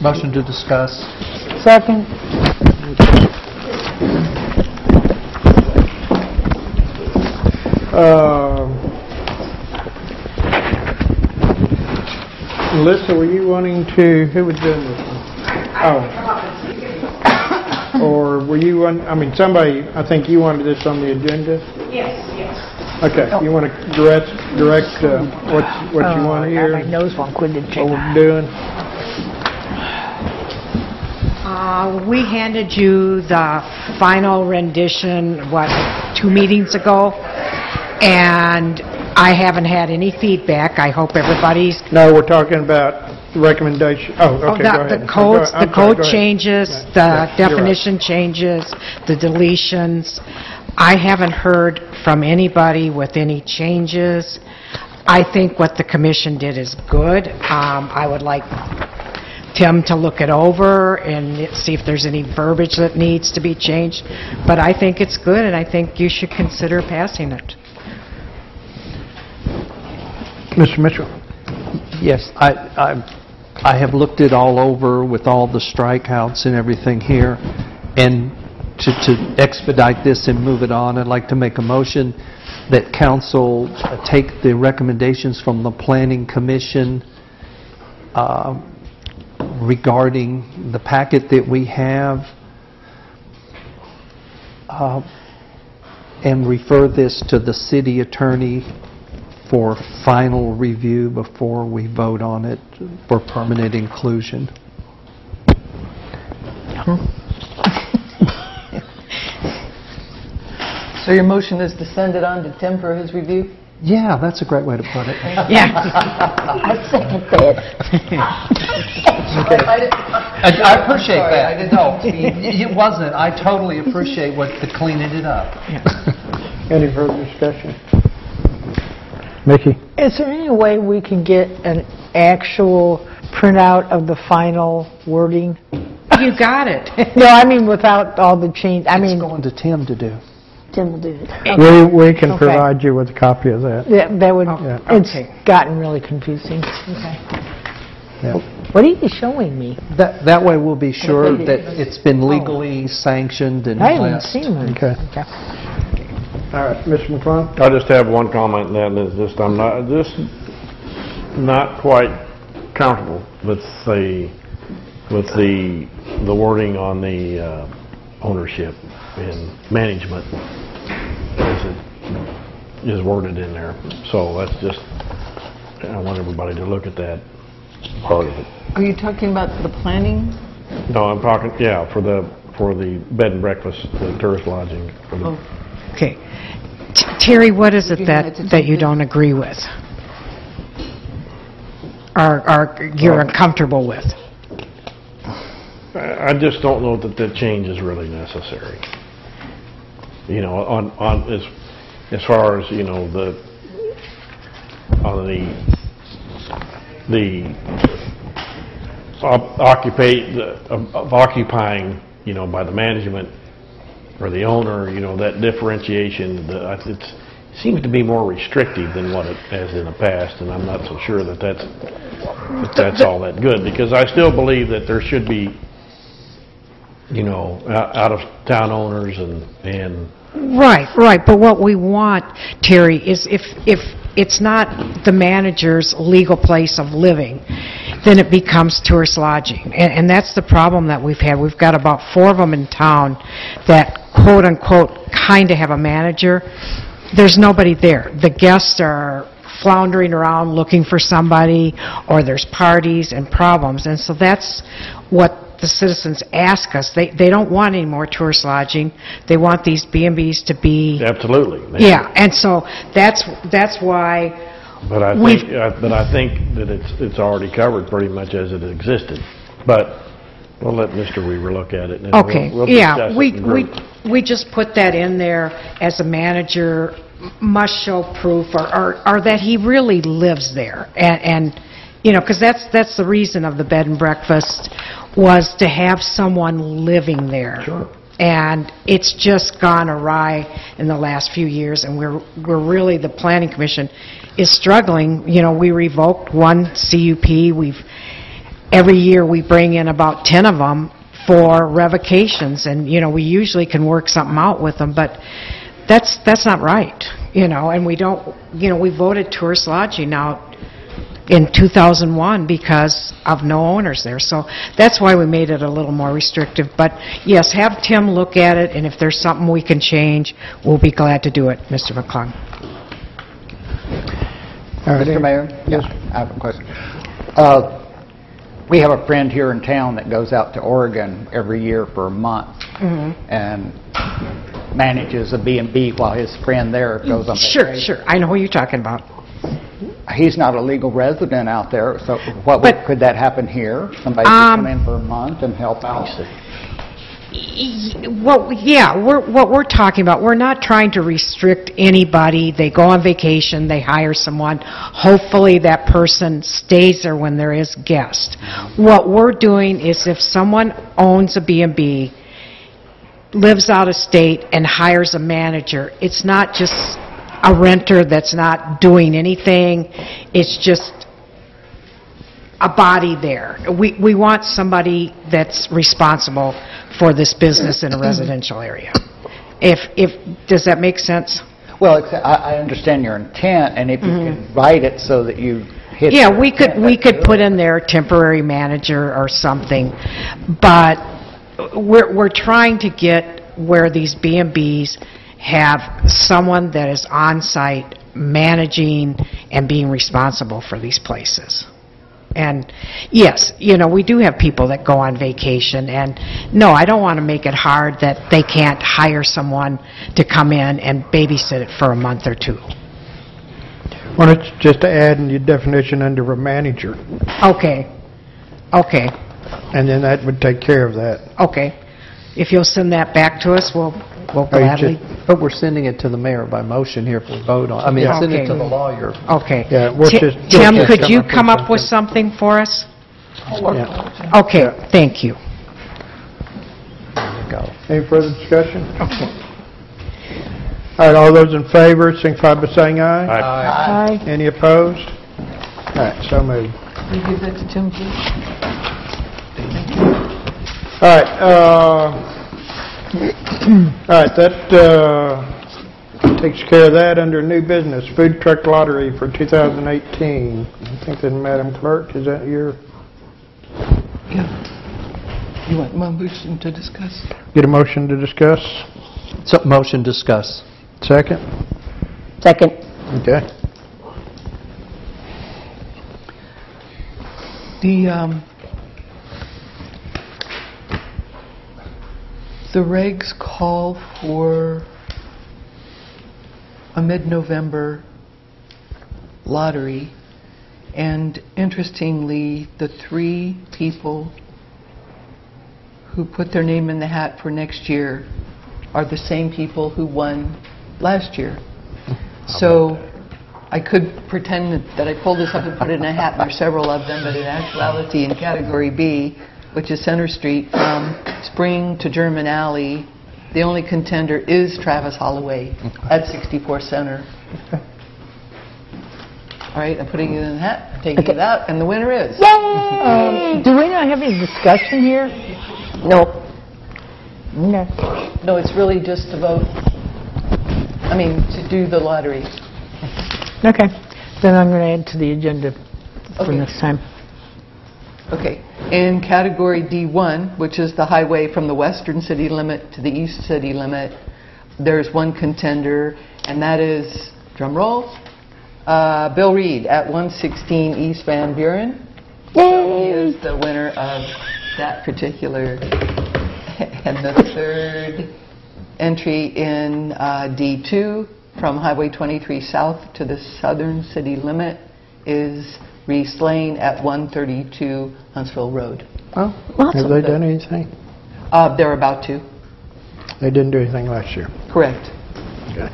Motion to discuss.
Second?
Um, Melissa, were you wanting to, who was doing this one? Oh. Or were you, want- I mean, somebody, I think you wanted this on the agenda?
Yes, yes.
Okay, you want to direct, direct uh, what what you want to hear?
My nose won't quit
What
itching.
we're doing?
Uh, We handed you the final rendition, what, two meetings ago? And I haven't had any feedback. I hope everybody's
No, we're talking about the recommendation, oh,
Oh,
okay,
the-
go ahead.
The codes,
I'm
the
sorry,
code
go ahead.
changes, the
yeah, you're right.
definition changes, the deletions. I haven't heard from anybody with any changes. I think what the commission did is good. Um, I would like Tim to look it over and see if there's any verbiage that needs to be changed. But I think it's good, and I think you should consider passing it.
Mr. Mitchell?
Yes, I, I, I have looked it all over with all the strikeouts and everything here, and to, to expedite this and move it on, I'd like to make a motion that council take the recommendations from the planning commission uh, regarding the packet that we have, uh, and refer this to the city attorney for final review before we vote on it for permanent inclusion.
So your motion is to send it on to Tim for his review?
Yeah, that's a great way to put it. Yeah.
I second that.
I I appreciate
Sorry,
that.
I didn't-
No, it it wasn't. I totally appreciate what, the cleaning it up.
Any further discussion? Mickey?
Is there any way we can get an actual printout of the final wording?
You got it.
No, I mean without all the change, I
It's
mean,
going to Tim to do.
Tim will do it.
We, we can
Okay.
provide you with a copy of that.
yeah, that would, oh,
Yeah.
it's gotten really confusing. Okay.
Yeah.
What are you showing me?
That, that way we'll be sure that it's been legally sanctioned and
I haven't
blessed.
seen one.
Okay. All right, Mr. McClung?
I just have one comment, and that is just, I'm not, just not quite comfortable with the, with the, the wording on the uh, ownership and management as it is worded in there. So that's just, I want everybody to look at that part of it.
Are you talking about the planning?
No, I'm talking, yeah, for the, for the bed and breakfast, the tourist lodging. for the-
Okay. T- Terry, what is it that, that you don't agree with? Or, or you're uncomfortable with?
I I just don't know that that change is really necessary. You know, on, on, as, as far as, you know, the, on the, the op- occupy, the- of of occupying, you know, by the management or the owner, you know, that differentiation, the, I- it's, seems to be more restrictive than what it has in the past, and I'm not so sure that that's, that that's all that good, because I still believe that there should be you know, out-of-town owners and, and,
Right, right, but what we want, Terry, is if, if it's not the manager's legal place of living, then it becomes tourist lodging. And, and that's the problem that we've had. We've got about four of them in town that quote-unquote kind of have a manager. There's nobody there. The guests are floundering around looking for somebody, or there's parties and problems. And so that's what the citizens ask us. They, they don't want any more tourist lodging. They want these B and Bs to be,
absolutely.
yeah. And so that's, that's why,
But I
We've-
think, uh, but I think that it's, it's already covered pretty much as it existed. But we'll let Mr. Weaver look at it, and then we'll-
okay,
we'll
yeah,
discuss
we,
it in
we, we just put that in there as a manager must show proof, or, or, or that he really lives there. And, and, you know, because that's, that's the reason of the bed and breakfast, was to have someone living there.
Sure.
And it's just gone awry in the last few years, and we're, we're really, the planning commission is struggling. You know, we revoked one CUP, we've, every year we bring in about 10 of them for revocations, and, you know, we usually can work something out with them, but that's, that's not right, you know, and we don't, you know, we voted tourist lodging out in 2001 because of no owners there. So that's why we made it a little more restrictive. But yes, have Tim look at it, and if there's something we can change, we'll be glad to do it, Mr. McClung.
All right,
Mr. Mayor? Yes. I have a question. Uh, We have a friend here in town that goes out to Oregon every year for a month and manages a B&B while his friend there goes on
Sure,
vacation.
sure, I know who you're talking about.
He's not a legal resident out there, so what, would-
But-
could that happen here? Somebody could
Um,
come in for a month and help out?
Well, yeah, we're, what we're talking about, we're not trying to restrict anybody. They go on vacation, they hire someone. Hopefully, that person stays there when there is guest. What we're doing is if someone owns a B and B, lives out of state, and hires a manager, it's not just a renter that's not doing anything. It's just a body there. We, we want somebody that's responsible for this business in a residential area. If, if, does that make sense?
Well, exa- I I understand your intent, and if you
Mm-hmm.
can write it so that you hit...
Yeah, we could, we could put in there a temporary manager or something, but we're, we're trying to get where these B and Bs have someone that is on-site managing and being responsible for these places. And yes, you know, we do have people that go on vacation, and no, I don't want to make it hard that they can't hire someone to come in and babysit it for a month or two.
Why don't you just add in your definition under a manager,
Okay, okay,
and then that would take care of that.
okay. If you'll send that back to us, we'll, we'll
Are you
gladly,
But we're sending it to the mayor by motion here if we vote on, I mean,
Yeah.
send it to the lawyer.
okay.
Yeah, we'll
Ti-
just-
Tim,
we'll just
could you
come
come
up
up
with
with something for us?
Yeah.
Okay, thank you.
Go.
Any further discussion? All right, all those in favor, signify by saying aye.
Aye.
Any opposed? All right, so moved.
Will you give that to Tim, please?
All right, uh, all right, that, uh, takes care of that under new business, food truck lottery for 2018. I think that, Madam Clerk, is that your,
Yeah. You want my motion to discuss?
get a motion to discuss?
So, motion discuss.
Second?
Second.
Okay.
The, um, the regs call for a mid-November lottery, and interestingly, the three people who put their name in the hat for next year are the same people who won last year. So I could pretend that I pulled this up and put it in a hat, and there are several of them, but in actuality, in category B, which is Center Street, from Spring to German Alley, the only contender is Travis Holloway at 64 Center. All right, I'm putting it in the hat, I'm taking it out, and the winner is...
Um, Do we not have any discussion here?
No.
No.
No, it's really just to vote, I mean, to do the lottery.
Okay, then I'm going to add to the agenda for
Okay.
next time.
Okay. In category D1, which is the highway from the western city limit to the east city limit, there's one contender, and that is, drum roll, uh, Bill Reed at 116 East Van Buren. So he is the winner of that particular. And the third entry in uh, D2, from Highway 23 south to the southern city limit, is Reese Lane at 132 Huntsville Road.
Oh,
Lots
have
of
they
them.
done anything?
Uh, They're about to,
They didn't do anything last year.
correct.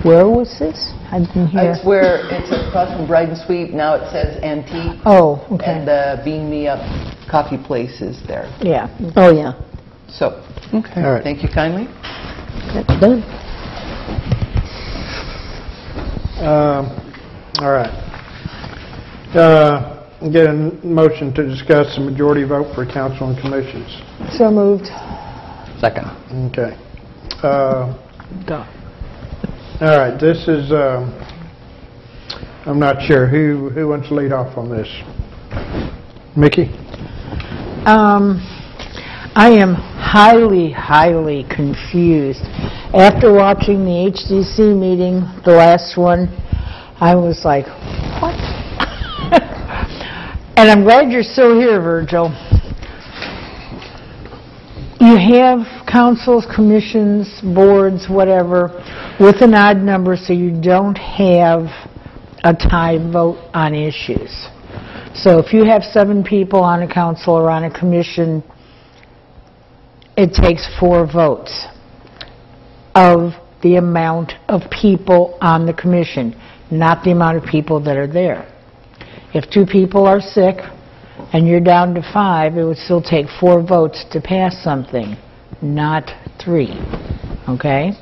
Where was this? I didn't hear.
It's where, it's across from Bride and Sweet, now it says Antique,
Oh, okay,
and the Bean Me Up coffee place is there.
yeah.
Oh, yeah.
So, okay.
All right.
thank you kindly.
That's done.
Um, All right. Uh, Get a motion to discuss the majority vote for council and commissions.
So moved.
Second.
Okay. Uh,
Duh.
All right, this is, um, I'm not sure, who, who wants to lead off on this? Mickey?
Um, I am highly, highly confused. After watching the HDC meeting, the last one, I was like, what? And I'm glad you're still here, Virgil. You have councils, commissions, boards, whatever, with an odd number, so you don't have a tie vote on issues. So if you have seven people on a council or on a commission, it takes four votes of the amount of people on the commission, not the amount of people that are there. If two people are sick and you're down to five, it would still take four votes to pass something, not three. Okay?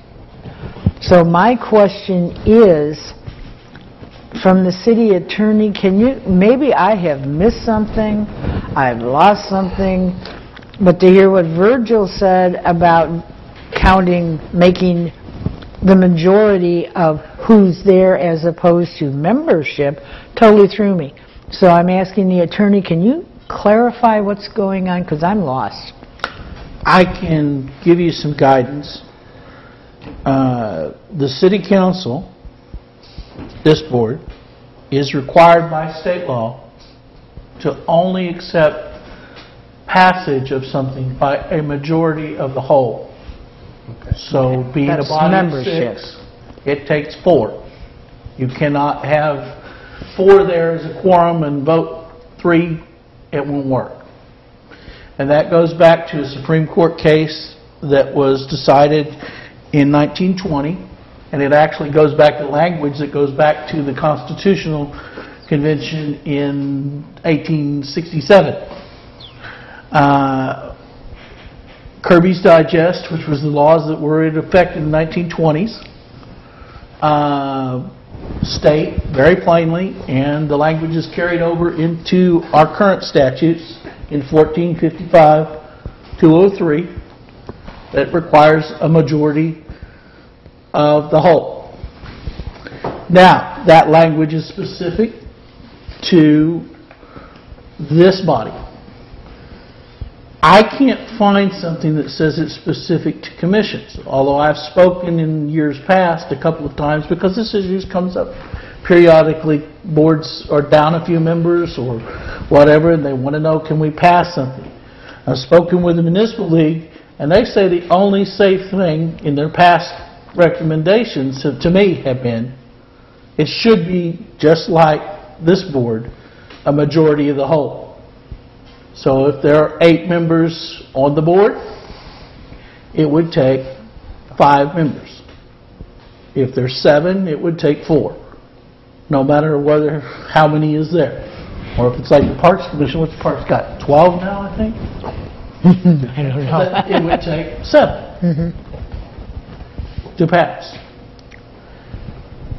So my question is, from the city attorney, can you, maybe I have missed something, I've lost something, but to hear what Virgil said about counting, making the majority of who's there as opposed to membership, totally threw me. So I'm asking the attorney, can you clarify what's going on? Because I'm lost.
I can give you some guidance. Uh, The city council, this board, is required by state law to only accept passage of something by a majority of the whole. Okay. So being a
That's
body of
membership.
six, it takes four. You cannot have four there is a quorum and vote three, it won't work. And that goes back to a Supreme Court case that was decided in 1920, and it actually goes back to language that goes back to the Constitutional Convention in 1867. Uh, Kirby's Digest, which was the laws that were in effect in the 1920s, uh, state very plainly, and the language is carried over into our current statutes in 1455, 203, that requires a majority of the whole. Now, that language is specific to this body. I can't find something that says it's specific to commissions, although I've spoken in years past a couple of times, because this issue comes up periodically, boards are down a few members or whatever, and they want to know, can we pass something? I've spoken with the municipal league, and they say the only safe thing in their past recommendations to to me have been, it should be just like this board, a majority of the whole. So if there are eight members on the board, it would take five members. If there's seven, it would take four, no matter whether, how many is there. Or if it's like the Parks Commission, what's the Parks got, 12 now, I think?
I don't
Then It would take seven mm-hmm. to pass.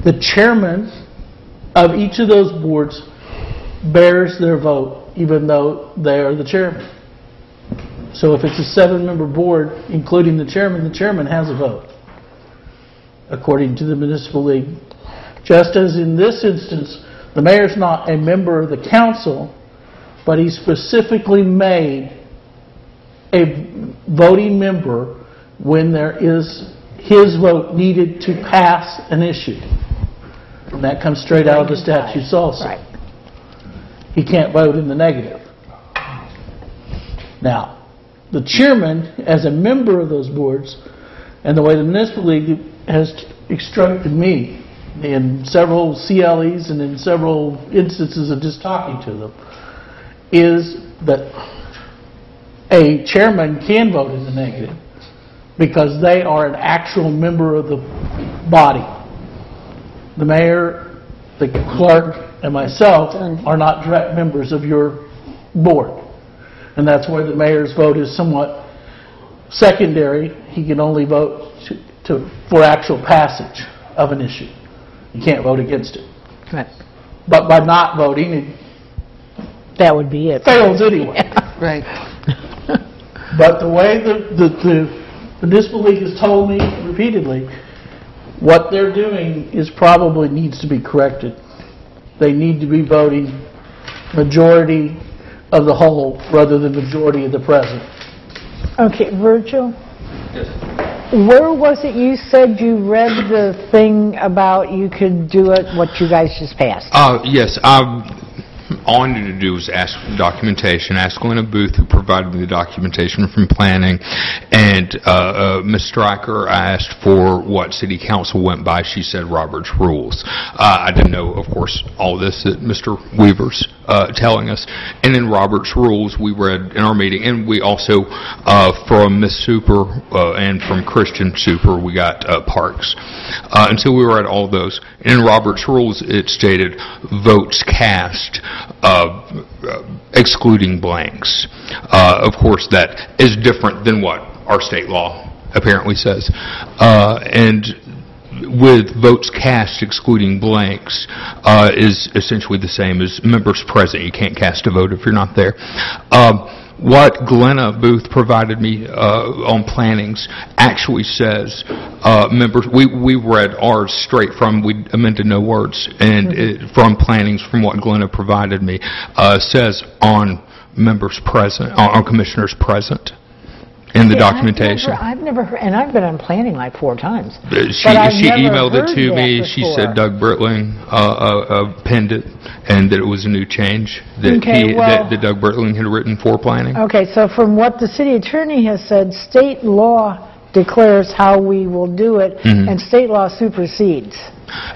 The chairman of each of those boards bears their vote, even though they are the chairman. So if it's a seven-member board, including the chairman, the chairman has a vote, according to the municipal league. Just as in this instance, the mayor's not a member of the council, but he's specifically made a voting member when there is his vote needed to pass an issue. And that comes straight out of the statutes also. He can't vote in the negative. Now, the chairman, as a member of those boards, and the way the municipal league has instructed me in several CLEs and in several instances of just talking to them, is that a chairman can vote in the negative because they are an actual member of the body. The mayor, the clerk, and myself are not direct members of your board. And that's where the mayor's vote is somewhat secondary. He can only vote to- to, for actual passage of an issue. You can't vote against it. But by not voting, it
That would be it.
fails anyway.
Right.
But the way the, the, the municipal league has told me repeatedly, what they're doing is probably needs to be corrected. They need to be voting majority of the whole rather than majority of the present.
Okay, Virgil? Yes. Where was it you said you read the thing about you could do it, what you guys just passed?
Uh, yes, um, all I needed to do was ask for documentation, ask Glenna Booth, who provided me the documentation from planning, and uh, uh, Ms. Stryker, I asked for what city council went by. She said Robert's rules. Uh, I didn't know, of course, all this that Mr. Weaver's uh, telling us. And in Robert's rules, we read in our meeting, and we also, uh, from Ms. Super uh, and from Christian Super, we got Parks. And so we read all those. And in Robert's rules, it stated votes cast excluding blanks. Uh, Of course, that is different than what our state law apparently says. Uh, And with votes cast excluding blanks uh, is essentially the same as members present. You can't cast a vote if you're not there. Um, What Glenna Booth provided me uh, on plannings actually says, uh, members, we we read ours straight from, we amended no words, and it- from plannings, from what Glenna provided me, uh, says on members present, on on commissioners present in the
I've
documentation.
never- I've never, heard- and I've been on planning like four times.
Uh, She
But I've
she emailed it to me, she said Doug Bertling uh, uh, uh, penned it, and that it was a new change, that
Okay,
he,
well-
that that Doug Britling had written for planning.
Okay, so from what the city attorney has said, state law declares how we will do it,
Mhm.
and state law supersedes.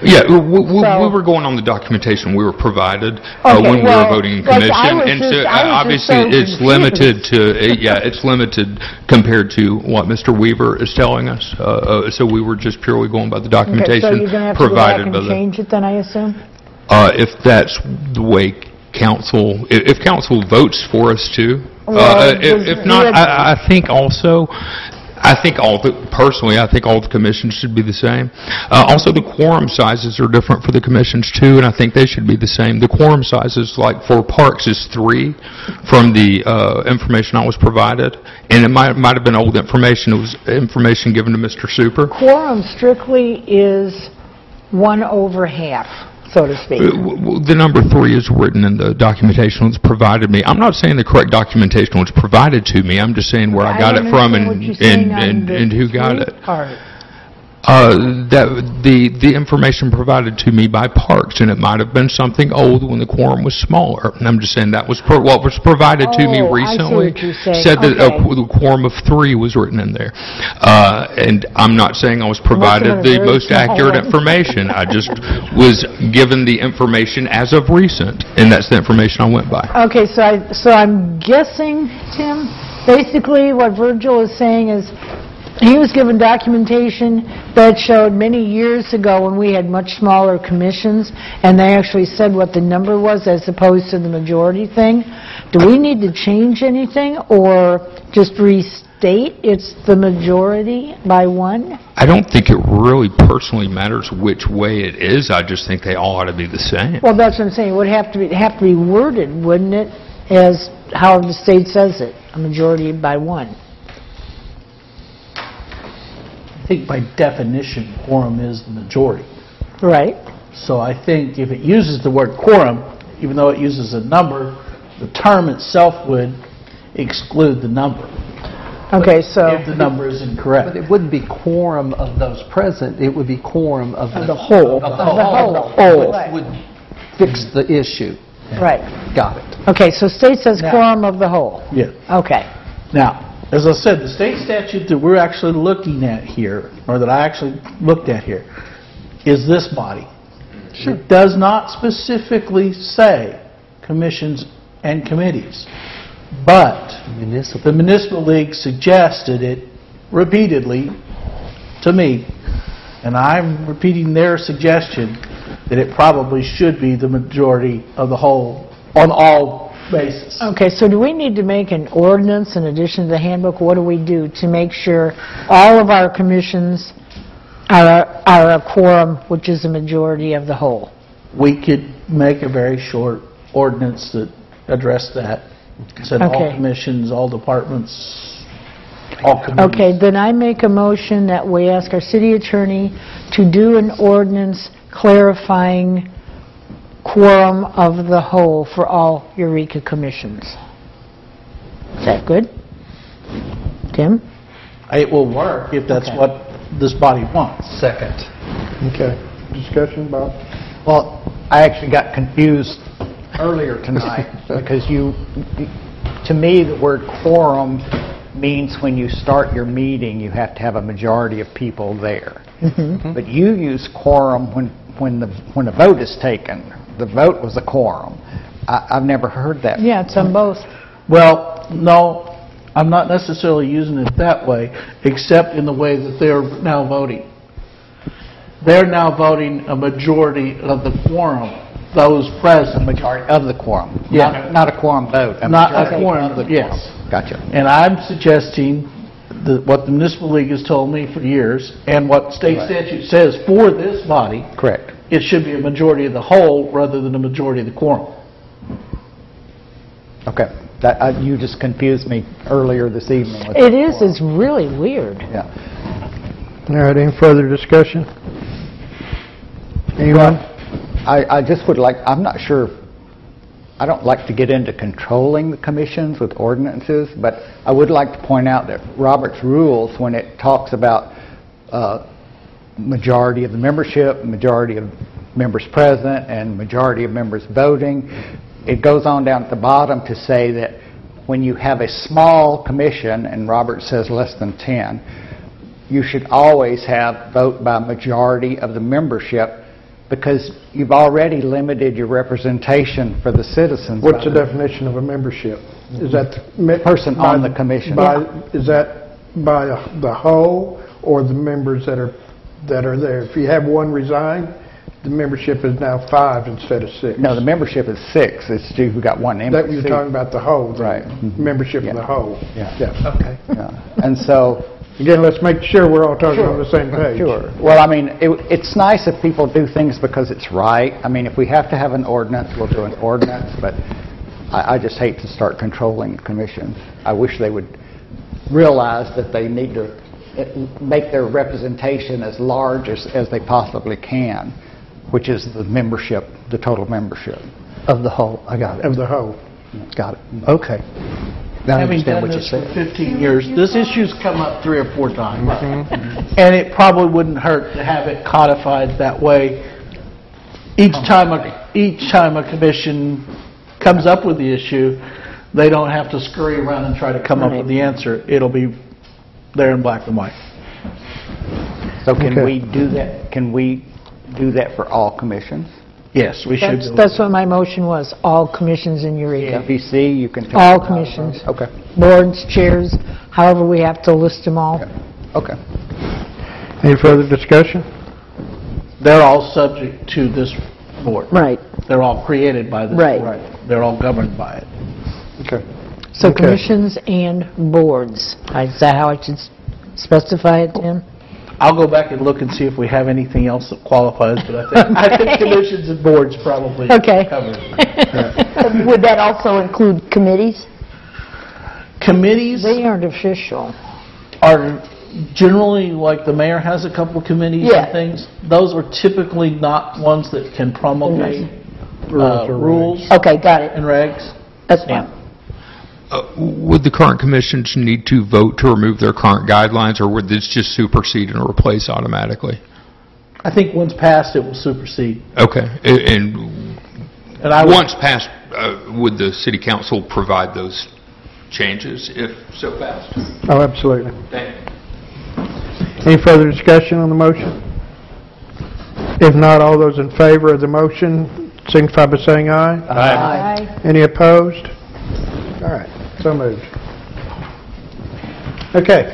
Yeah, we, we,
So-
we were going on the documentation we were provided uh,
Okay,
when we
well,
were voting in
like, I
commission,
was
and
just-
so
I was
uh,
just
obviously
so
it's limited to uh, yeah, it's limited compared to what Mr. Weaver is telling us. Uh, uh, so we were just purely going by the
Okay, so
documentation
you're going to have to go back
provided by
and
the.
change it then, I assume?
Uh, if that's the way council, if, if council votes for us to,
Well,
uh,
does-
if, if not, I, I think also, I think all the, personally, I think all the commissions should be the same. Uh, also, the quorum sizes are different for the commissions too, and I think they should be the same. The quorum sizes, like for parks, is three from the, uh, information I was provided, and it might, might have been old information, it was information given to Mr. Super.
Quorum strictly is one over half, so to speak.
Uh, The number three is written in the documentation that's provided me. I'm not saying the correct documentation was provided to me, I'm just saying where I got it from and,
what you're saying
and, and and who got it.
part.
Uh, that, the, the information provided to me by Parks, and it might have been something old when the quorum was smaller. And I'm just saying that was, pro- what was provided to me
Oh, I see
recently.
what you're saying.
Said that a
Okay.
qu- the quorum of three was written in there. Uh, and I'm not saying I was provided
been a
the
very
most
small
accurate
one.
information. I just was given the information as of recent, and that's the information I went by.
Okay, so I, so I'm guessing, Tim, basically what Virgil is saying is, he was given documentation that showed many years ago when we had much smaller commissions, and they actually said what the number was as opposed to the majority thing. Do we need to change anything, or just restate it's the majority by one?
I don't think it really personally matters which way it is. I just think they all ought to be the same.
Well, that's what I'm saying, it would have to be, have to be worded, wouldn't it, as how the state says it, a majority by one?
I think by definition, quorum is the majority.
Right.
So I think if it uses the word quorum, even though it uses a number, the term itself would exclude the number.
Okay, so...
If the number is incorrect.
But it wouldn't be quorum of those present, it would be quorum of the...
Of the whole.
Of the
Of the
whole.
whole. Whole.
Which would fix the issue.
Right.
Got it.
Okay, so state says
Now-
quorum of the whole.
Yeah.
Okay.
Now, as I said, the state statute that we're actually looking at here, or that I actually looked at here, is this body. It does not specifically say commissions and committees, but
Municipal.
the municipal league suggested it repeatedly to me, and I'm repeating their suggestion that it probably should be the majority of the whole on all bases.
Okay, so do we need to make an ordinance in addition to the handbook? What do we do to make sure all of our commissions are, are a quorum, which is a majority of the whole?
we could make a very short ordinance that addressed that. Said all
Okay.
commissions, all departments, all committees.
Okay, then I make a motion that we ask our city attorney to do an ordinance clarifying quorum of the whole for all Eureka commissions. Is that good? Tim?
It will work if that's
Okay.
what this body wants.
Second.
Okay. Discussion, Bob?
Well, I actually got confused earlier tonight because you, to me, the word quorum means when you start your meeting, you have to have a majority of people there. Mm-hmm. But you use quorum when, when the, when a vote is taken. The vote was a quorum. I, I've never heard that.
Yeah, it's on both.
Well, no, I'm not necessarily using it that way, except in the way that they're now voting. They're now voting a majority of the quorum, those present.
Majority of the quorum.
Yeah.
Not- Not a quorum vote.
Not a
majority
quorum,
of the
yes.
quorum. Gotcha.
And I'm suggesting the- what the municipal league has told me for years, and what state statute says for this body,
Correct.
It should be a majority of the whole rather than a majority of the quorum.
Okay. That, uh, you just confused me earlier this evening. with
It
the
is,
quorum.
it's really weird.
Yeah.
All right, any further discussion? Anyone?
I, I just would like, I'm not sure, I don't like to get into controlling the commissions with ordinances, but I would like to point out that Robert's rules, when it talks about uh, majority of the membership, majority of members present, and majority of members voting, it goes on down at the bottom to say that when you have a small commission, and Robert says less than 10, you should always have vote by majority of the membership because you've already limited your representation for the citizens.
What's the definition of a membership? Is that... the
Person on the commission.
by- Is that by the whole or the members that are, that are there? If you have one resign, the membership is now five instead of six.
No, the membership is six, it's you who got one empty
That you're talking about the whole. the
Right.
Membership of the whole.
Yeah.
Yeah, okay.
Yeah. And so...
Again, let's make sure we're all talking on the same page.
Sure. Well, I mean, it, it's nice if people do things because it's right. I mean, if we have to have an ordinance, we'll do an ordinance, but I, I just hate to start controlling commissions. I wish they would realize that they need to make their representation as large as, as they possibly can, which is the membership, the total membership.
Of the whole, I got it.
Of the whole.
Got it. Okay. Now I understand
done
what you
this for 15 years, this issue's come up three or four times.
Mm-hmm.
And it probably wouldn't hurt to have it codified that way. Each time, a each time a commission comes up with the issue, they don't have to scurry around and try to come up with the answer. It'll be there in black and white.
So can
Okay.
we do that, can we do that for all commissions?
Yes, we should.
That's,
do it.
that's what my motion was, all commissions in Eureka.
NPC, you can tell...
All
them how
commissions.
vote. Okay,
Boards, chairs, however we have to list them all.
okay.
Any further discussion?
They're all subject to this board.
Right.
They're all created by this
Right.
board. They're all governed by it.
Okay.
So
Okay.
commissions and boards. Is that how I should specify it, Tim?
I'll go back and look and see if we have anything else that qualifies, but I think, I think commissions and boards probably
Okay.
cover it.
Would that also include committees?
Committees
They aren't official.
are generally, like the mayor has a couple of committees
Yeah.
and things. Those are typically not ones that can promulgate uh,
Rules or
rules
Okay, got it.
and regs.
That's fine.
Uh, Would the current commissions need to vote to remove their current guidelines, or would this just supersede and replace automatically?
I think once passed, it will supersede.
Okay, and
And I would-
once passed, uh, would the city council provide those changes if so passed?
Oh, absolutely.
Thank you.
Any further discussion on the motion? If not, all those in favor of the motion signify by saying aye.
aye. Aye.
Any opposed? All right, so moved. Okay.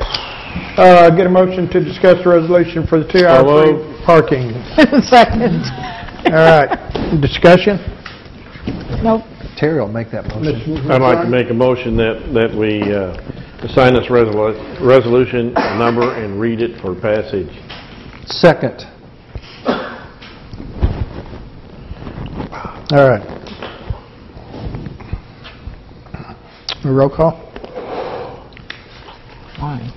Uh, Get a motion to discuss the resolution for the two-hour free parking.
Second.
All right, discussion?
Nope.
Terry will make that motion.
I'd like to make a motion that, that we uh, assign this resolu- resolution a number and read it for passage.
Second.
All right. Roll call?
Fine.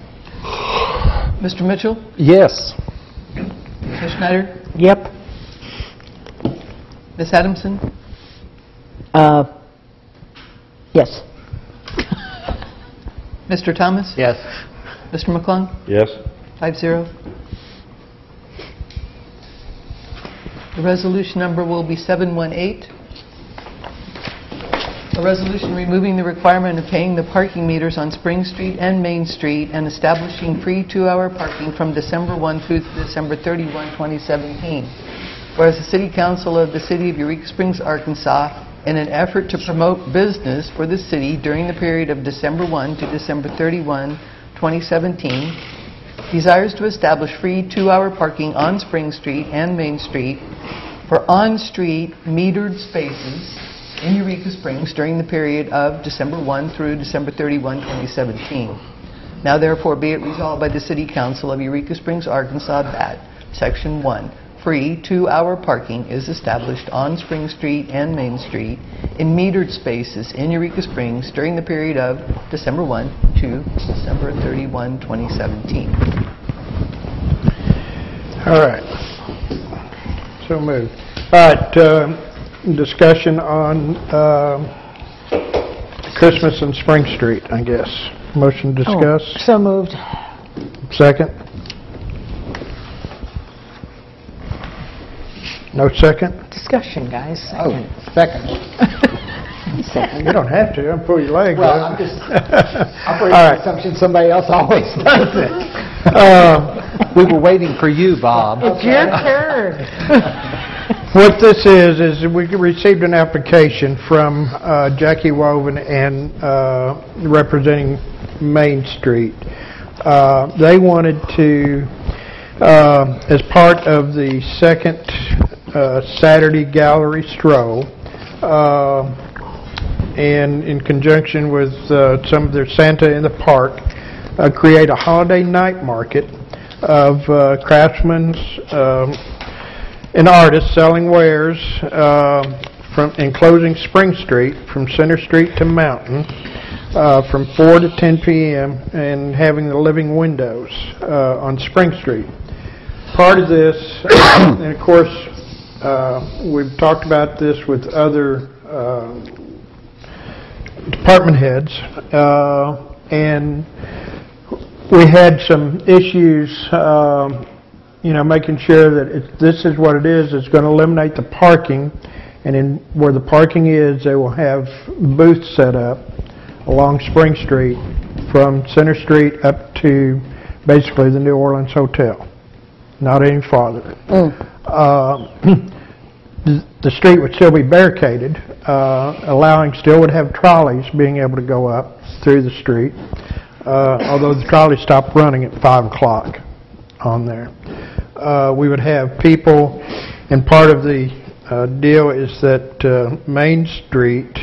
Mr. Mitchell?
Yes.
Ms. Schneider?
Yep.
Ms. Adamson?
Uh, yes.
Mr. Thomas?
Yes.
Mr. McClung?
Yes?
Five zero. The resolution number will be 718. A resolution removing the requirement of paying the parking meters on Spring Street and Main Street and establishing free two-hour parking from December 1 through December 31, 2017. Whereas the City Council of the City of Eureka Springs, Arkansas, in an effort to promote business for the city during the period of December 1 to December 31, 2017, desires to establish free two-hour parking on Spring Street and Main Street for on-street metered spaces in Eureka Springs during the period of December 1 through December 31, 2017. Now therefore be it resolved by the City Council of Eureka Springs, Arkansas that, Section 1, free two-hour parking is established on Spring Street and Main Street in metered spaces in Eureka Springs during the period of December 1 to December 31, 2017.
All right. So moved. All right, um, discussion on um, Christmas and Spring Street, I guess. Motion to
Oh,
discuss.
So moved.
Second? No second?
Discussion, guys.
Oh, second.
You don't have to, I'm pull your leg.
Well,
though.
I'm just
All
operating on
right.
the assumption somebody else always does it.
Uh,
We were waiting for you, Bob.
It's your turn.
What this is, is we received an application from uh, Jackie Wolven and uh, representing Main Street. Uh, They wanted to, uh, as part of the second uh, Saturday Gallery Stroll, uh, and in conjunction with uh, some of their Santa in the Park, uh, create a holiday night market of uh, craftsmen um, and artist selling wares uh, from enclosing Spring Street from Center Street to Mountain uh, from 4 to 10 p.m. and having the living windows uh, on Spring Street. Part of this, and of course, uh, we've talked about this with other uh, department heads, uh, and we had some issues, um, you know, making sure that if this is what it is, it's going to eliminate the parking, and in where the parking is, they will have booths set up along Spring Street from Center Street up to basically the New Orleans Hotel, not any farther. Uh, the street would still be barricaded, uh, allowing, still would have trolleys being able to go up through the street, uh, although the trolleys stopped running at 5 o'clock on there. Uh, We would have people, and part of the uh, deal is that uh, Main Street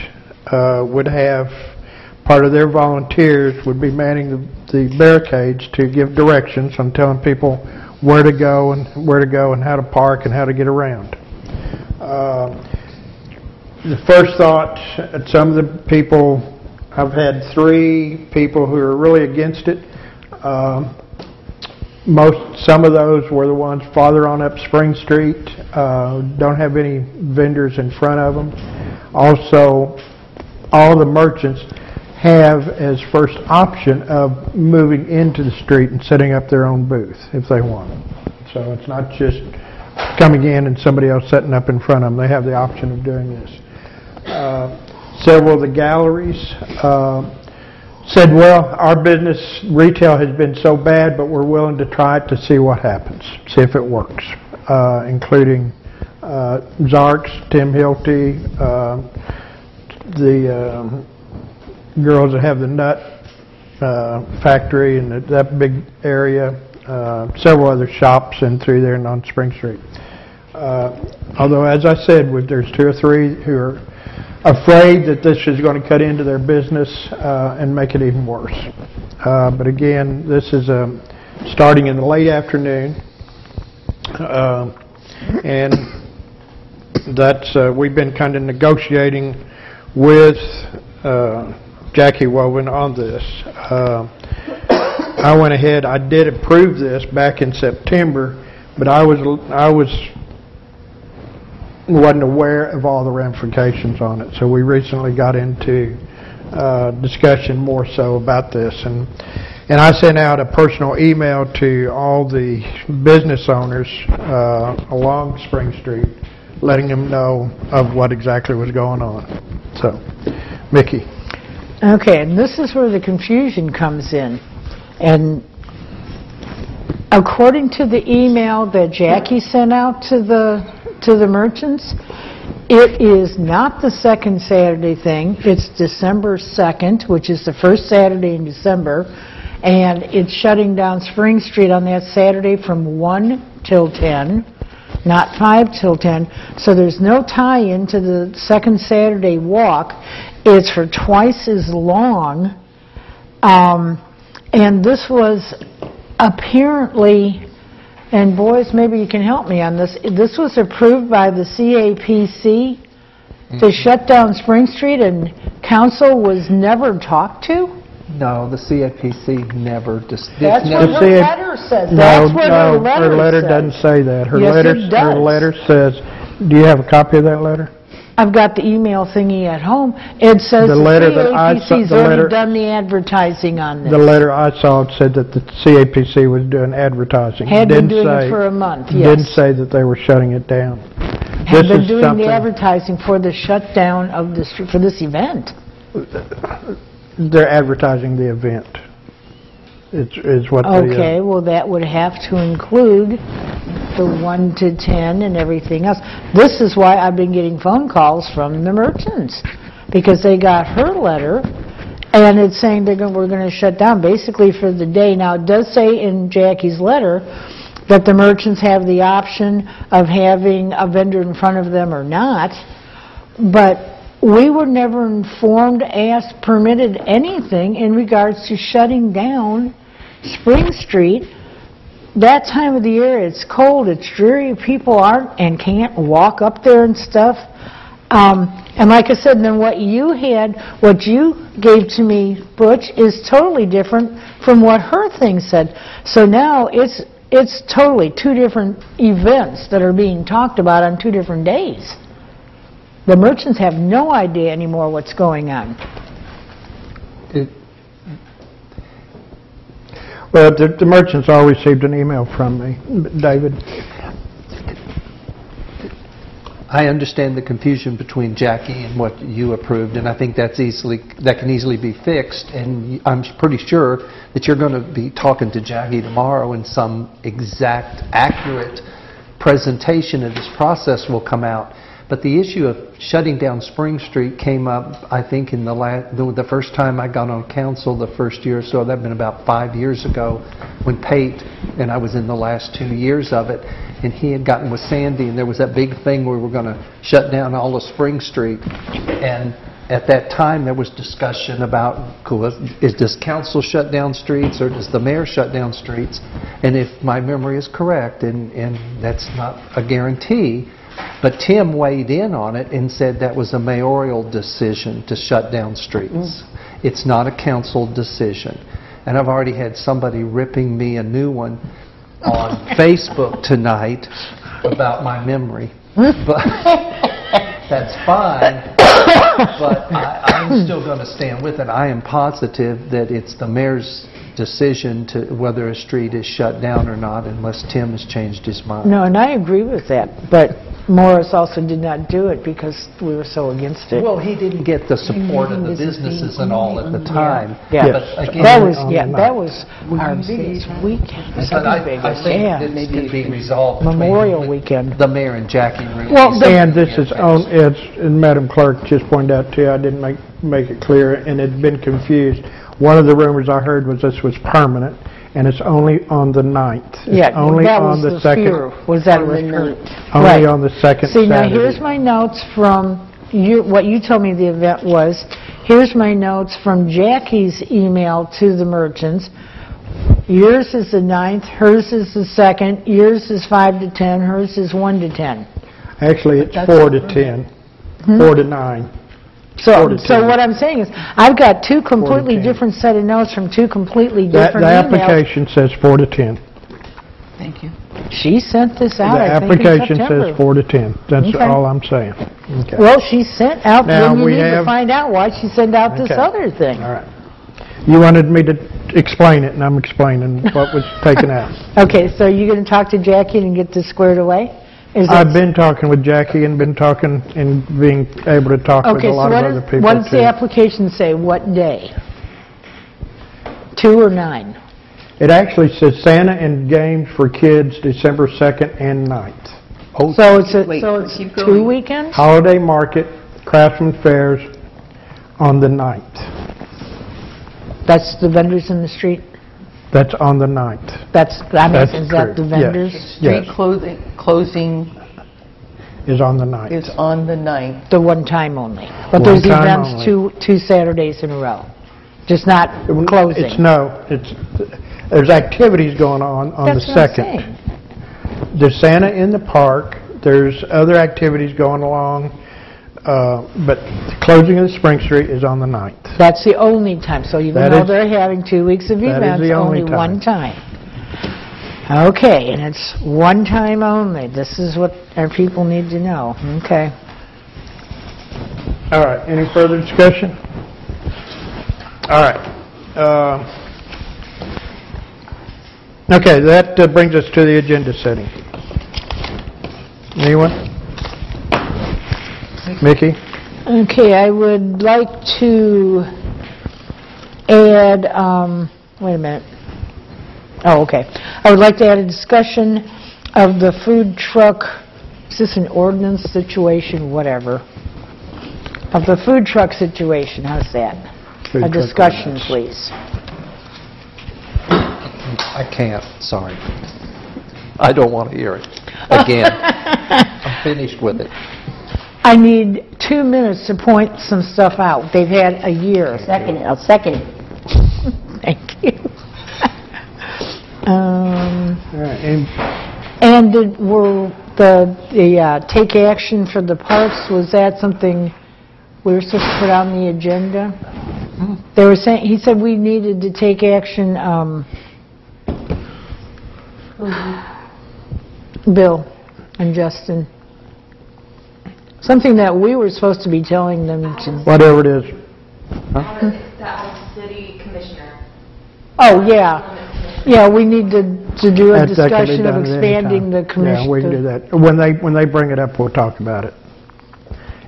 uh, would have, part of their volunteers would be manning the the barricades to give directions on telling people where to go and where to go and how to park and how to get around. Uh, The first thought, uh, some of the people, I've had three people who are really against it. Um, Most, some of those were the ones farther on up Spring Street, uh, don't have any vendors in front of them. Also, all the merchants have as first option of moving into the street and setting up their own booth if they want. So it's not just coming in and somebody else setting up in front of them. They have the option of doing this. Uh, Several of the galleries uh, said, well, our business, retail has been so bad, but we're willing to try it to see what happens, see if it works, uh, including uh, Zarks, Tim Hilty, uh, the um, girls that have the nut uh, factory and that- that big area, uh, several other shops and through there and on Spring Street. Uh, Although, as I said, there's two or three who are afraid that this is going to cut into their business uh, and make it even worse. Uh, But again, this is um, starting in the late afternoon, Uh, and that's, uh, we've been kind of negotiating with uh, Jackie Wolven on this. Uh, I went ahead, I did approve this back in September, but I was, I was, wasn't aware of all the ramifications on it. So we recently got into uh, discussion more so about this. And, and I sent out a personal email to all the business owners uh, along Spring Street, letting them know of what exactly was going on. So, Mickey?
Okay, and this is where the confusion comes in. And according to the email that Jackie sent out to the, to the merchants, it is not the second Saturday thing, it's December 2nd, which is the first Saturday in December, and it's shutting down Spring Street on that Saturday from 1 till 10, not 5 till 10, so there's no tie-in to the second Saturday walk. It's for twice as long, um, And this was apparently, and boys, maybe you can help me on this, this was approved by the CAPC to mm-hmm. shut down Spring Street and council was never talked to?
No, the CAPC never, dis- it's
That's
never-
what her
See,
letter says.
No,
That's what her
no,
letter
her letter
says.
doesn't say that. Her
Yes,
letter,
it
her
does.
letter says, do you have a copy of that letter?
I've got the email thingy at home. It says
The
the
letter that I saw- the letter-
already done the advertising on this.
The letter I saw said that the CAPC was doing advertising.
Had been doing it for a month, yes.
Didn't say that they were shutting it down.
Had
This
been doing the advertising for the shutdown of the, str- for this event.
They're advertising the event. It's, what they... uh,
Okay, well, that would have to include the 1 to 10 and everything else. This is why I've been getting phone calls from the merchants, because they got her letter, and it's saying they're going, we're going to shut down basically for the day. Now, it does say in Jackie's letter that the merchants have the option of having a vendor in front of them or not, but we were never informed, asked, permitted anything in regards to shutting down Spring Street. That time of the year, it's cold, it's dreary, people aren't and can't walk up there and stuff. Um, And like I said, then what you had, what you gave to me, Butch, is totally different from what her thing said. So now it's, it's totally two different events that are being talked about on two different days. The merchants have no idea anymore what's going on.
it-
Well, the the merchants all received an email from me. David?
I understand the confusion between Jackie and what you approved, and I think that's easily, that can easily be fixed, and I'm pretty sure that you're going to be talking to Jackie tomorrow, and some exact, accurate presentation of this process will come out. But the issue of shutting down Spring Street came up, I think, in the la, the the first time I got on council, the first year or so, that'd been about five years ago, when Pate, and I was in the last two years of it, and he had gotten with Sandy, and there was that big thing where we were going to shut down all of Spring Street. And at that time, there was discussion about, is, does council shut down streets, or does the mayor shut down streets? And if my memory is correct, and, and that's not a guarantee, but Tim weighed in on it and said that was a mayoral decision to shut down streets. Mm-hmm. It's not a council decision. And I've already had somebody ripping me a new one on Facebook tonight about my memory. But that's fine. But I, I'm still going to stand with it. I am positive that it's the mayor's decision to whether a street is shut down or not unless Tim has changed his mind.
No, and I agree with that, but Morris also did not do it because we were so against it.
Well, he didn't get the support of the businesses and all at the time.
Yeah,
But again-
that was, yeah, that was our biggest weekend,
But I,
second
I
biggest,
think
yeah.
this could be resolved between
Memorial weekend.
the mayor and Jackie really.
And this is on, it's, and Madam Clerk just pointed out too, I didn't make, make it clear, and it'd been confused. One of the rumors I heard was this was permanent, and it's only on the 9th. It's
Yeah,
only
that
on
was
the
the
second.
fear, was that it was
On the ninth.
Only
Right.
on the second
See, now
Saturday.
here's my notes from, you, what you told me the event was. Here's my notes from Jackie's email to the merchants. Yours is the 9th, hers is the 2nd, yours is 5 to 10, hers is 1 to 10.
Actually, it's
That's-
four to 10,
Hmm?
four to nine.
So,
Four to
so
10.
what I'm saying is, I've got two completely
10.
different set of notes from two completely
That,
different
the
emails.
application says four to 10.
Thank you.
She sent this
The
out, I think, in
application
September.
says four to 10. That's
Okay.
all I'm saying. Okay.
Well, she sent out,
Now,
then you
we
need to
have-
find out why she sent out this
Okay.
other thing.
All right. You wanted me to explain it, and I'm explaining what was taken out.
Okay, so you're going to talk to Jackie and get this squared away? Is
I've been talking with Jackie and been talking and being able to talk with
Okay,
a
so
lot of
what
other
is-
people
what does the
too.
application say, what day? Two or nine?
It actually says Santa and Games for Kids, December 2nd and 9th.
So oh. it's, a-
Wait,
so it's
keep
two
going.
weekends?
Holiday Market, Craftsman Fairs on the 9th.
That's the vendors in the street?
That's on the 9th.
That's, I mean,
That's
is that the
correct, yes.
vendors?
Street
Yes.
closing, closing
Is on the 9th.
is on the 9th.
The one time only? But
One
there's
time
events
only.
two, two Saturdays in a row? just not closing.
It's no, it's, there's activities going on on the
That's what I'm
second.
saying.
There's Santa in the park, there's other activities going along, uh, but the closing of the Spring Street is on the 9th.
That's the only time, so even
That
though
is-
they're having two weeks of
that is
events,
the only
only
time.
one time. Okay, and it's one time only. This is what our people need to know. Okay.
All right, any further discussion? All right. um, Okay, that uh, brings us to the agenda setting. Anyone? Mickey?
Okay, I would like to add, um, wait a minute. Oh, okay. I would like to add a discussion of the food truck, is this an ordinance situation, whatever? Of the food truck situation, how's that?
Food
A
truck
discussion,
ordinance.
please.
I can't, sorry. I don't want to hear it again. I'm finished with it.
I need two minutes to point some stuff out. They've had a year.
Second, it. I'll second it.
Thank you. Um,
All right, and
And did, were the, the uh, take action for the parks, was that something we were supposed to put on the agenda? They were saying, he said we needed to take action, um, Bill and Justin. Something that we were supposed to be telling them to,
whatever it is.
The city commissioner.
oh, yeah. Yeah, we need to, to do a
That- that can be
discussion of
done at any
expanding the
time.
commission.
Yeah, we can do that. When they, when they bring it up, we'll talk about it.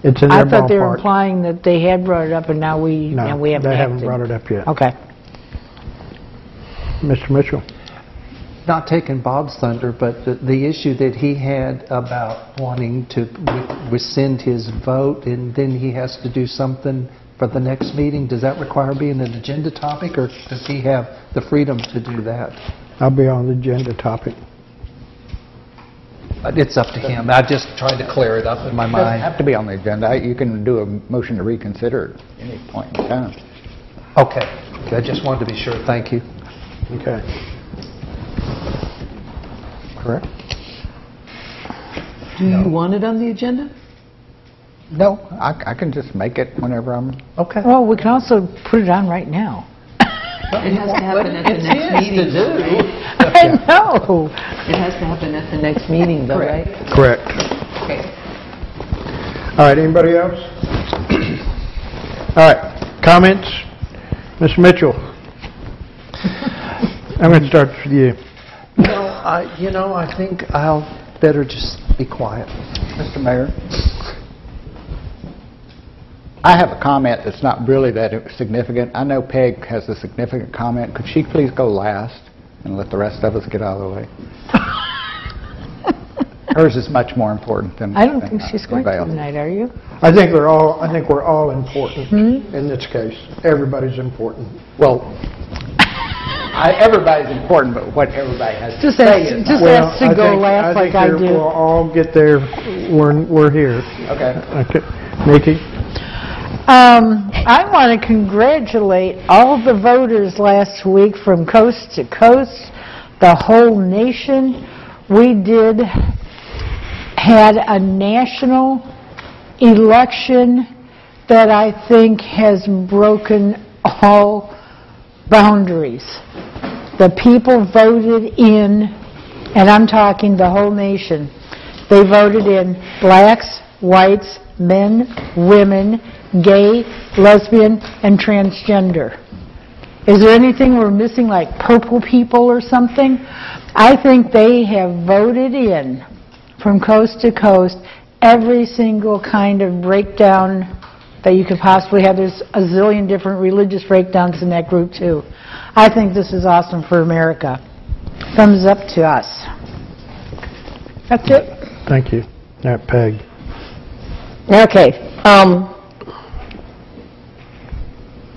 It's in
I thought they were
ballpark.
implying that they had brought it up and now we,
No,
and we haven't
they haven't
acted.
brought it up yet.
Okay.
Mr. Mitchell?
Not taking Bob's thunder, but the, the issue that he had about wanting to rescind his vote and then he has to do something for the next meeting, does that require being an agenda topic or does he have the freedom to do that?
I'll be on the agenda topic.
It's up to him. I just tried to clear it up in my
It doesn't
mind.
have to be on the agenda. You can do a motion to reconsider at any point in time.
Okay, I just wanted to be sure. Thank you.
Okay. Correct?
Do you want it on the agenda?
No, I I can just make it whenever I'm...
Okay.
Well, we can also put it on right now.
It has to happen at the next meeting, though, right?
I know.
It has to happen at the next meeting, though, right?
Correct.
Okay.
All right, anybody else? All right, comments? Mr. Mitchell? I'm going to start with you.
No, I, you know, I think I'll better just be quiet.
Mr. Mayor? I have a comment that's not really that significant. I know Peg has a significant comment. Could she please go last and let the rest of us get out of the way? Hers is much more important than...
I don't
than,
think she's going to tonight, are you?
I think they're all, I think we're all important
Hmm?
in this case. Everybody's important.
Well, I- everybody's important, but what everybody has to
Just
say
ask-
is...
just
Well,
ask to
I
go
think-
last like
think
I do.
We'll all get there, we're, we're here.
Okay.
Okay. Nikki?
Um, I want to congratulate all the voters last week from coast to coast, the whole nation. We did, had a national election that I think has broken all boundaries. The people voted in, and I'm talking the whole nation, they voted in blacks, whites, men, women, gay, lesbian, and transgender. Is there anything we're missing, like purple people or something? I think they have voted in, from coast to coast, every single kind of breakdown that you could possibly have. There's a zillion different religious breakdowns in that group, too. I think this is awesome for America. Thumbs up to us. That's it.
Thank you. That Peg.
Okay, um,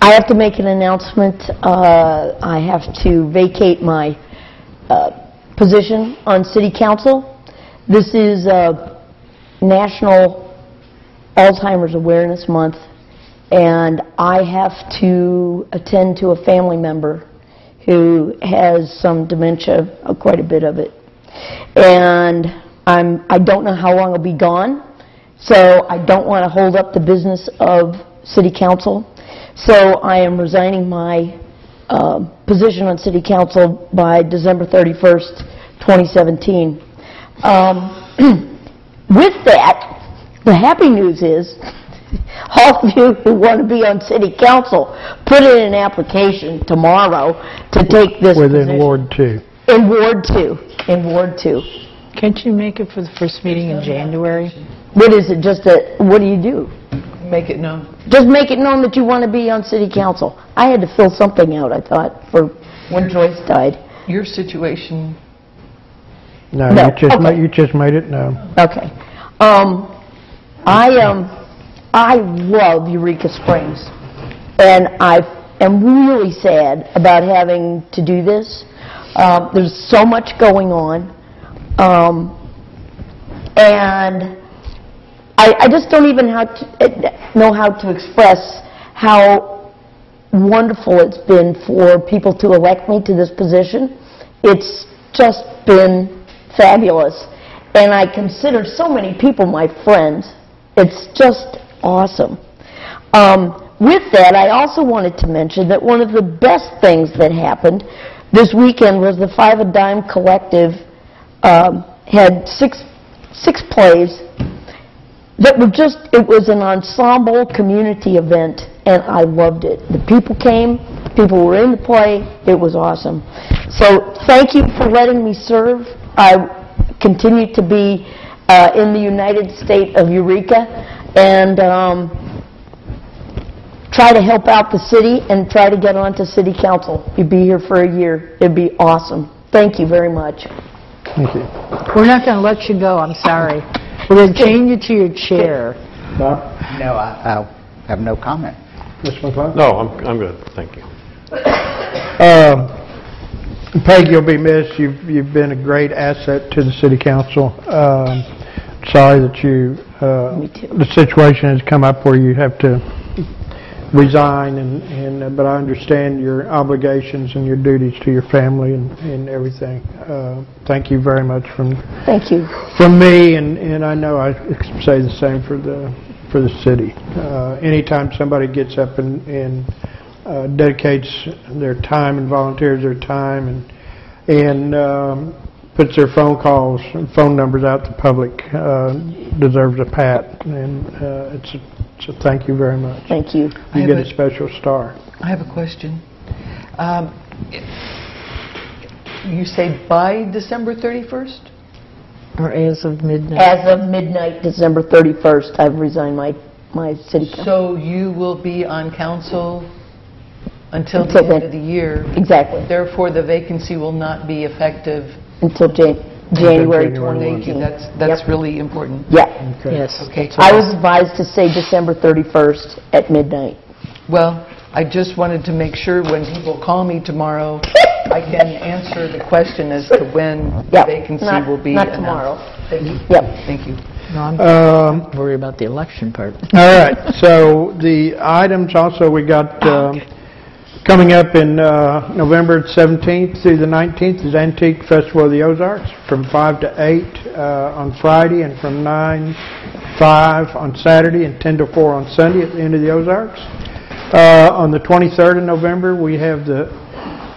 I have to make an announcement. Uh, I have to vacate my uh, position on city council. This is uh, National Alzheimer's Awareness Month, and I have to attend to a family member who has some dementia, uh, quite a bit of it. And I'm, I don't know how long I'll be gone, so I don't want to hold up the business of city council. So I am resigning my uh, position on city council by December 31st, 2017. Um, With that, the happy news is, all of you who want to be on city council, put in an application tomorrow to take this
Within
position.
Ward Two.
In Ward 2, in Ward 2.
Can't you make it for the first meeting in January?
What is it, just that, what do you do?
Make it known.
Just make it known that you want to be on city council. I had to fill something out, I thought, for when Joyce died.
Your situation,
No,
No,
you just, ma-
okay.
you just made it known.
Okay. Um, I, um, I love Eureka Springs, and I am really sad about having to do this. Um, there's so much going on, um, and I, I just don't even how to, eh, know how to express how wonderful it's been for people to elect me to this position. It's just been fabulous. And I consider so many people my friends. It's just awesome. Um, with that, I also wanted to mention that one of the best things that happened this weekend was the Five a Dime Collective um, had six six plays that were just, it was an ensemble community event, and I loved it. The people came, people were in the play, it was awesome. So thank you for letting me serve. I continue to be uh, in the United State of Eureka, and um, try to help out the city and try to get onto city council. You'd be here for a year, it'd be awesome. Thank you very much.
Thank you.
We're not going to let you go, I'm sorry. We're going to change you to your chair.
Bob?
No, I I have no comment.
Mr. McClung?
No, I'm, I'm good, thank you.
Um, Peg, you'll be missed. You've, you've been a great asset to the city council. Um, Sorry that you, uh, the situation has come up where you have to resign and, and, uh, but I understand your obligations and your duties to your family and, and everything. Uh, Thank you very much from,
Thank you.
from me, and, and I know I say the same for the, for the city. Uh, Anytime somebody gets up and, and uh, dedicates their time and volunteers their time and, and um, puts their phone calls and phone numbers out to public, uh, deserves a pat, and uh, it's, a- it's a thank you very much.
Thank you.
You
have
get a
a-
special star.
I have a question. Um, You say by December 31st?
Or as of midnight.
As of midnight, December 31st, I've resigned my, my city council.
So you will be on council until the
Until
end
then.
of the year?
Exactly,
Therefore, the vacancy will not be effective?
until Jan- January
January
2018.
Thank you, that's, that's
Yep.
really important.
Yeah.
Yes.
Okay.
I was advised to say December 31st at midnight.
Well, I just wanted to make sure when people call me tomorrow, I can answer the question as to when the
Yep.
vacancy
Not-
will be
not
announced.
tomorrow.
Thank you.
Yep.
Thank you.
No, I'm
Um,
worried about the election part.
All right, so the items also, we got, um, coming up in uh, November 17th through the 19th is Antique Festival of the Ozarks, from 5 to 8 uh, on Friday, and from 9, 5 on Saturday, and 10 to 4 on Sunday at the Inn of the Ozarks. Uh, On the 23rd of November, we have the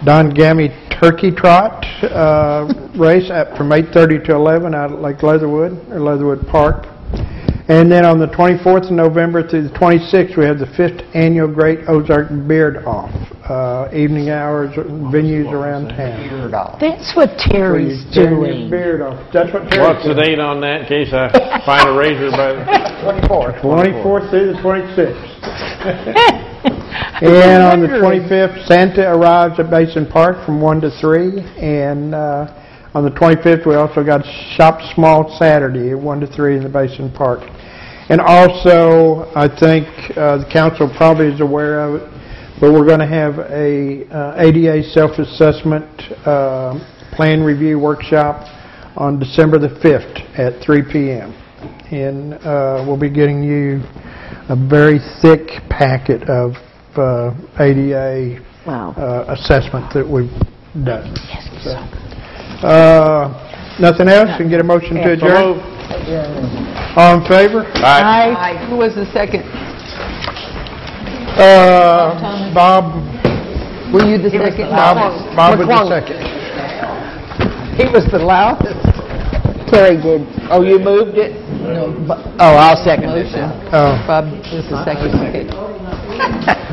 Don Gammy Turkey Trot uh, race at, from 8:30 to 11 out at Lake Leatherwood, or Leatherwood Park. And then on the 24th of November through the 26th, we have the fifth annual Great Ozark Beard Off, uh, evening hours, venues around town.
That's what Terry's
Where you jam your
doing.
Beard off. That's what Terry's
What's the
doing.
date on that, in case I find a razor by the... 24th.
24th through the 26th. And on the 25th, Santa arrives at Basin Park from 1 to 3. And uh, on the 25th, we also got Shop Small Saturday at 1 to 3 in the Basin Park. And also, I think uh, the council probably is aware of it, but we're going to have a uh, ADA self-assessment uh, plan review workshop on December the 5th at 3 p.m. And uh, we'll be getting you a very thick packet of uh, ADA
Wow.
uh, assessment that we've done. So, uh, Nothing else? Can get a motion to adjourn? All in favor?
Aye. Who was the second?
Uh, Bob,
Were you the second?
Bob Bob was the
McClung.
second.
He was the loudest.
Terry did.
Oh, you moved it? No.
Oh, I'll second it.
Motion.
Oh.
Bob was the second. Okay.